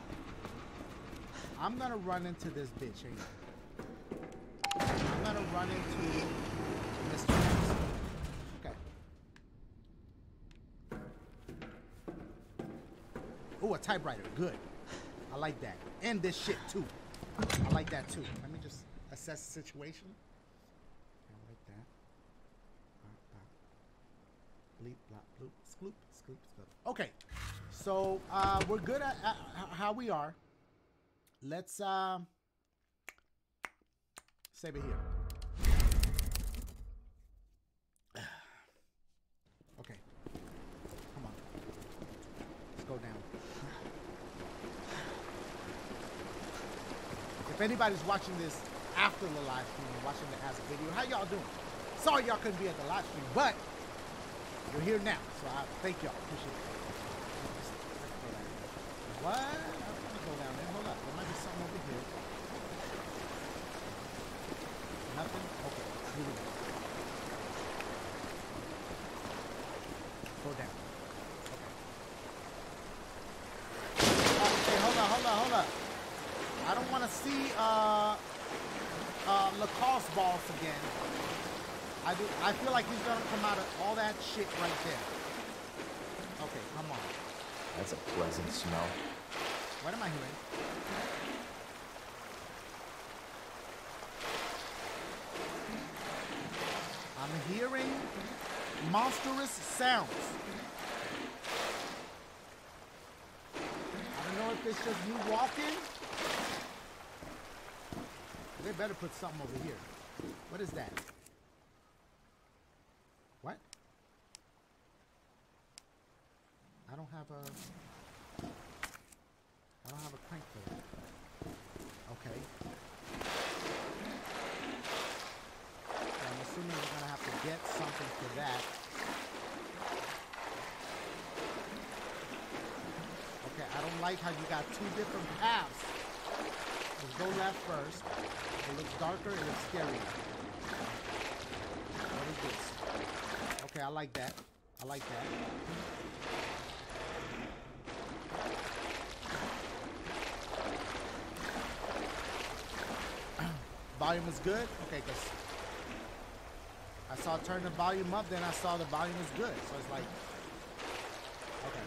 I'm gonna run into this bitch, ain't? I'm gonna run into Mr. Jackson. Okay. Oh, a typewriter. Good. I like that. And this shit too. I like that too. Let me just assess the situation. I like that. Bop, bop. Bleep, blop, bloop. Okay, so uh, we're good at, at how we are. Let's uh, save it here. Okay, come on. Let's go down. If anybody's watching this after the live stream watching it as a video, how y'all doing? Sorry y'all couldn't be at the live stream, but you're here now, so I thank y'all. Appreciate it. What? I don't want to go down there. Hold up. There might be something over here. Nothing? Okay. Here we go. Go down. Okay. Okay, hold on, hold on, hold on. I don't want to see uh, uh, Lacoste balls again. I do. I feel like he's gonna come out of all that shit right there. Okay, come on. That's a pleasant smell. What am I hearing? I'm hearing monstrous sounds. I don't know if it's just you walking. They better put something over here. What is that? What? I don't have a. I don't have a crank for that. Okay. I'm assuming we're gonna have to get something for that. Okay, I don't like how you got two different paths. Let's go left first. It looks darker, it looks scarier. What is this? Okay, I like that. I like that. Volume is good? Okay, because I saw turn the volume up, then I saw the volume is good. So it's like, okay.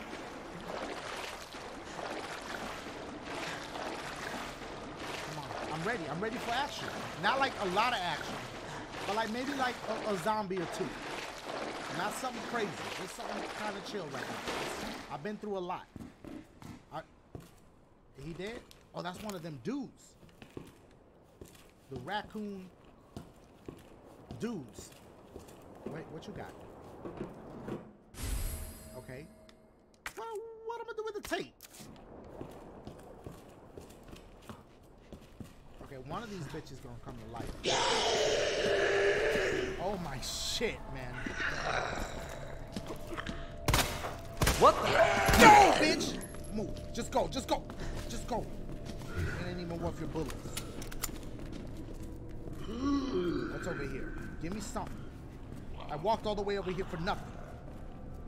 Come on, I'm ready. I'm ready for action. Not like a lot of action, but like maybe like a, a zombie or two. Not something crazy. Just something kind of chill right now. I've been through a lot. I, he dead? Oh, that's one of them dudes the raccoon dudes. Wait, what you got? Okay. Well, what am I do with the tape? Okay, one of these bitches gonna come to life. Oh my shit, man. What the? No, bitch! Move. Just go, just go. Just go. It ain't even worth your bullets. What's over here? Give me something. I walked all the way over here for nothing.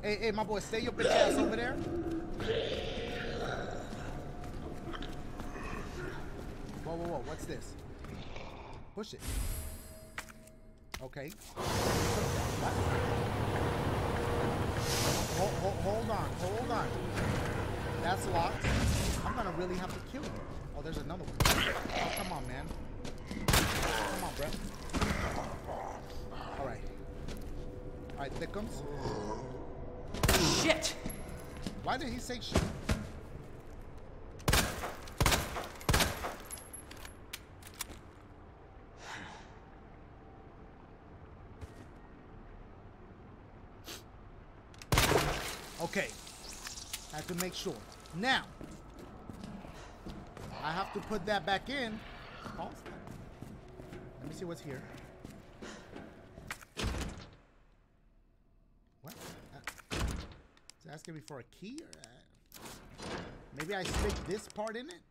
Hey, hey, my boy, stay your bitch ass over there. Whoa, whoa, whoa, what's this? Push it. Okay. Hold, hold, hold on, hold on. That's locked. I'm gonna really have to kill you. Oh, there's another one. Oh, come on, man. Come on, bro. All right. All right, thickums. Shit! Why did he say shit? Okay. I have to make sure. Now, I have to put that back in. Pause. Let me see what's here. What? Uh, Is asking me for a key? Or, uh, maybe I stick this part in it?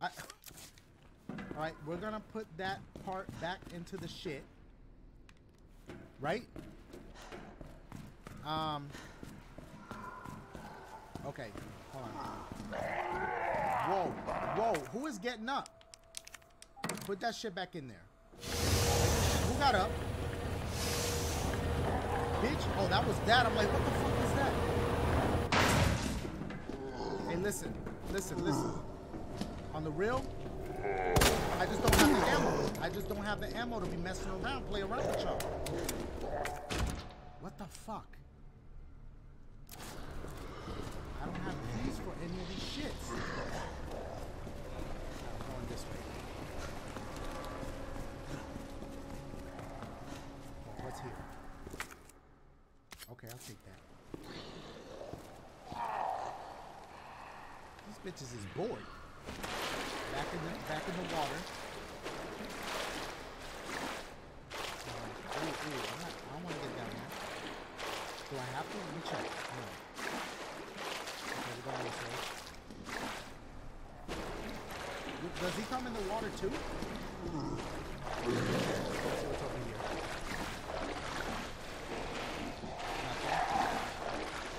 I, all right, we're gonna put that part back into the shit. Right? Um. Okay, hold on. Whoa, whoa, who is getting up? Put that shit back in there. Who got up? Bitch? Oh, that was that. I'm like, what the fuck is that? Hey, listen, listen, listen. On the real, I just don't have the ammo. I just don't have the ammo to be messing around, play around with y'all. What the fuck? I don't have keys for any of these shits. I'm going this way. What's here? Okay, I'll take that. These bitches is. Back in the back in the water. Uh, ooh, ooh, I'm not, I don't want to get down there. Do I have to? Let me check. No. Does he come in the water too? Let's see what's over here.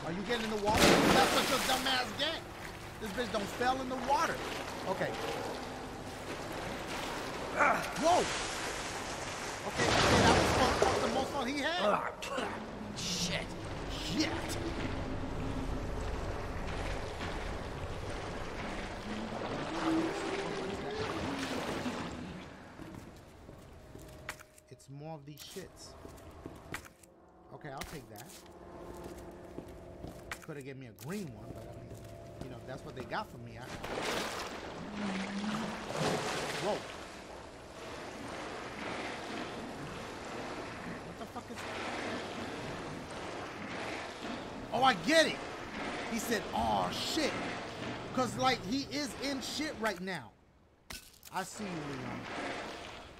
Are you getting in the water? That's what your dumb ass get. This bitch don't fell in the water. Okay. Whoa! Okay, okay, that was fun. That was the most fun he had. Ah, shit. Shit! It's more of these shits. Okay, I'll take that. Could have given me a green one, but I mean, you know, if that's what they got for me. I... Whoa. What the fuck is Oh, I get it. He said, oh, shit. Because, like, he is in shit right now. I see you, Leon.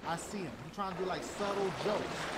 I see him. He's trying to do, like, subtle jokes.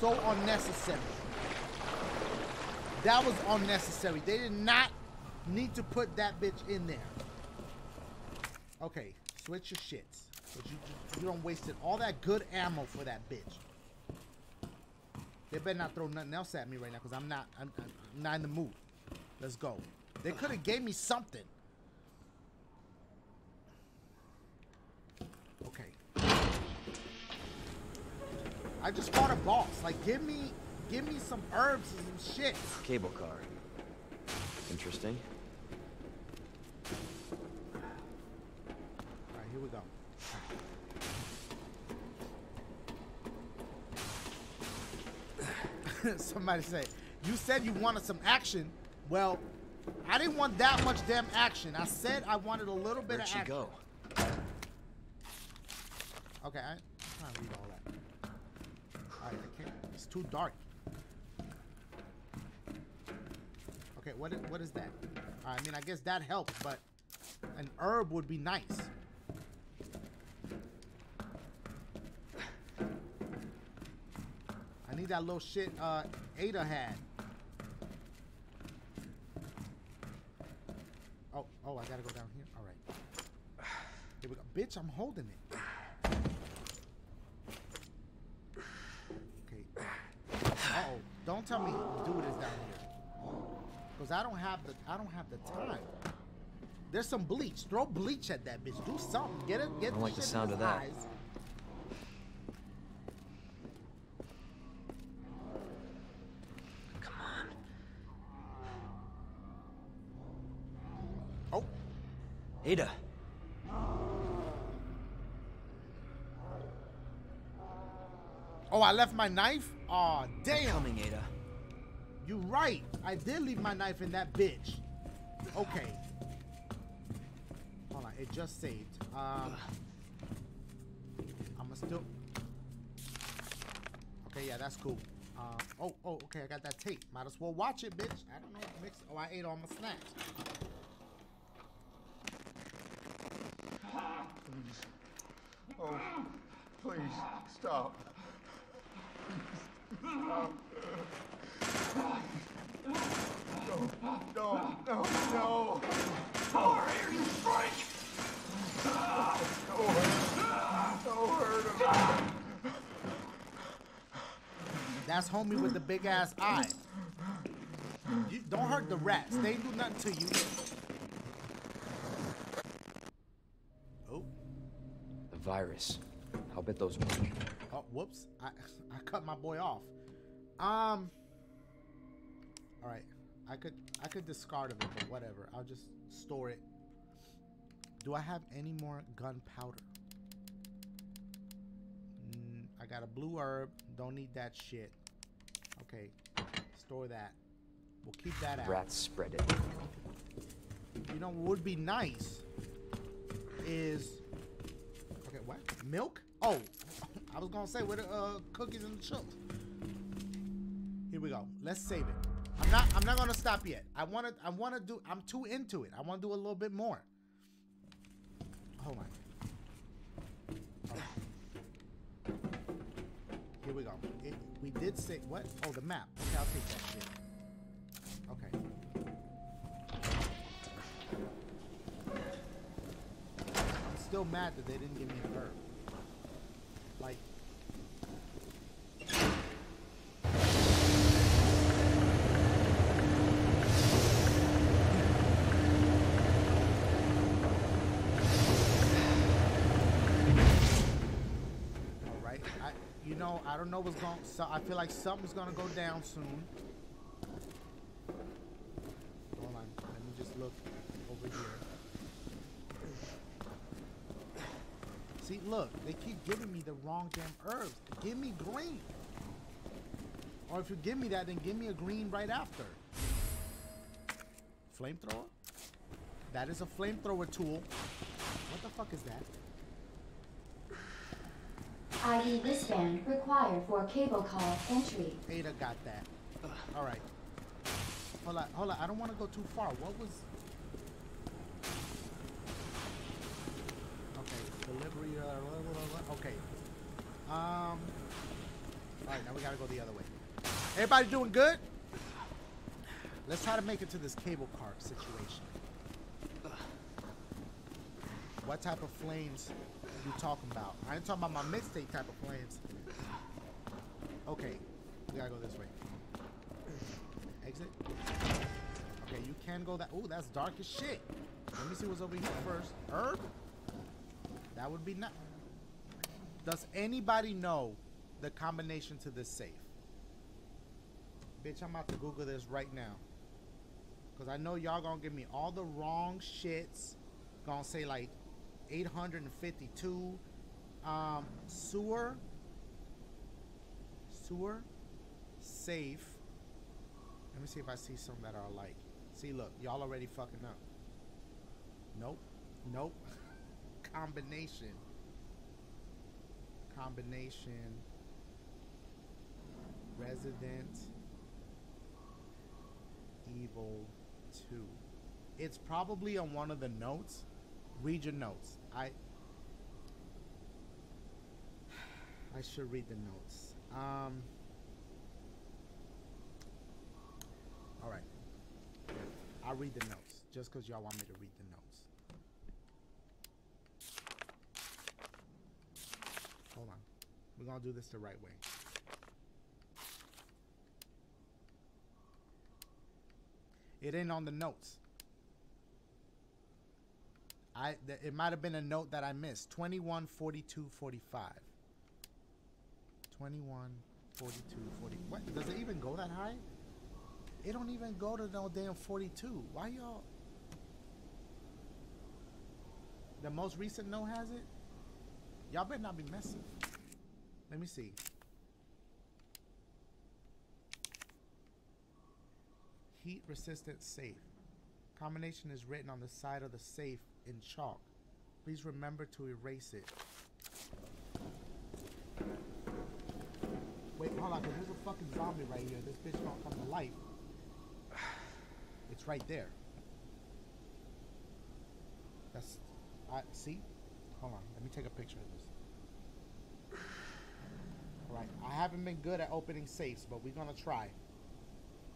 So unnecessary. That was unnecessary. They did not need to put that bitch in there. Okay, switch your shits. But you, you, don't wasted all that good ammo for that bitch. They better not throw nothing else at me right now because I'm not I'm, I'm not in the mood. Let's go. They could have gave me something. Okay. I just fought a boss. Like give me give me some herbs and some shit. Cable car. Interesting. Alright, here we go. Somebody say, you said you wanted some action. Well, I didn't want that much damn action. I said I wanted a little bit Where'd of she go? Okay, I, I'm trying to read all that. Too dark. Okay, what is, what is that? I mean, I guess that helps, but an herb would be nice. I need that little shit uh, Ada had. Oh, oh, I gotta go down here. All right. Here we go. Bitch, I'm holding it. Okay. Uh-oh. Don't tell me dude is down here. Cause I don't have the I don't have the time. There's some bleach. Throw bleach at that bitch. Do something. Get it. Get I don't like the sound of that. eyes. Oh, Ada. Oh! I left my knife. Aw, damn. Coming, Ada. You right. I did leave my knife in that bitch. Okay. Hold on. It just saved. Um. I'ma still. Okay, yeah, that's cool. Uh, oh, oh, okay, I got that tape. Might as well watch it, bitch. I don't know what mix. Oh, I ate all my snacks. Oh, please, stop. Stop. No, no, no, no. No hurt him. That's homie with the big ass eye. You, don't hurt the rats. They do nothing to you. Oh, The virus. I'll bet those work. Oh, whoops! I I cut my boy off. Um. All right, I could I could discard of it, but whatever. I'll just store it. Do I have any more gunpowder? Mm, I got a blue herb. Don't need that shit. Okay, store that. We'll keep that out. Rats spread it. You know what would be nice is okay. What milk? Oh, I was gonna say with the uh, cookies and the chips. Here we go. Let's save it. I'm not. I'm not gonna stop yet. I want to. I want to do. I'm too into it. I want to do a little bit more. Hold on. Here we go. It, we did say what? Oh, the map. Okay, I'll take that shit. Okay. I'm still mad that they didn't give me a herb. I don't know what's going. So I feel like something's gonna go down soon. Hold on. Let me just look over here. See, look, they keep giving me the wrong damn herbs. Give me green. Or if you give me that, then give me a green right after. Flamethrower? That is a flamethrower tool. What the fuck is that? ID wristband required for cable car entry. Ada got that. All right. Hold on, hold on. I don't want to go too far. What was? Okay, delivery. Uh, blah, blah, blah. Okay. Um. All right, now we gotta go the other way. Everybody doing good? Let's try to make it to this cable car situation. What type of flames you talking about? I ain't talking about my mixtape type of flames. Okay, we gotta go this way. Exit. Okay, you can go that. Oh, that's dark as shit. Let me see what's over here first. Herb? That would be nice. Does anybody know the combination to this safe? Bitch, I'm about to Google this right now. Because I know y'all gonna give me all the wrong shits. Gonna say like 852. Um, sewer. Sewer. Safe. Let me see if I see some that are like. See, look, y'all already fucking up. Nope. Nope. Combination. Combination. Resident Evil 2. It's probably on one of the notes. Read your notes. I I should read the notes. Um All right. I'll read the notes just cuz y'all want me to read the notes. Hold on. We're going to do this the right way. It ain't on the notes. I th- it might have been a note that I missed. 21 42 45. 21 42 40. What? Does it even go that high? It don't even go to no damn 42. Why y'all The most recent note has it? Y'all better not be messing. Let me see. Heat resistant safe. Combination is written on the side of the safe in chalk. Please remember to erase it. Wait, hold on, there's a fucking zombie right here. This bitch don't come to life. It's right there. That's, I see. Hold on, let me take a picture of this. All right, I haven't been good at opening safes, but we're gonna try.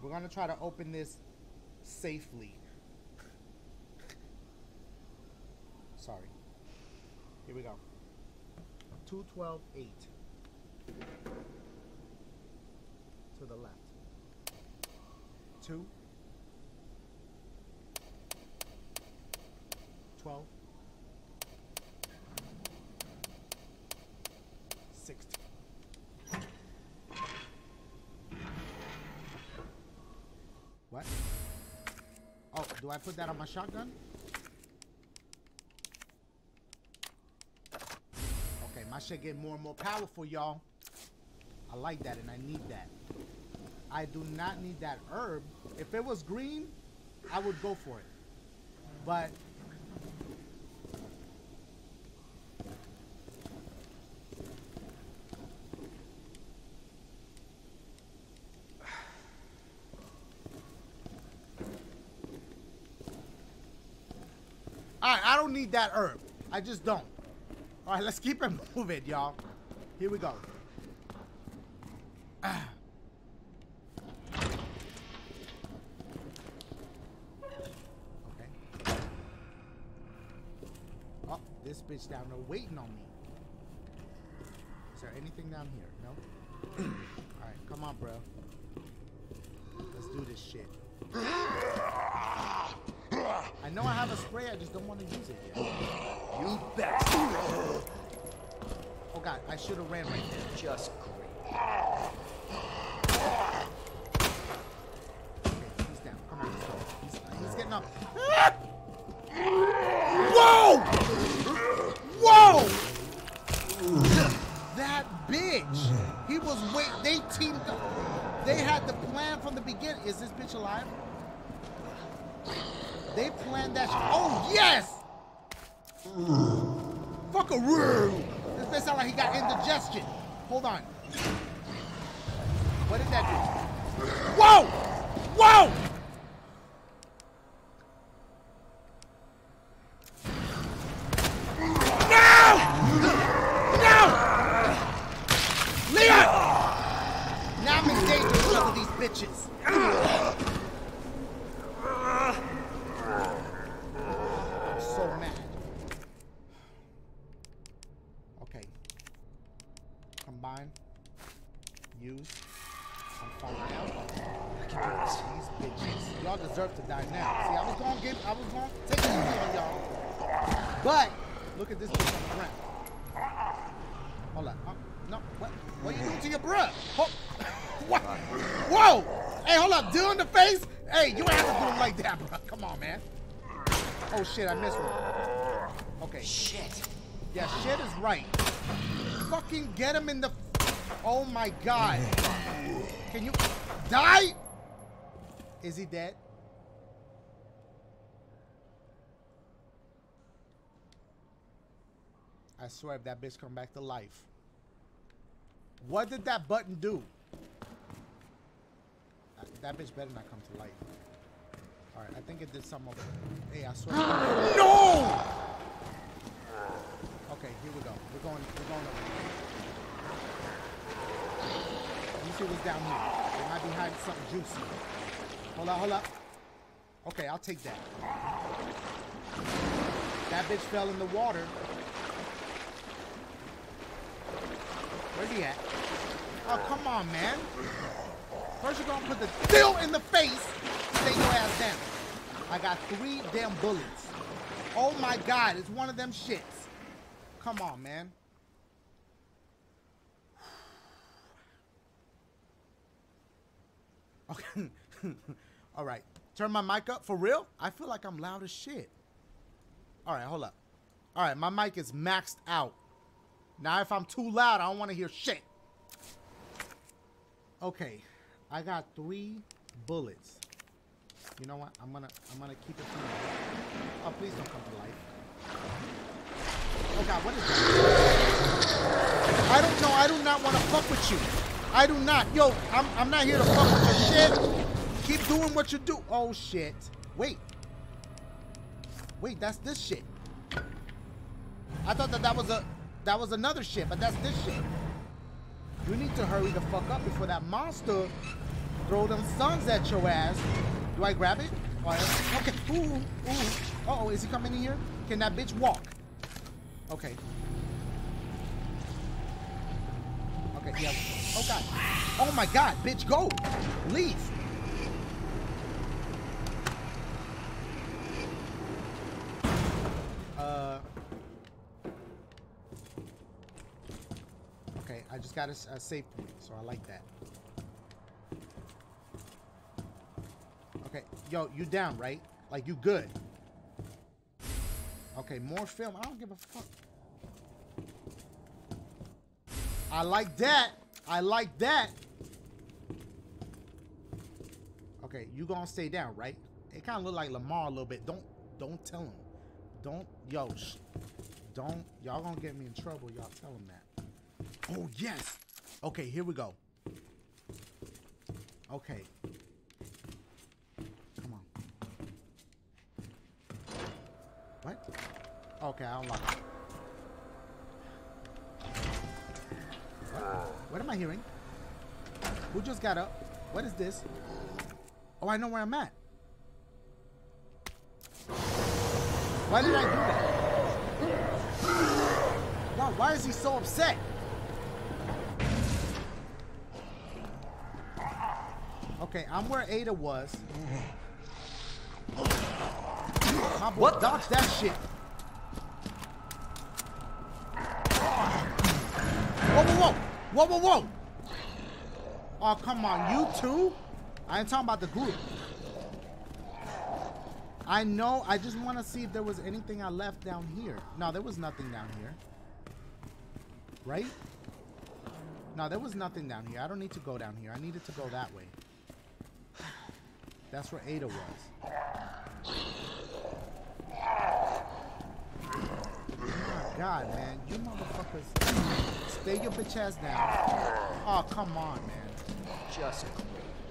We're gonna try to open this safely. Sorry. Here we go. 212 8. To the left. 2 12 16 What? Oh, do I put that on my shotgun? Okay, my shit getting more and more powerful, y'all. I like that and I need that. I do not need that herb. If it was green, I would go for it. But Alright, I don't need that herb. I just don't. Alright, let's keep it moving, y'all. Here we go. Ah. Okay. Oh, this bitch down there waiting on me. Is there anything down here? No? Alright, come on, bro. Let's do this shit. I know I have a spray, I just don't want to use it yet. You bet. Oh god, I should have ran right there. Just great. Okay, he's down. Come on, let's go. He's, he's getting up. Whoa! Whoa! That bitch! He was wait. They teamed up. They had the plan from the beginning. Is this bitch alive? They planned that. oh yes. Fuck a room. This bitch sound like he got indigestion. Hold on. What did that do? Whoa! Whoa! No! No! Leon! Now I'm in danger because of these bitches. I'm so mad. Okay. Combine. Use. I'm falling down. I can do this. These bitches. Y'all deserve to die now. See, I was gonna get, I was gonna take it easy on y'all. But, look at this bitch on the ground. Hold on. Uh, no, what? What you doing to your bruh? Ho- what? Whoa! Hey, hold up. Deal in the face? Hey, you ain't have to do him like that, bro. Come on, man. Oh, shit. I missed one. Okay. Shit. Yeah, shit is right. Fucking get him in the... Oh, my God. Can you... Die? Is he dead? I swear if that bitch come back to life. What did that button do? That bitch better not come to life. Alright, I think it did something over there. Hey, I swear. no! Okay, here we go. We're going we're going over here. See what's down here. They might be hiding something juicy. Hold up, hold up. Okay, I'll take that. That bitch fell in the water. Where's he at? Oh, come on, man. First you're gonna put the steel in the face, stay your ass down. I got three damn bullets. Oh my god, it's one of them shits. Come on, man. Okay. All right. Turn my mic up for real? I feel like I'm loud as shit. All right, hold up. All right, my mic is maxed out. Now, if I'm too loud, I don't want to hear shit. Okay, I got three bullets. You know what? I'm gonna I'm gonna keep it myself. Oh, please don't come to life. Oh God, what is that? I don't know. I do not want to fuck with you. I do not. Yo, I'm I'm not here to fuck with your shit. Keep doing what you do. Oh shit. Wait. Wait, that's this shit. I thought that that was a that was another shit, but that's this shit. You need to hurry the fuck up before that monster throw them suns at your ass. Do I grab it? Oh, okay. Ooh, ooh. Uh oh, is he coming in here? Can that bitch walk? Okay. Oh god. Oh my god, bitch, go. Leave. Uh. Okay, I just got a save point, so I like that. Okay, yo, you down, right? Like, you good. Okay, more film. I don't give a fuck. I like that. I like that. Okay, you gonna stay down, right? It kind of look like Lamar a little bit. Don't, don't tell him. Don't, yo, don't. Y'all gonna get me in trouble. Y'all tell him that. Oh yes. Okay, here we go. Okay. Come on. What? Okay, I unlock it. What? Am I hearing? Who just got up? What is this? Oh, I know where I'm at. Why did I do that? Why is he so upset? Okay, I'm where Ada was. My boy What dodged that shit. Whoa, whoa, whoa! Whoa, whoa! Oh, come on, you too? I ain't talking about the group. I know, I just want to see if there was anything I left down here. No, there was nothing down here. Right? No, there was nothing down here. I don't need to go down here. I needed to go that way. That's where Ada was. God, man, you motherfuckers, stay your bitch ass down. Oh, come on, man. Just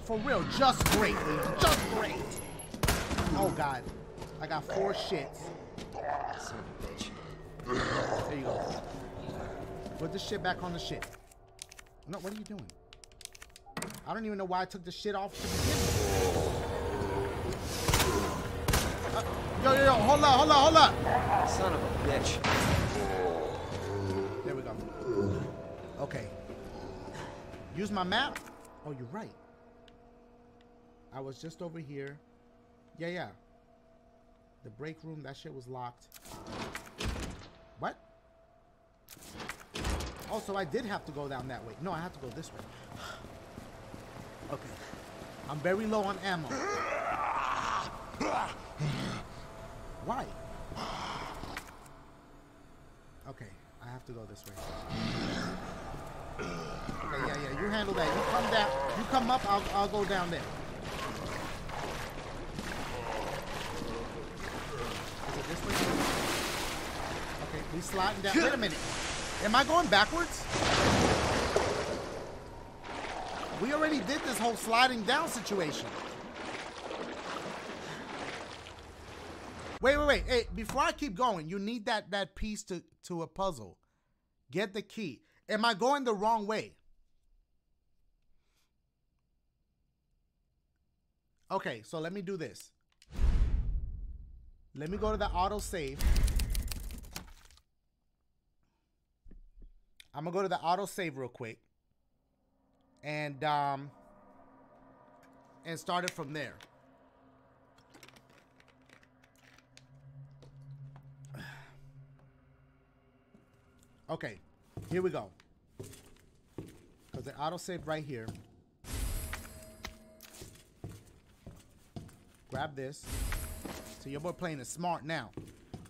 For real, just great, dude. Just great. Oh God, I got four shits. son bitch. There you go. Put the shit back on the shit. No, what are you doing? I don't even know why I took the shit off to begin with. Yo, yo, yo, hold up, hold up, hold up. Son of a bitch. There we go. Okay. Use my map. Oh, you're right. I was just over here. Yeah, yeah. The break room, that shit was locked. What? Oh, also, I did have to go down that way. No, I have to go this way. Okay. I'm very low on ammo. Why? Okay, I have to go this way. Okay, yeah, yeah, you handle that. You come down. You come up, I'll, I'll go down there. Is it this way? Okay, we sliding down. Wait a minute. Am I going backwards? We already did this whole sliding down situation. Wait, wait, wait. Hey, before I keep going, you need that that piece to to a puzzle. Get the key. Am I going the wrong way? Okay, so let me do this. Let me go to the auto save. I'm gonna go to the auto save real quick. And um and start it from there. Okay, here we go. Because the autosave right here. Grab this. So your boy playing is smart now.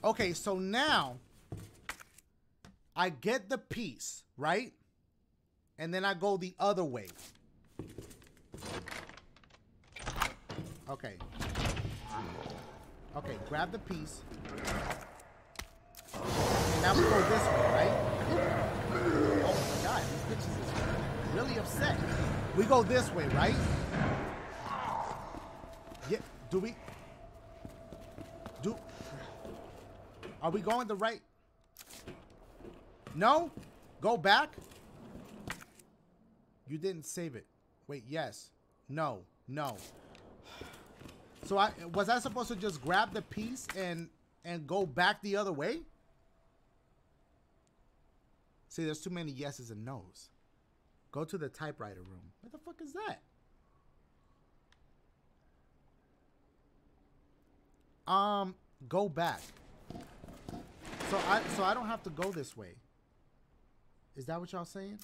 Okay, so now I get the piece, right? And then I go the other way. Okay. Okay, grab the piece. And now we go this way, right? Really upset. We go this way, right? Yeah, do we? Do? Are we going the right? No? Go back? You didn't save it. Wait, yes. No. No. So I was I supposed to just grab the piece and and go back the other way? See, there's too many yeses and nos. Go to the typewriter room. What the fuck is that? Um, go back. So I so I don't have to go this way. Is that what y'all saying?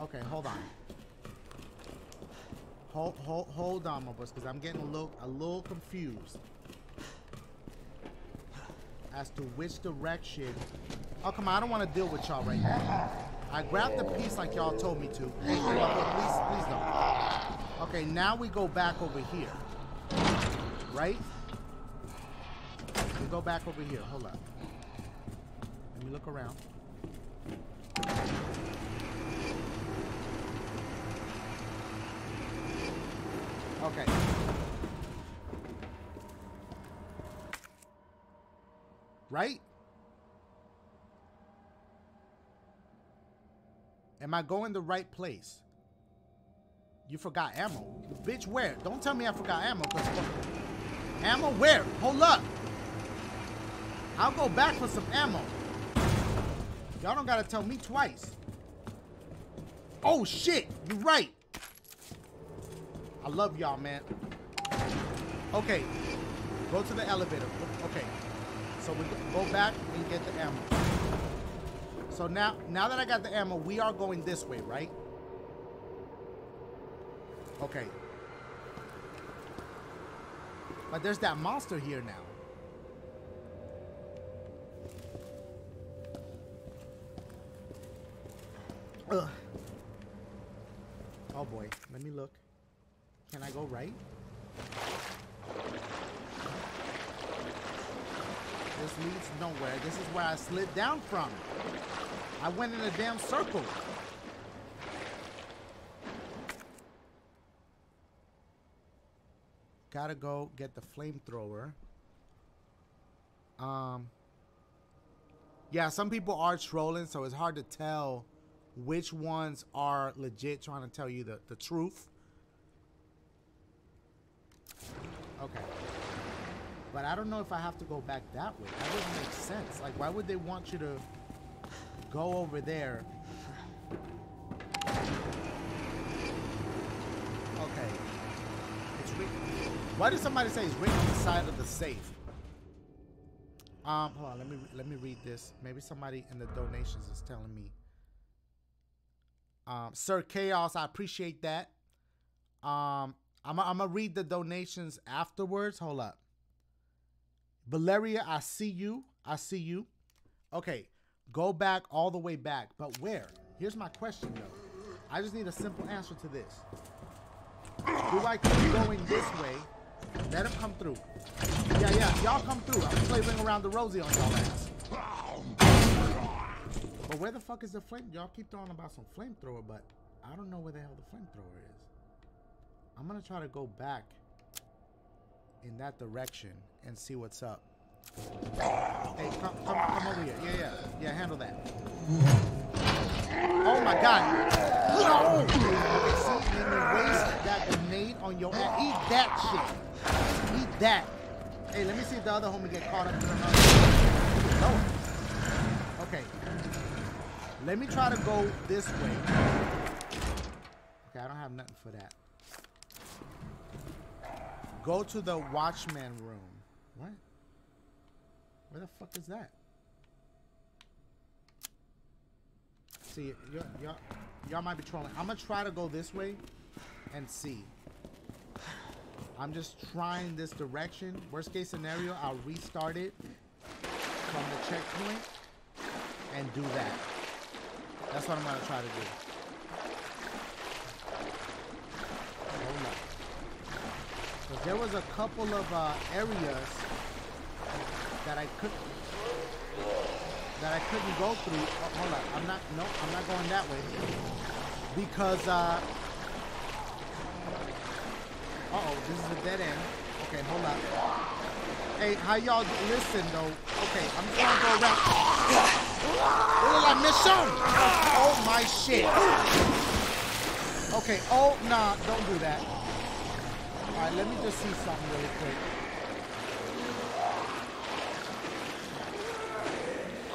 Okay, hold on. Hold hold hold on, my boys, because I'm getting a little a little confused as to which direction. Oh come on, I don't want to deal with y'all right now. I grabbed the piece like y'all told me to. Hey, please, please don't. Okay, now we go back over here. Right? We go back over here. Hold up. Let me look around. Okay. Right? Am I going the right place? You forgot ammo. Bitch, where? Don't tell me I forgot ammo. 'cause ammo where? Hold up. I'll go back for some ammo. Y'all don't gotta tell me twice. Oh shit, you're right. I love y'all, man. Okay, go to the elevator. Okay, so we go back and get the ammo. So now, now that I got the ammo, we are going this way, right? Okay. But there's that monster here now. Ugh. Oh boy, let me look. Can I go right? This leads nowhere. This is where I slid down from. I went in a damn circle. Gotta go get the flamethrower. Um. Yeah, some people are trolling, so it's hard to tell which ones are legit trying to tell you the, the truth. Okay. But I don't know if I have to go back that way. That doesn't make sense. Like, why would they want you to go over there? Okay. It's. Why did somebody say it's written on the side of the safe? Um, hold on. Let me let me read this. Maybe somebody in the donations is telling me. Um, Sir Chaos, I appreciate that. Um, I'm I'm gonna read the donations afterwards. Hold up. Valeria, I see you. I see you. Okay, go back all the way back. But where? Here's my question though. I just need a simple answer to this. Do I keep going this way? Let him come through. Yeah, yeah, y'all come through. I'm gonna play Ring Around the Rosie on y'all ass. But where the fuck is the flame? Y'all keep throwing about some flamethrower, but I don't know where the hell the flamethrower is. I'm gonna try to go back in that direction and see what's up. Hey, come, come, come over here. Yeah, yeah, yeah. Handle that. Oh my God! No! Okay, see, waste that grenade on your ass. Eat that shit. Eat that. Hey, let me see if the other homie get caught up in the No. Okay. Let me try to go this way. Okay, I don't have nothing for that. Go to the watchman room. What? Where the fuck is that? See, y'all, y'all might be trolling. I'm gonna try to go this way and see. I'm just trying this direction. Worst case scenario, I'll restart it from the checkpoint and do that. That's what I'm gonna try to do. Hold up. 'Cause there was a couple of uh, areas that I could that I couldn't go through. Oh, hold up, I'm not. No, I'm not going that way because. Uh, uh oh, this is a dead end. Okay, hold up. Hey, how y'all listen though? Okay, I'm just gonna go around. Oh, la mission! Oh my shit! Okay. Oh nah, don't do that. All right, let me just see something really quick.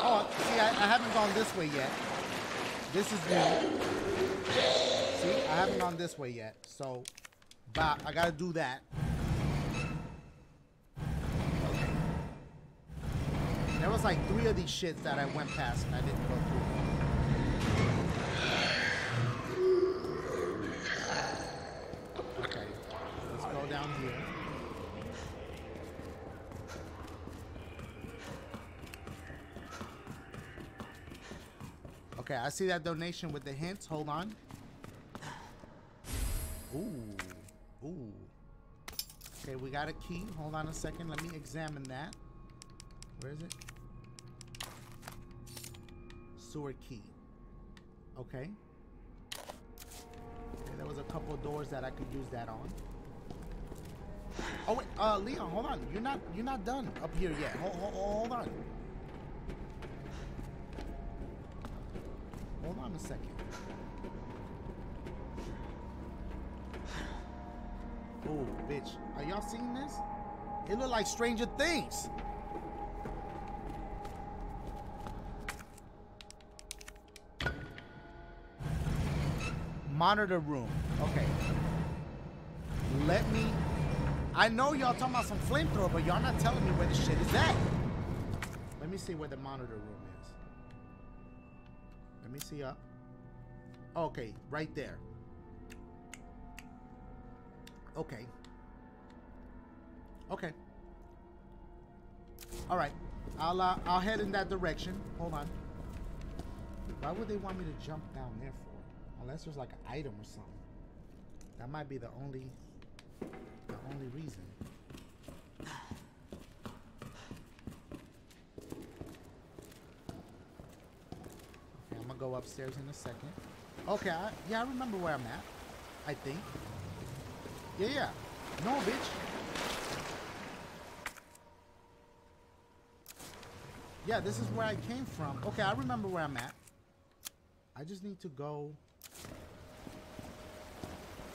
Oh, see, I, I haven't gone this way yet. This is new. See, I haven't gone this way yet. So, but I gotta do that. There was like three of these shits that I went past and I didn't go through. Okay, let's go down here. Okay, I see that donation with the hints. Hold on. Ooh. Ooh. Okay, we got a key. Hold on a second. Let me examine that. Where is it? Sewer key. Okay. Okay, there was a couple doors that I could use that on. Oh wait, uh, Leon, hold on. You're not, you're not done up here yet. Hold, hold, hold on. Hold on a second. Oh, bitch. Are y'all seeing this? It look like Stranger Things. Monitor room. Okay. Let me... I know y'all talking about some flamethrower, but y'all not telling me where the shit is at. Let me see where the monitor room. Let me see up. Okay, right there. Okay. Okay. All right. I'll uh, I'll head in that direction. Hold on. Why would they want me to jump down there for? Unless there's like an item or something. That might be the only The only reason. Okay, I'm gonna go upstairs in a second. Okay, I, yeah, I remember where I'm at. I think. Yeah, yeah. No, bitch. Yeah, this is where I came from. Okay, I remember where I'm at. I just need to go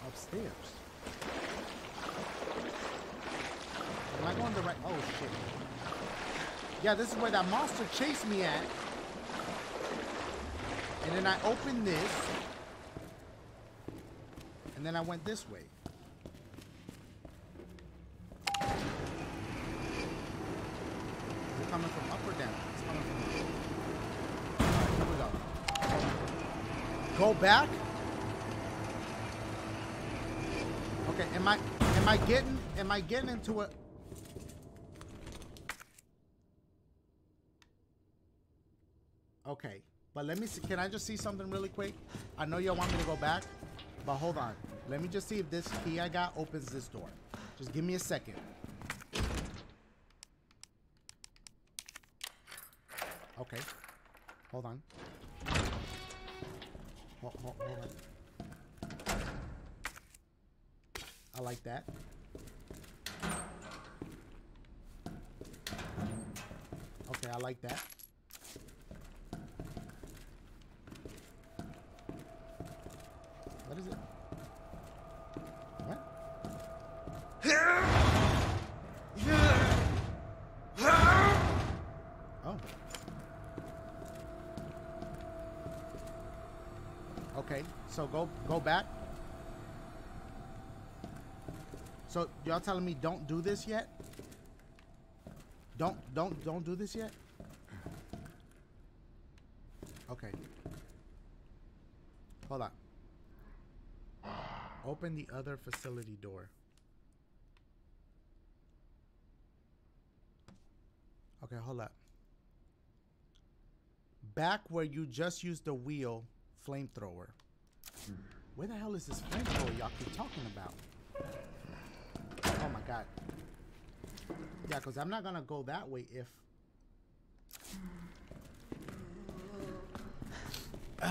upstairs. Am I going the right? Oh shit. Yeah, this is where that monster chased me at. And then I opened this. And then I went this way. Is it coming from up or down? It's coming from up. Alright, here we go. Go back? Okay, am I am I getting am I getting into a Okay, but let me see can I just see something really quick? I know y'all want me to go back, but hold on. Let me just see if this key I got opens this door. Just give me a second. Okay. Hold on. Hold, hold, hold on. I like that. Okay, I like that. Back. So y'all telling me don't do this yet? Don't don't don't do this yet? Okay. Hold on. Open the other facility door. Okay, hold up. Back where you just used the wheel flamethrower. Where the hell is this flamethrower y'all keep talking about? Oh my god. Yeah, because I'm not going to go that way if...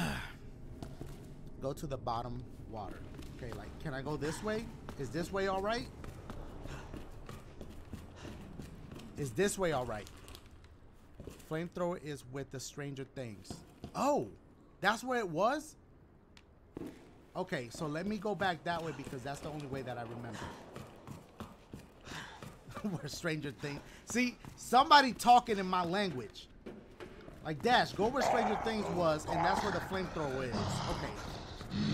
go to the bottom water. Okay, like, can I go this way? Is this way all right? Is this way all right? Flamethrower is with the Stranger Things. Oh, that's where it was? Okay, so let me go back that way because that's the only way that I remember. where Stranger Things. See, somebody talking in my language. Like Dash, go where Stranger Things was, and that's where the flamethrower is. Okay.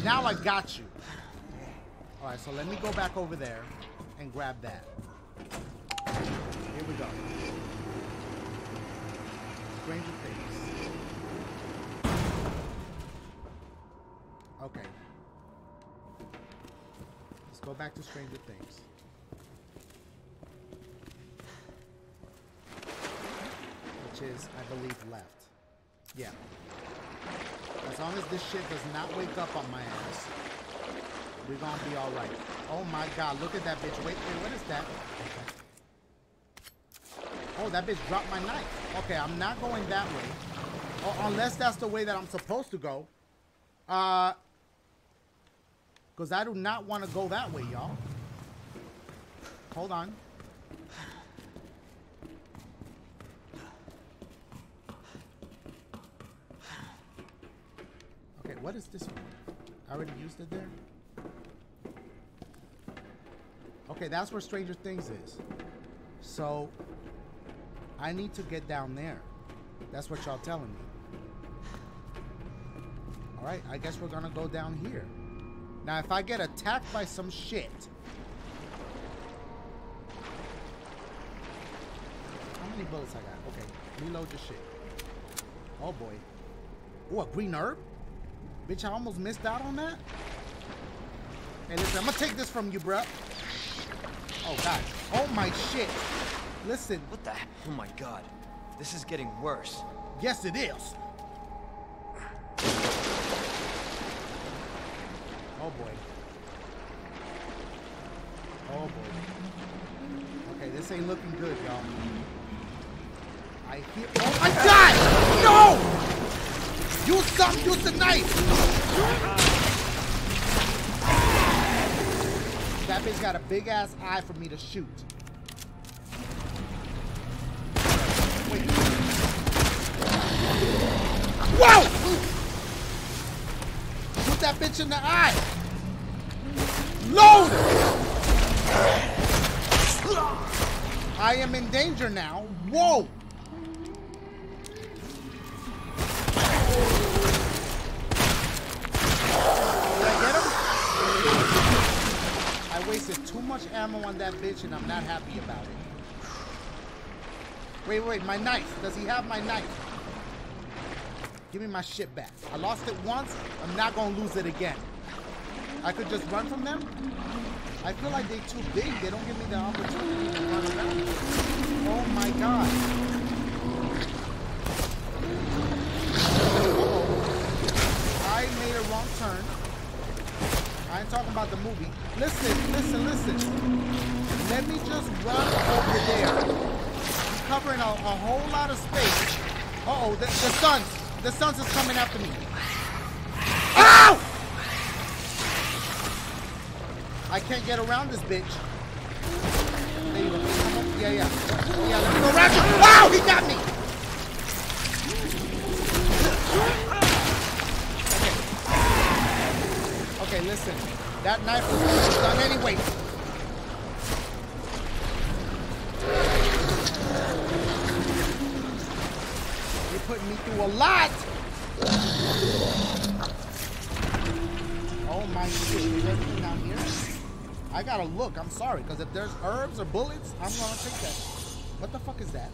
Now I got you. Alright, so let me go back over there and grab that. Here we go. Stranger Things. Okay. Let's go back to Stranger Things. Which is, I believe, left. Yeah. As long as this shit does not wake up on my ass, we're gonna be alright. Oh my god, look at that bitch. Wait, wait, what is that? Oh, that bitch dropped my knife. Okay, I'm not going that way. Oh, unless that's the way that I'm supposed to go. Uh, because I do not want to go that way, y'all. Hold on. Okay, what is this one? I already used it there? Okay, that's where Stranger Things is. So, I need to get down there. That's what y'all telling me. Alright, I guess we're gonna go down here. Now, if I get attacked by some shit... How many bullets I got? Okay, reload your shit. Oh boy. Oh, a green herb? Bitch, I almost missed out on that? Hey, listen, I'm gonna take this from you, bruh. Oh, God. Oh, my shit. Listen. What the? Oh my god. This is getting worse. Yes, it is. Boy. Oh boy. Okay, this ain't looking good, y'all. I hear. Oh my! No! Use something. Use the knife. That bitch got a big ass eye for me to shoot. Wait. Whoa! Shoot that bitch in the eye. I am in danger now. Whoa! Did I get him? I wasted too much ammo on that bitch and I'm not happy about it. Wait, wait, my knife. Does he have my knife? Give me my shit back. I lost it once. I'm not gonna lose it again. I could just run from them? I feel like they're too big. They don't give me the opportunity to run around. Oh my god. I made a wrong turn. I ain't talking about the movie. Listen, listen, listen. Let me just run over there. I'm covering a, a whole lot of space. Uh-oh, the, the Suns. The Suns is coming after me. I can't get around this bitch. There you go. Yeah, yeah. Yeah, let me go around you. Wow, he got me! Okay. Okay, listen. That knife was done anyway. You're putting me through a lot! Oh my shit, is everything down here? I gotta look, I'm sorry, because if there's herbs or bullets, I'm gonna take that. What the fuck is that?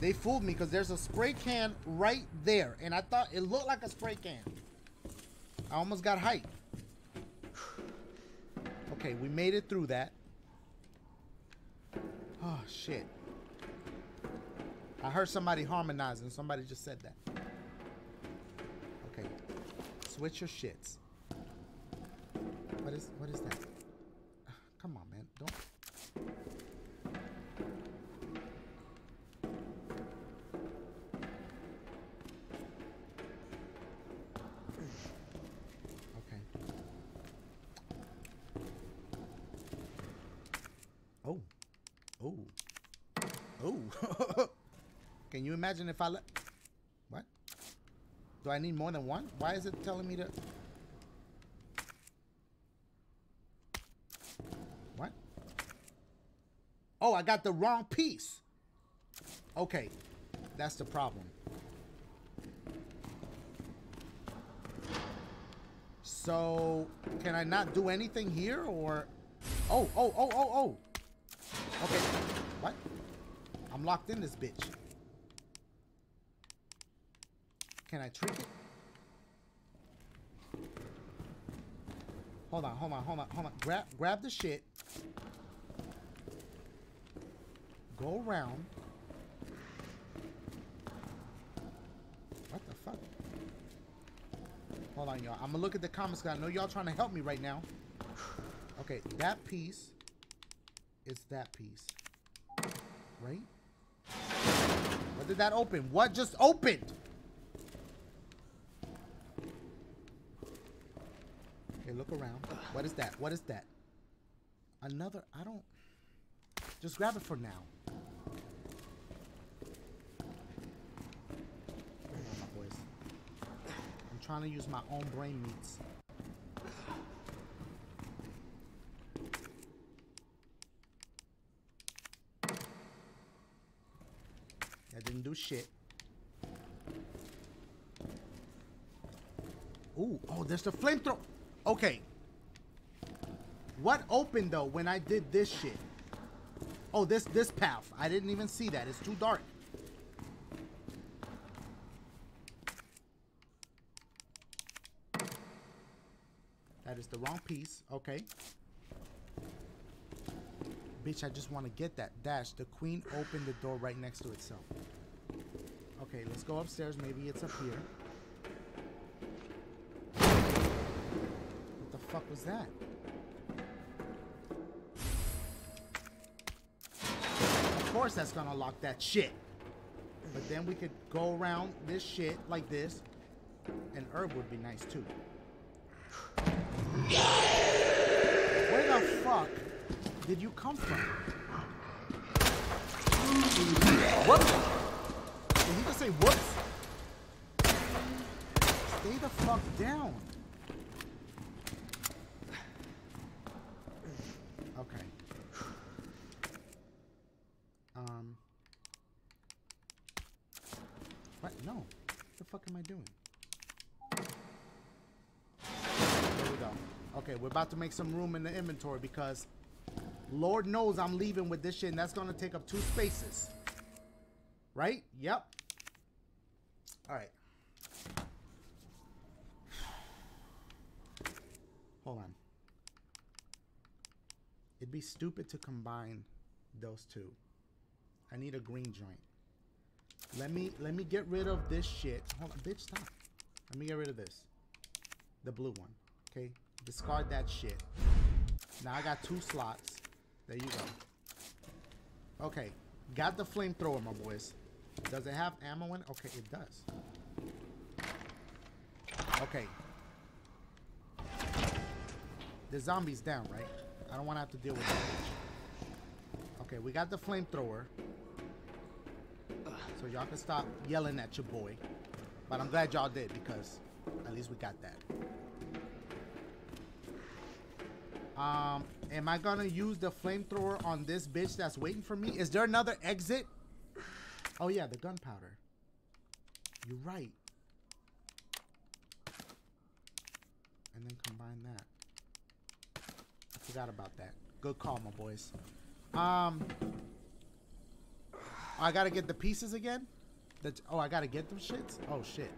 They fooled me because there's a spray can right there, and I thought it looked like a spray can. I almost got hyped. Okay, we made it through that. Oh, shit. I heard somebody harmonizing. Somebody just said that. Okay. Switch your shits. What is what is that? Ah, come on, man. Don't Okay. Oh. Oh. Oh. Can you imagine if I let what? Do I need more than one? Why is it telling me to What? Oh, I got the wrong piece. Okay. That's the problem. So, can I not do anything here or Oh, oh, oh, oh, oh. Okay. What? I'm locked in this bitch. Can I trick it? Hold on, hold on, hold on, hold on. Grab grab the shit. Go around. What the fuck? Hold on, y'all. I'm gonna look at the comments because I know y'all trying to help me right now. Okay, that piece is that piece. Right? What did that open? What just opened? Okay, look around. What is that? What is that? Another, I don't... Just grab it for now. Boys. I'm trying to use my own brain meats. That didn't do shit. Ooh, oh, there's the flamethrower. Okay. What opened though when I did this shit? Oh, this this path. I didn't even see that. It's too dark. That is the wrong piece. Okay. Bitch, I just want to get that. Dash, the queen opened the door right next to itself. Okay, let's go upstairs. Maybe it's up here. What the fuck was that? Course that's gonna lock that shit. But then we could go around this shit like this. And herb would be nice too. Where the fuck did you come from? What? Did he just say whoops? Stay the fuck down. Okay. Um. What? No. What the fuck am I doing? There we go. Okay, we're about to make some room in the inventory because Lord knows I'm leaving with this shit and that's gonna take up two spaces. Right? Yep. Alright. Hold on. It'd be stupid to combine those two. I need a green joint. Let me let me get rid of this shit. Hold on, bitch, stop. Let me get rid of this. The blue one. Okay? Discard that shit. Now I got two slots. There you go. Okay. Got the flamethrower, my boys. Does it have ammo in it? Okay, it does. Okay. The zombie's down, right? I don't want to have to deal with that. Okay, we got the flamethrower. So y'all can stop yelling at your boy. But I'm glad y'all did because at least we got that. Um, am I gonna use the flamethrower on this bitch that's waiting for me? Is there another exit? Oh yeah, the gunpowder. You're right. And then combine that. I forgot about that. Good call, my boys. Um, I gotta get the pieces again. That's, oh, I gotta get them shits. Oh shit.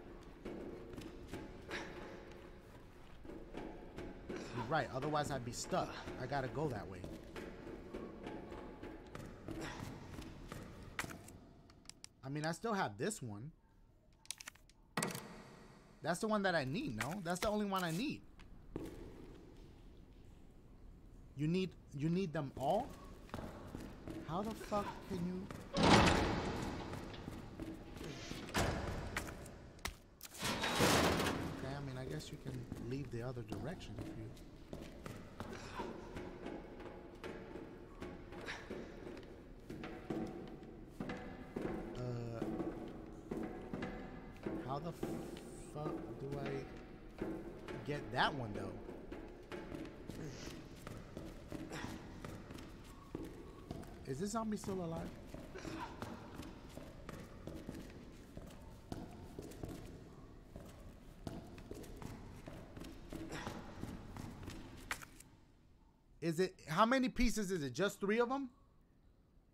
Right. Otherwise, I'd be stuck. I gotta go that way. I mean, I still have this one. That's the one that I need, no? That's the only one I need. You need you need them all? How the fuck can you Okay, I mean I guess you can leave the other direction if you that one though? Is this zombie still alive? Is it how many pieces is it? Just three of them?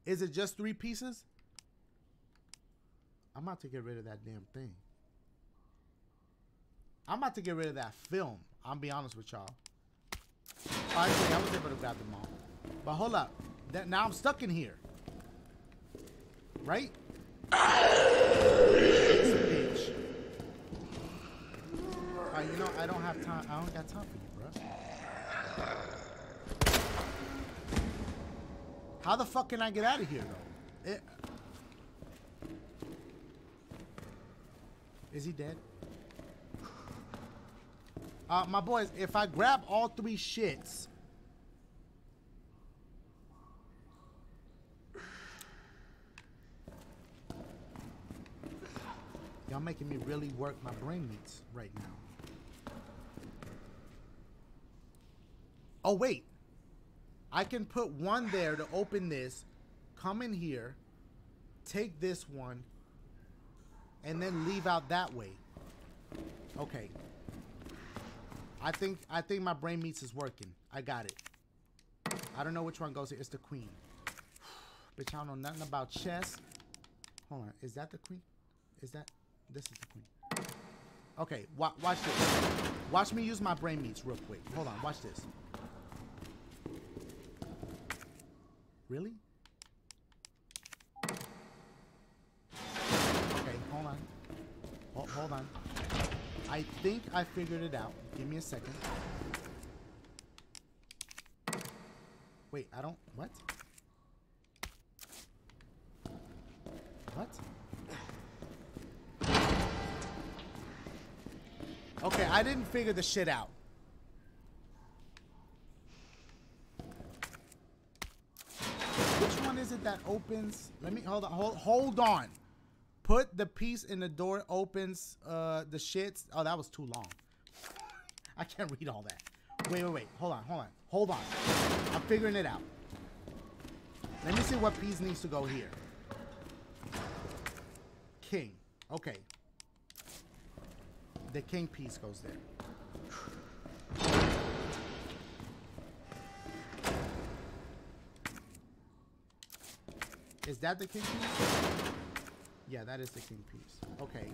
Is it just three pieces? I'm about to get rid of that damn thing. I'm about to get rid of that film. I'll be honest with y'all. Actually, I was able to grab them all. But hold up. That, now I'm stuck in here. Right? You know, I don't have time. I don't got time for you, bro. How the fuck can I get out of here, though? It, is he dead? Uh, my boys, if I grab all three shits, Y'all making me really work my brain meats right now. Oh, wait. I can put one there to open this, come in here, take this one, and then leave out that way. Okay. I think I think my brain meats is working. I got it. I don't know which one goes here. It's the queen. Bitch, I don't know nothing about chess. Hold on. Is that the queen? Is that... This is the queen. Okay, wa watch this. Watch me use my brain meats real quick. Hold on, watch this. Really? Okay, hold on. Hold, hold on. I think I figured it out. Give me a second. Wait, I don't... What? What? Okay, I didn't figure the shit out. Which one is it that opens? Let me... Hold on. Hold, hold on. Put the piece in the door opens uh the shits. Oh, that was too long. I can't read all that. Wait, wait, wait. Hold on, hold on. Hold on. I'm figuring it out. Let me see what piece needs to go here. King. Okay. The king piece goes there. Is that the king piece? Yeah, that is the king piece. Okay.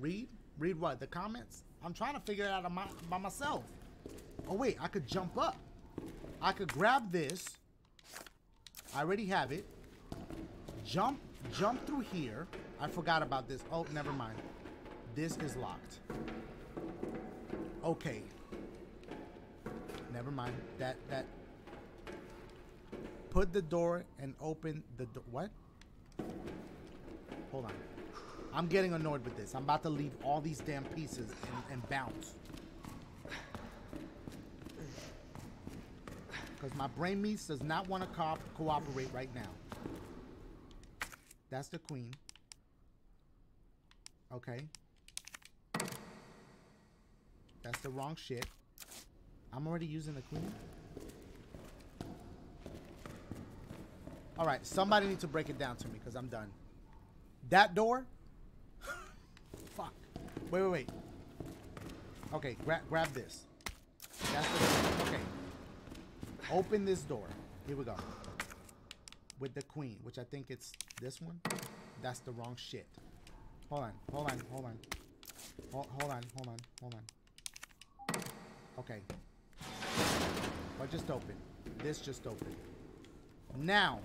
Read? Read what? The comments? I'm trying to figure it out my, by myself. Oh, wait. I could jump up. I could grab this. I already have it. Jump, jump through here. I forgot about this. Oh, never mind. This is locked. Okay. Never mind. That, that. Put the door and open the. What? Hold on. I'm getting annoyed with this. I'm about to leave all these damn pieces and, and bounce. Because my brain meats does not want to co cooperate right now. That's the queen. Okay. That's the wrong shit. I'm already using the queen. All right, somebody needs to break it down to me because I'm done. That door? Fuck. Wait, wait, wait. Okay, gra grab this. That's the okay. Open this door. Here we go. With the queen, which I think it's this one. That's the wrong shit. Hold on, hold on, hold on. Hold, hold on, hold on, hold on. Okay. But just open. This just opened. Now.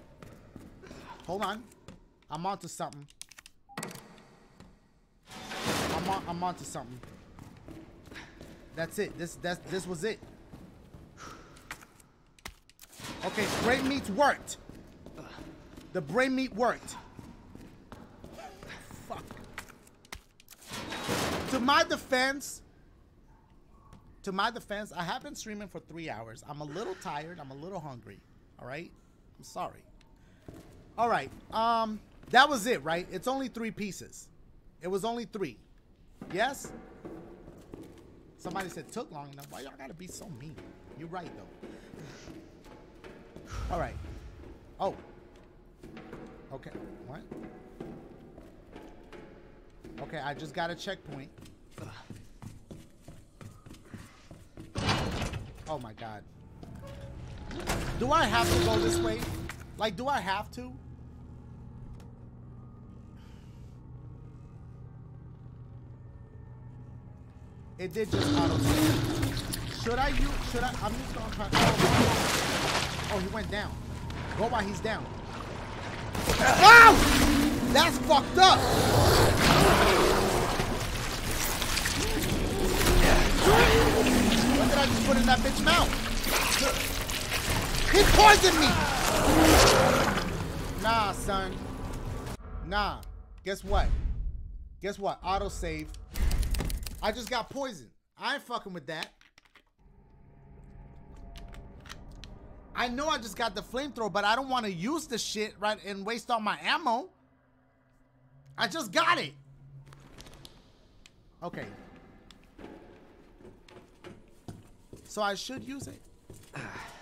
Hold on. I'm onto something. I'm on, I'm onto something. That's it. This that's this was it. Okay, brain meat worked. The brain meat worked. Fuck. To my defense, to my defense, I have been streaming for three hours. I'm a little tired. I'm a little hungry. All right. I'm sorry. All right. Um, that was it, right? It's only three pieces. It was only three. Yes. Somebody said took long enough. Why y'all gotta be so mean? You're right though. All right. Oh. Okay. What? Okay, I just got a checkpoint. Oh my god. Do I have to go this way? Like, do I have to? It did just auto. Should I use, should I, I'm just gonna try, oh, oh, he went down. Go while he's down. Wow! That's fucked up! What did I just put in that bitch mouth? He poisoned me! Nah, son. Nah. Guess what? Guess what? Auto save. I just got poisoned. I ain't fucking with that. I know I just got the flamethrower, but I don't want to use the shit right and waste all my ammo. I just got it. Okay. So I should use it.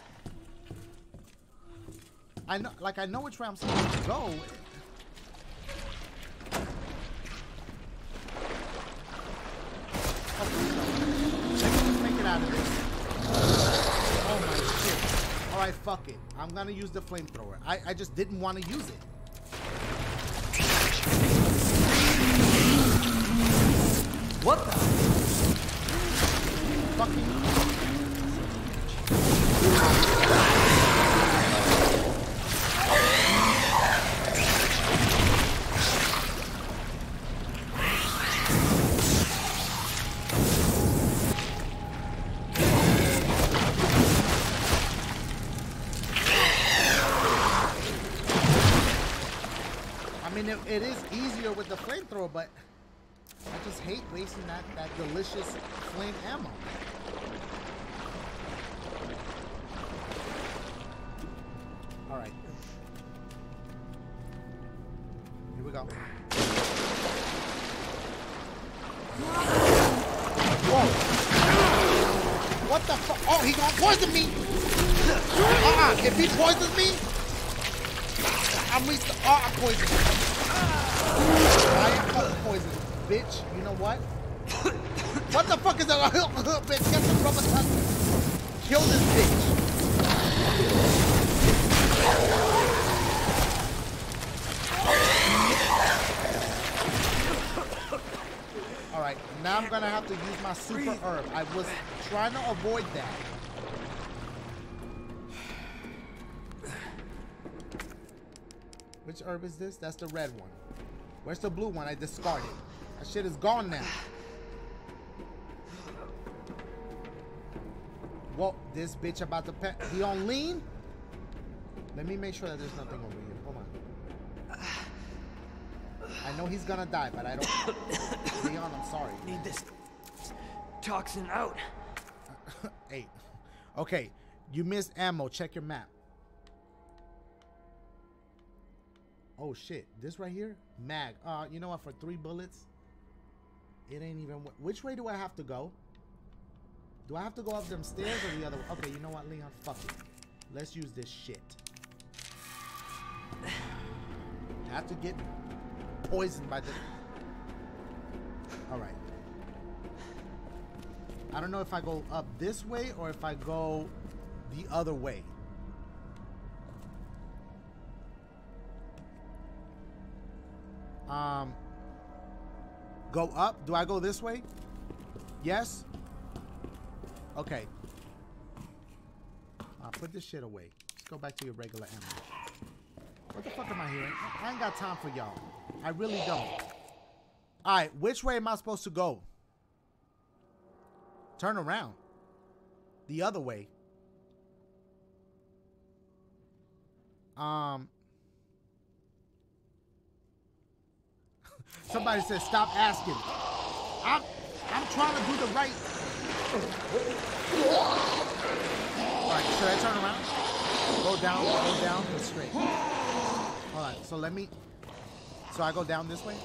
I know, like I know which way I'm supposed to go. Let's make it out of this. Oh my shit. Alright, fuck it. I'm gonna use the flamethrower. I, I just didn't want to use it. What the? Fucking. That, that delicious flame ammo. Alright. Here we go. Whoa! What the fuck? Oh, he gonna poison me! Uh-uh, if he poisons me, I'm least, oh, uh, I'm poisoned. I am fucking bitch. You know what? The fuck is that? bitch, get some rubber duck. Kill this bitch. All right, now I'm gonna have to use my super herb. I was trying to avoid that. Which herb is this? That's the red one. Where's the blue one? I discarded. That shit is gone now. Whoa, this bitch about to pet. He on lean? Let me make sure that there's nothing over here. Hold on. I know he's gonna die, but I don't. Leon, I'm sorry. Need this toxin out. Eight. Okay, you missed ammo. Check your map. Oh shit, this right here? Mag. Uh, you know what? For three bullets, it ain't even. Which way do I have to go? Do I have to go up them stairs or the other way? Okay, you know what, Leon? Fuck it. Let's use this shit. have to get poisoned by the. All right. I don't know if I go up this way or if I go the other way. Um, go up? Do I go this way? Yes? Okay. I'll put this shit away. Let's go back to your regular ammo. What the fuck am I hearing? I ain't got time for y'all. I really don't. Alright, which way am I supposed to go? Turn around. The other way. Um. Somebody said stop asking. I'm I'm trying to do the right. Alright, should I turn around? Go down, go down, go straight. Alright, so let me so I go down this way?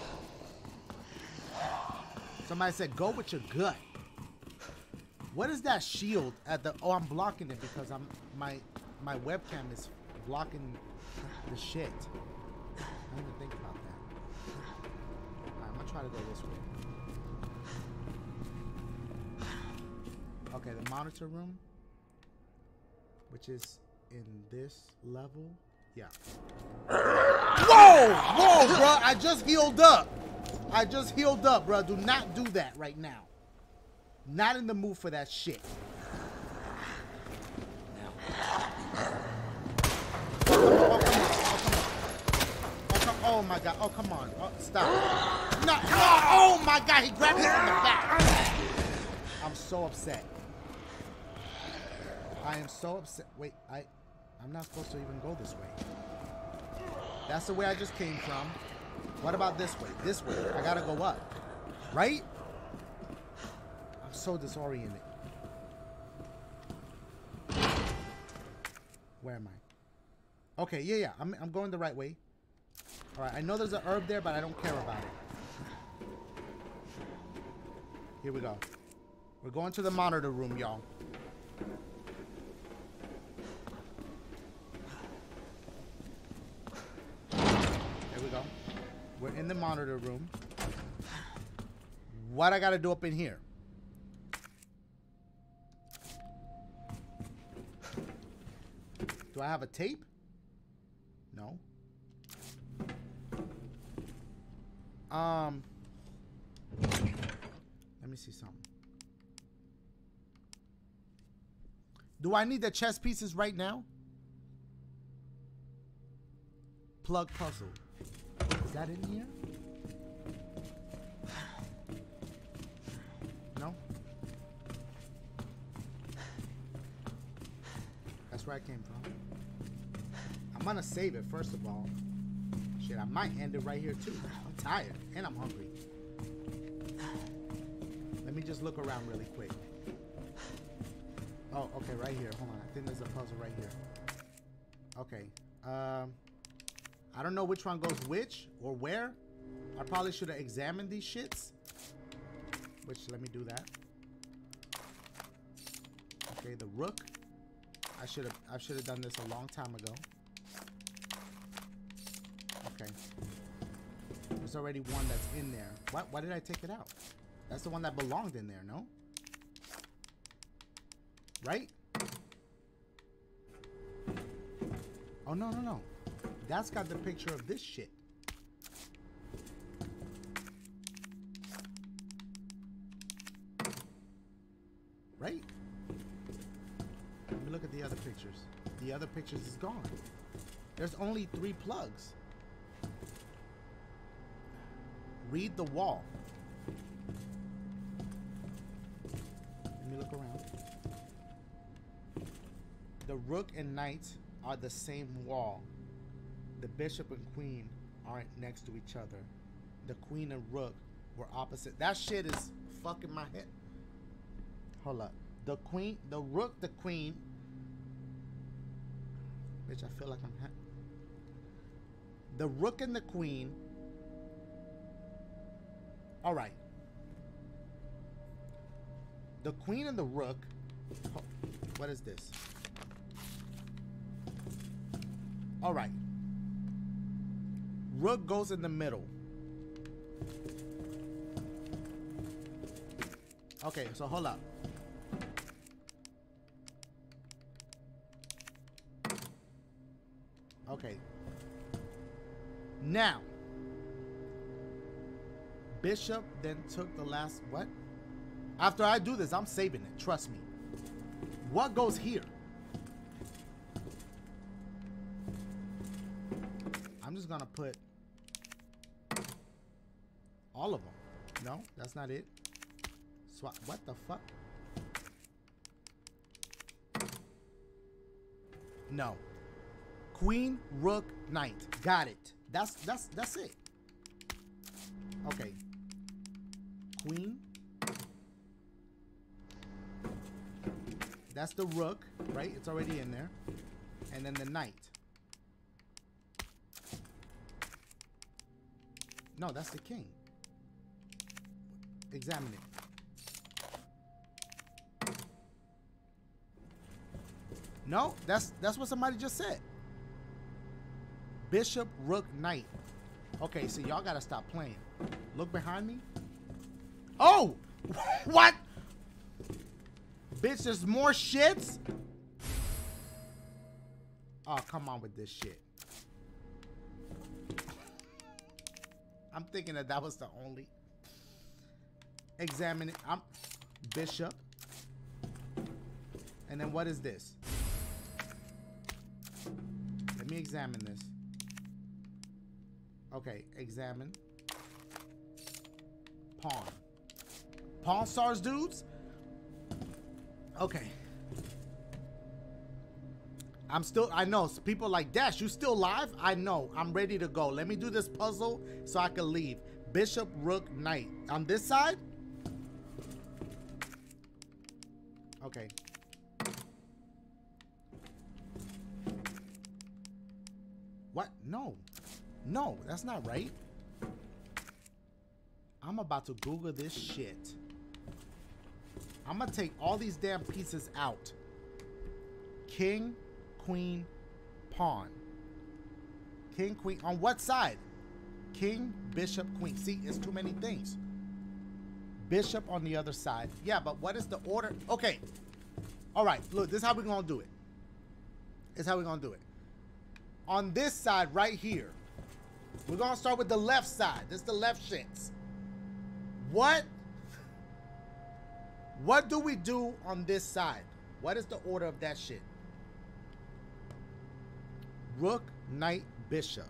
Somebody said go with your gut. What is that shield at the oh I'm blocking it because I'm my my webcam is blocking the shit. I didn't even think about that. I'm gonna try to go this way. Okay, the monitor room, which is in this level. Yeah. Whoa! Whoa, bro! I just healed up. I just healed up, bro. Do not do that right now. Not in the mood for that shit. Oh. Oh. Oh, oh, oh, oh, my god. Oh, come on. Oh, stop. No, no. Oh, my god. He grabbed me from the back. I'm so upset. I am so upset. Wait, I, I'm not supposed to even go this way. That's the way I just came from. What about this way? This way. I gotta go up. Right? I'm so disoriented. Where am I? Okay, yeah, yeah. I'm, I'm going the right way. Alright, I know there's an herb there, but I don't care about it. Here we go. We're going to the monitor room, y'all. There we go. We're in the monitor room. What I gotta do up in here? Do I have a tape? No. Um. Let me see something. Do I need the chess pieces right now? Plug puzzle. That in here? No? That's where I came from. I'm gonna save it first of all. Shit, I might end it right here too. I'm tired and I'm hungry. Let me just look around really quick. Oh, okay, right here. Hold on. I think there's a puzzle right here. Okay. Um, I don't know which one goes which or where. I probably should have examined these shits. Which, let me do that. Okay, the rook. I should have I should have done this a long time ago. Okay. There's already one that's in there. What? Why did I take it out? That's the one that belonged in there, no? Right? Oh, no, no, no. That's got the picture of this shit. Right? Let me look at the other pictures. The other pictures is gone. There's only three plugs. Read the wall. Let me look around. The rook and knight are the same wall. The bishop and queen aren't next to each other. The queen and rook were opposite. That shit is fucking my head. Hold up. The queen, the rook, the queen. Bitch, I feel like I'm. The rook and the queen. All right. The queen and the rook. What is this? All right. Rook goes in the middle. Okay, so hold up. Okay. Now, Bishop then took the last what? After I do this, I'm saving it. Trust me. What goes here? I'm just gonna put all of them. No, that's not it. Swap. What the fuck? No. Queen, Rook, Knight. Got it. That's that's that's it. Okay. Queen. That's the Rook, right? It's already in there. And then the Knight. No, that's the King. Examine it. No, that's that's what somebody just said. Bishop, Rook, Knight. Okay, so y'all gotta stop playing. Look behind me. Oh! what? Bitch, there's more shits? Oh, come on with this shit. I'm thinking that that was the only. Examine it. I'm Bishop. And then what is this? Let me examine this. Okay, examine. Pawn. Pawn stars, dudes? Okay. I'm still, I know, people like, Dash, you still live? I know, I'm ready to go. Let me do this puzzle so I can leave. Bishop, Rook, Knight. On this side? Okay. What? No. No, that's not right. I'm about to Google this shit. I'm gonna take all these damn pieces out. King, queen, pawn. King, queen. On what side? King, bishop, queen. See, it's too many things. Bishop on the other side. Yeah, but what is the order? Okay. All right, look, this is how we're gonna do it. This is how we're gonna do it. On this side right here, we're gonna start with the left side. This is the left shits. What? What do we do on this side? What is the order of that shit? Rook, knight, bishop.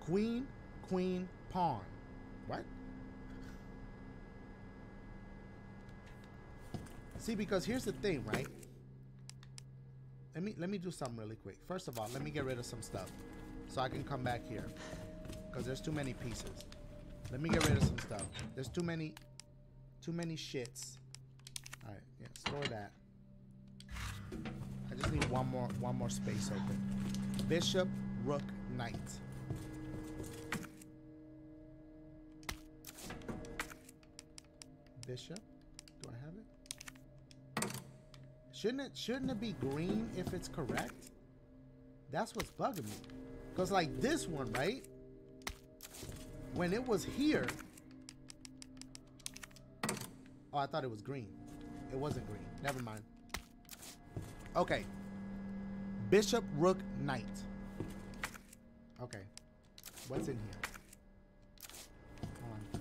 Queen, queen, pawn. What? See, because here's the thing, right? Let me let me do something really quick. First of all, let me get rid of some stuff. so I can come back here. Because there's too many pieces. Let me get rid of some stuff. There's too many, too many shits. All right, yeah, store that. I just need one more, one more space open. Bishop, Rook, Knight. Bishop, do I have it? Shouldn't it, shouldn't it be green if it's correct? That's what's bugging me. Cause like this one, right? When it was here, oh, I thought it was green. It wasn't green. Never mind. Okay. Bishop, Rook, Knight. Okay. What's in here? Hold on.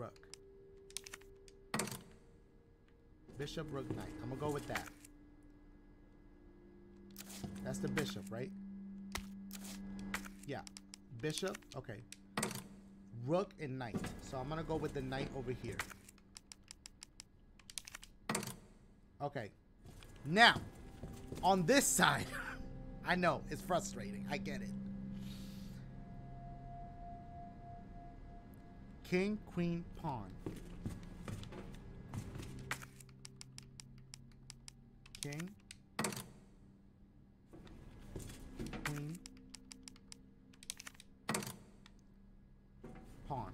Rook. Bishop, Rook, Knight. I'm gonna go with that. That's the bishop, right? Yeah. Bishop. Okay. Rook and knight. So I'm gonna go with the knight over here. Okay. Now, on this side, I know it's frustrating. I get it. King, queen, pawn. King. Queen. Pawn.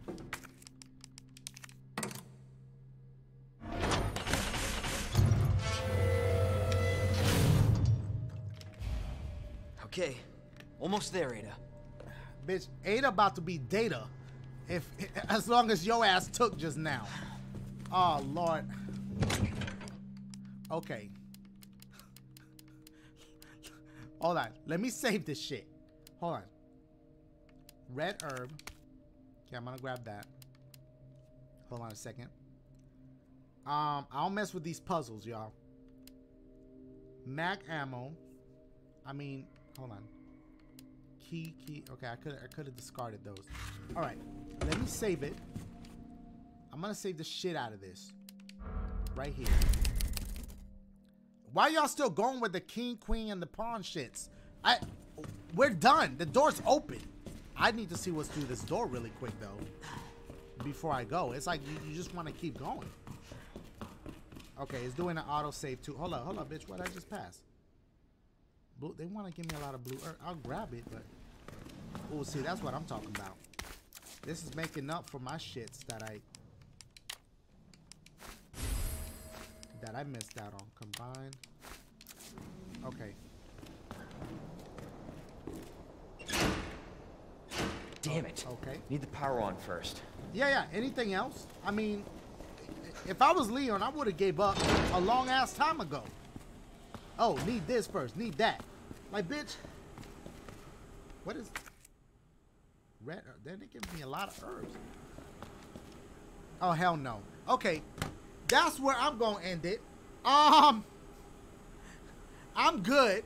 Okay, almost there, Ada. Bitch, Ada about to be data. If as long as your ass took just now. Oh Lord. Okay. Hold on. Let me save this shit. Hold on. Red herb. Okay, I'm gonna grab that. Hold on a second. Um, I don't mess with these puzzles, y'all. Mag ammo. I mean, hold on. Key, key. Okay, I could I could have discarded those. All right, let me save it. I'm gonna save the shit out of this. Right here. Why y'all still going with the king, queen, and the pawn shits? I, we're done. The door's open. I need to see what's through this door really quick though. Before I go, it's like you, you just want to keep going. Okay, it's doing an auto save too. Hold up, hold up, bitch. What I just passed? Blue, they want to give me a lot of blue. earth. I'll grab it, but oh, see, that's what I'm talking about. This is making up for my shits that I that I missed out on. Combine. Okay. Damn it. Okay. Need the power on first. Yeah, yeah. Anything else? I mean, if I was Leon, I would have gave up a long ass time ago. Oh, need this first. Need that. Like, bitch. What is? Red. Uh, then they give me a lot of herbs. Oh hell no. Okay, that's where I'm gonna end it. Um, I'm good.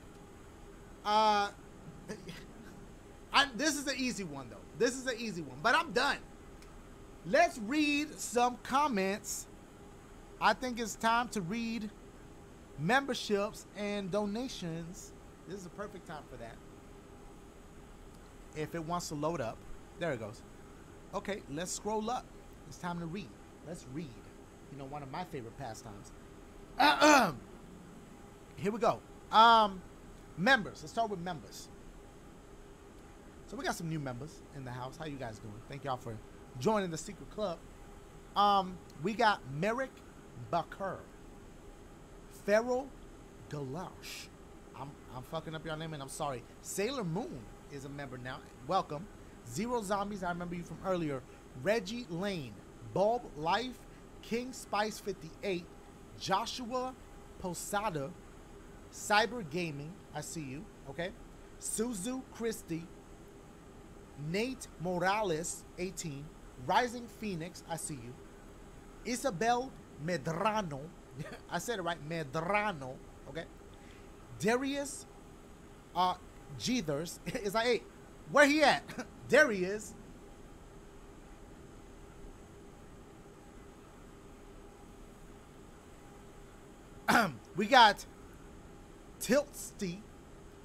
Uh, I, this is an easy one though. This is an easy one, but I'm done. Let's read some comments. I think it's time to read memberships and donations. This is a perfect time for that. If it wants to load up, there it goes. Okay, let's scroll up. It's time to read. Let's read. You know, one of my favorite pastimes. Here we go. Um, members. Let's start with members. So we got some new members in the house. How you guys doing? Thank y'all for joining the secret club. Um, we got Merrick Bakir, Feral Galash. I'm I'm fucking up your name and I'm sorry. Sailor Moon is a member now. Welcome. Zero Zombies. I remember you from earlier. Reggie Lane, Bulb Life, King Spice 58, Joshua Posada, Cyber Gaming. I see you. Okay. Suzu Christie, Nate Morales, 18. Rising Phoenix, I see you. Isabel Medrano. I said it right, Medrano. Okay. Darius uh is like, hey, where he at? there he is. we got Tiltsy,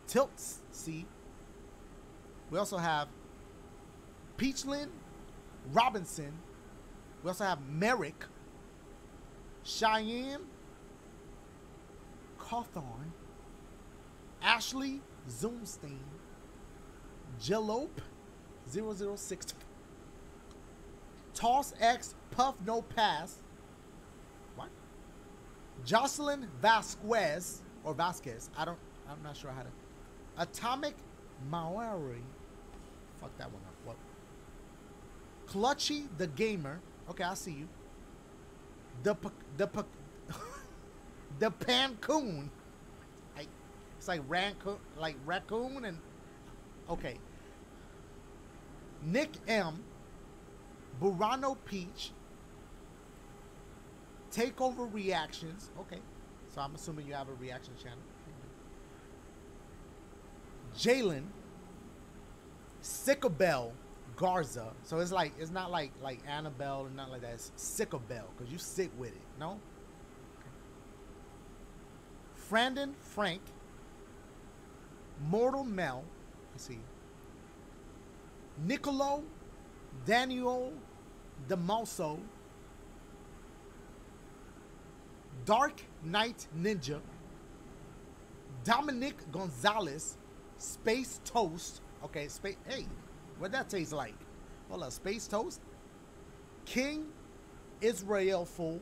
Tiltsy. We also have Peachlin Robinson. We also have Merrick, Cheyenne Cawthorn, Ashley Zoomstein, Jellope 006, Toss X Puff No Pass. Jocelyn Vasquez or Vasquez. I don't. I'm not sure how to. Atomic Maori. Fuck that one up. What? Clutchy the gamer. Okay, I see you. The P- the P- the Pancoon. I, it's like raccoon, like raccoon, and okay. Nick M. Burano Peach. Takeover reactions. Okay, so I'm assuming you have a reaction channel. Jalen. Sickabel Garza. So it's like it's not like like Annabelle or not like that. It's Sickabel because you sick with it. No. Frandon Frank. Mortal Mel. Let's see. Nicolo Daniel Demoso. Dark Knight Ninja. Dominic Gonzalez. Space Toast. Okay, space. Hey, what that taste like? Hold on, Space Toast. King Israel Fool.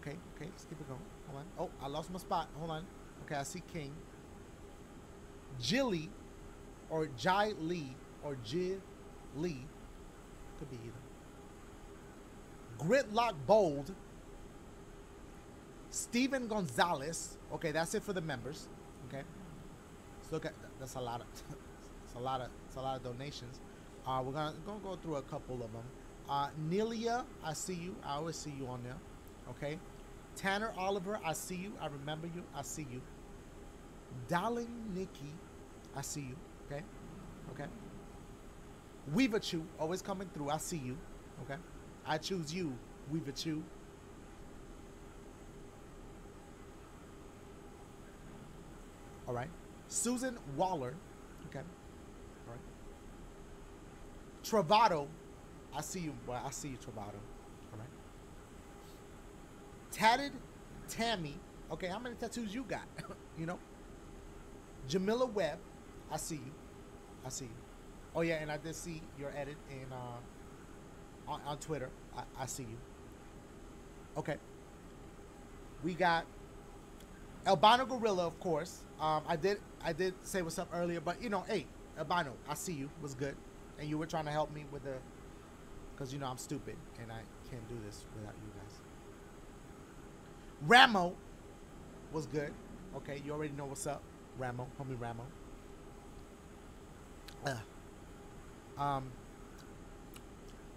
Okay, okay, let's keep it going. Hold on. Oh, I lost my spot. Hold on. Okay, I see King. Jilly or Jai Lee or Jid Lee. Could be either. Gritlock Bold. Steven Gonzalez. Okay, that's it for the members. Okay. Let's look at that's a lot of it's a lot of it's a lot of donations. Uh, we're gonna gonna go through a couple of them. Uh, Nelia, I see you. I always see you on there. Okay. Tanner Oliver, I see you. I remember you. I see you. Darling Nikki, I see you. Okay. Okay. Weaver Chew, always coming through. I see you. Okay. I choose you, Weaver Chew. All right. Susan Waller. Okay. All right. Travado. I see you. Well, I see you, Travado. All right. Tatted Tammy. Okay, how many tattoos you got? you know? Jamila Webb. I see you. I see you. Oh yeah, and I did see your edit in uh, on, on Twitter. I, I see you. Okay. We got Albino Gorilla, of course. Um, I did I did say what's up earlier, but you know, hey, Albino, I see you. Was good, and you were trying to help me with the, because you know I'm stupid and I can't do this without you guys. Ramo was good. Okay, you already know what's up, Ramo, homie Ramo. Uh, um,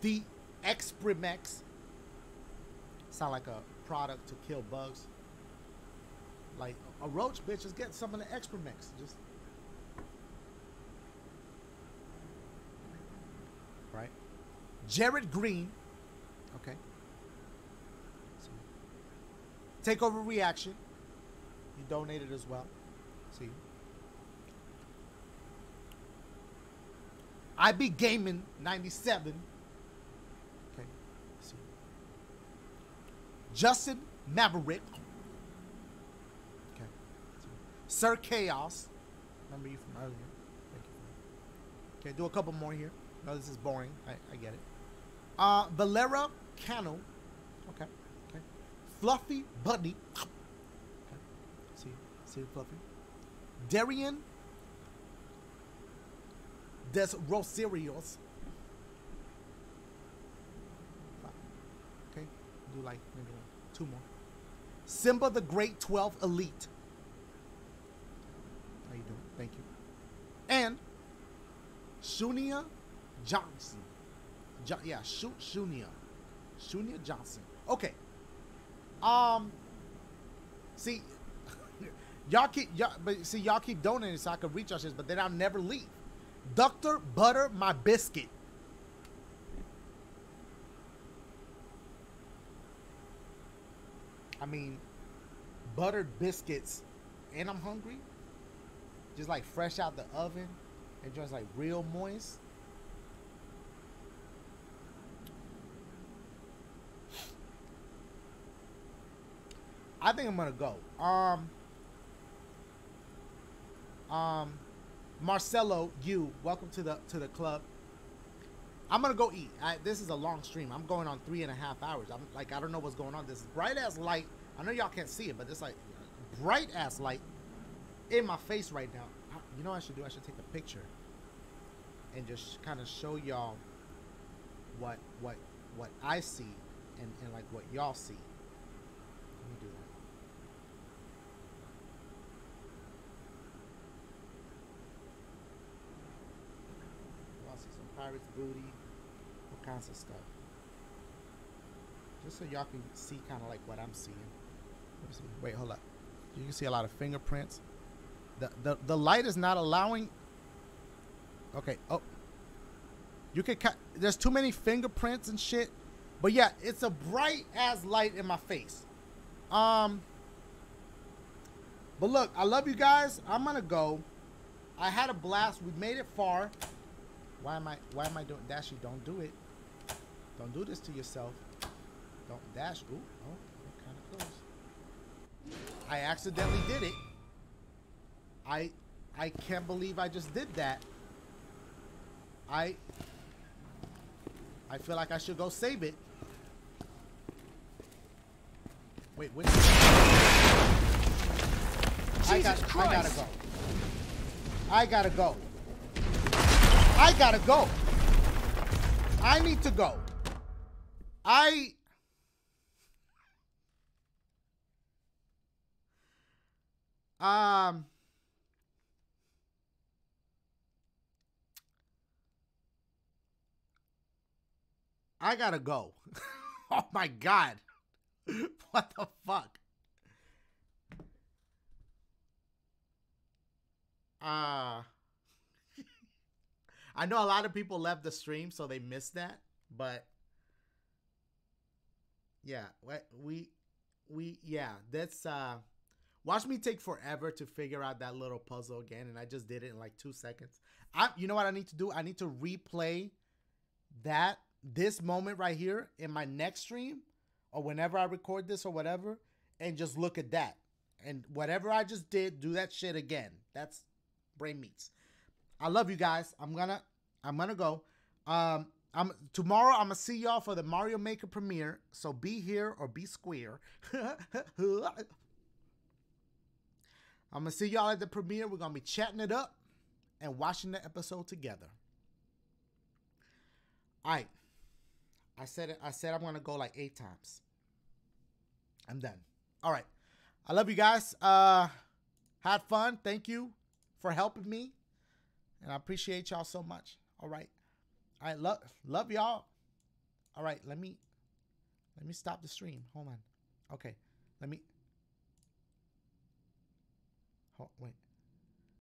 the Exprimex sound like a product to kill bugs. Like a roach, bitch, just get some of the Exprimex. Just right. Jared Green. Okay. Takeover reaction. You donated as well. See. I be gaming 97. Okay. See. Justin Maverick. Sir Chaos. Remember you from earlier. You. Okay, do a couple more here. No, this is boring. I, I get it. Uh, Valera Cano. Okay. Okay. Fluffy Bunny. Okay. See, see Fluffy. Darian Des Rosarios. Okay, do like maybe like two more. Simba the Great 12 Elite. How you doing? Thank you. And Shunia Johnson. Jo- yeah, Shu- Shunia. Shunia Johnson. Okay. Um. See, y'all keep y'all, but see y'all keep donating so I can reach y'all shit, but then I'll never leave. Doctor Butter My Biscuit. I mean, buttered biscuits and I'm hungry. Just like fresh out the oven and just like real moist. I think I'm gonna go. Um, um, Marcelo, you welcome to the to the club. I'm gonna go eat. I, this is a long stream. I'm going on three and a half hours. I'm like I don't know what's going on. This bright ass light. I know y'all can't see it, but this like bright ass light in my face right now. You know what I should do? I should take a picture and just kind of show y'all what what what I see and, and like what y'all see. Let me do that. Y'all see some pirates booty, all kinds of stuff. Just so y'all can see kind of like what I'm seeing. Wait, hold up. You can see a lot of fingerprints. The, the, the light is not allowing. Okay. Oh. You can cut. There's too many fingerprints and shit. But yeah, it's a bright ass light in my face. Um. But look, I love you guys. I'm gonna go. I had a blast. We made it far. Why am I? Why am I doing? Dashie, don't do it. Don't do this to yourself. Don't dash. Ooh. Oh, kind of close. I accidentally did it. I I can't believe I just did that. I I feel like I should go save it. Wait, which I got I gotta go. I gotta go. I gotta go. I need to go. I um I gotta go. oh my god. what the fuck? Uh I know a lot of people left the stream so they missed that, but yeah, we we yeah, that's uh watch me take forever to figure out that little puzzle again and I just did it in like 2 seconds. I you know what I need to do? I need to replay that this moment right here in my next stream or whenever I record this or whatever and just look at that. And whatever I just did, do that shit again. That's brain meats. I love you guys. I'm gonna I'm gonna go. Um I'm tomorrow I'm gonna see y'all for the Mario Maker premiere. So be here or be square. I'm gonna see y'all at the premiere. We're gonna be chatting it up and watching the episode together. All right. I said it. I said I'm gonna go like eight times. I'm done. All right. I love you guys. Uh, had fun. Thank you for helping me, and I appreciate y'all so much. All right. I love love y'all. All right. Let me let me stop the stream. Hold on. Okay. Let me. Hold, wait.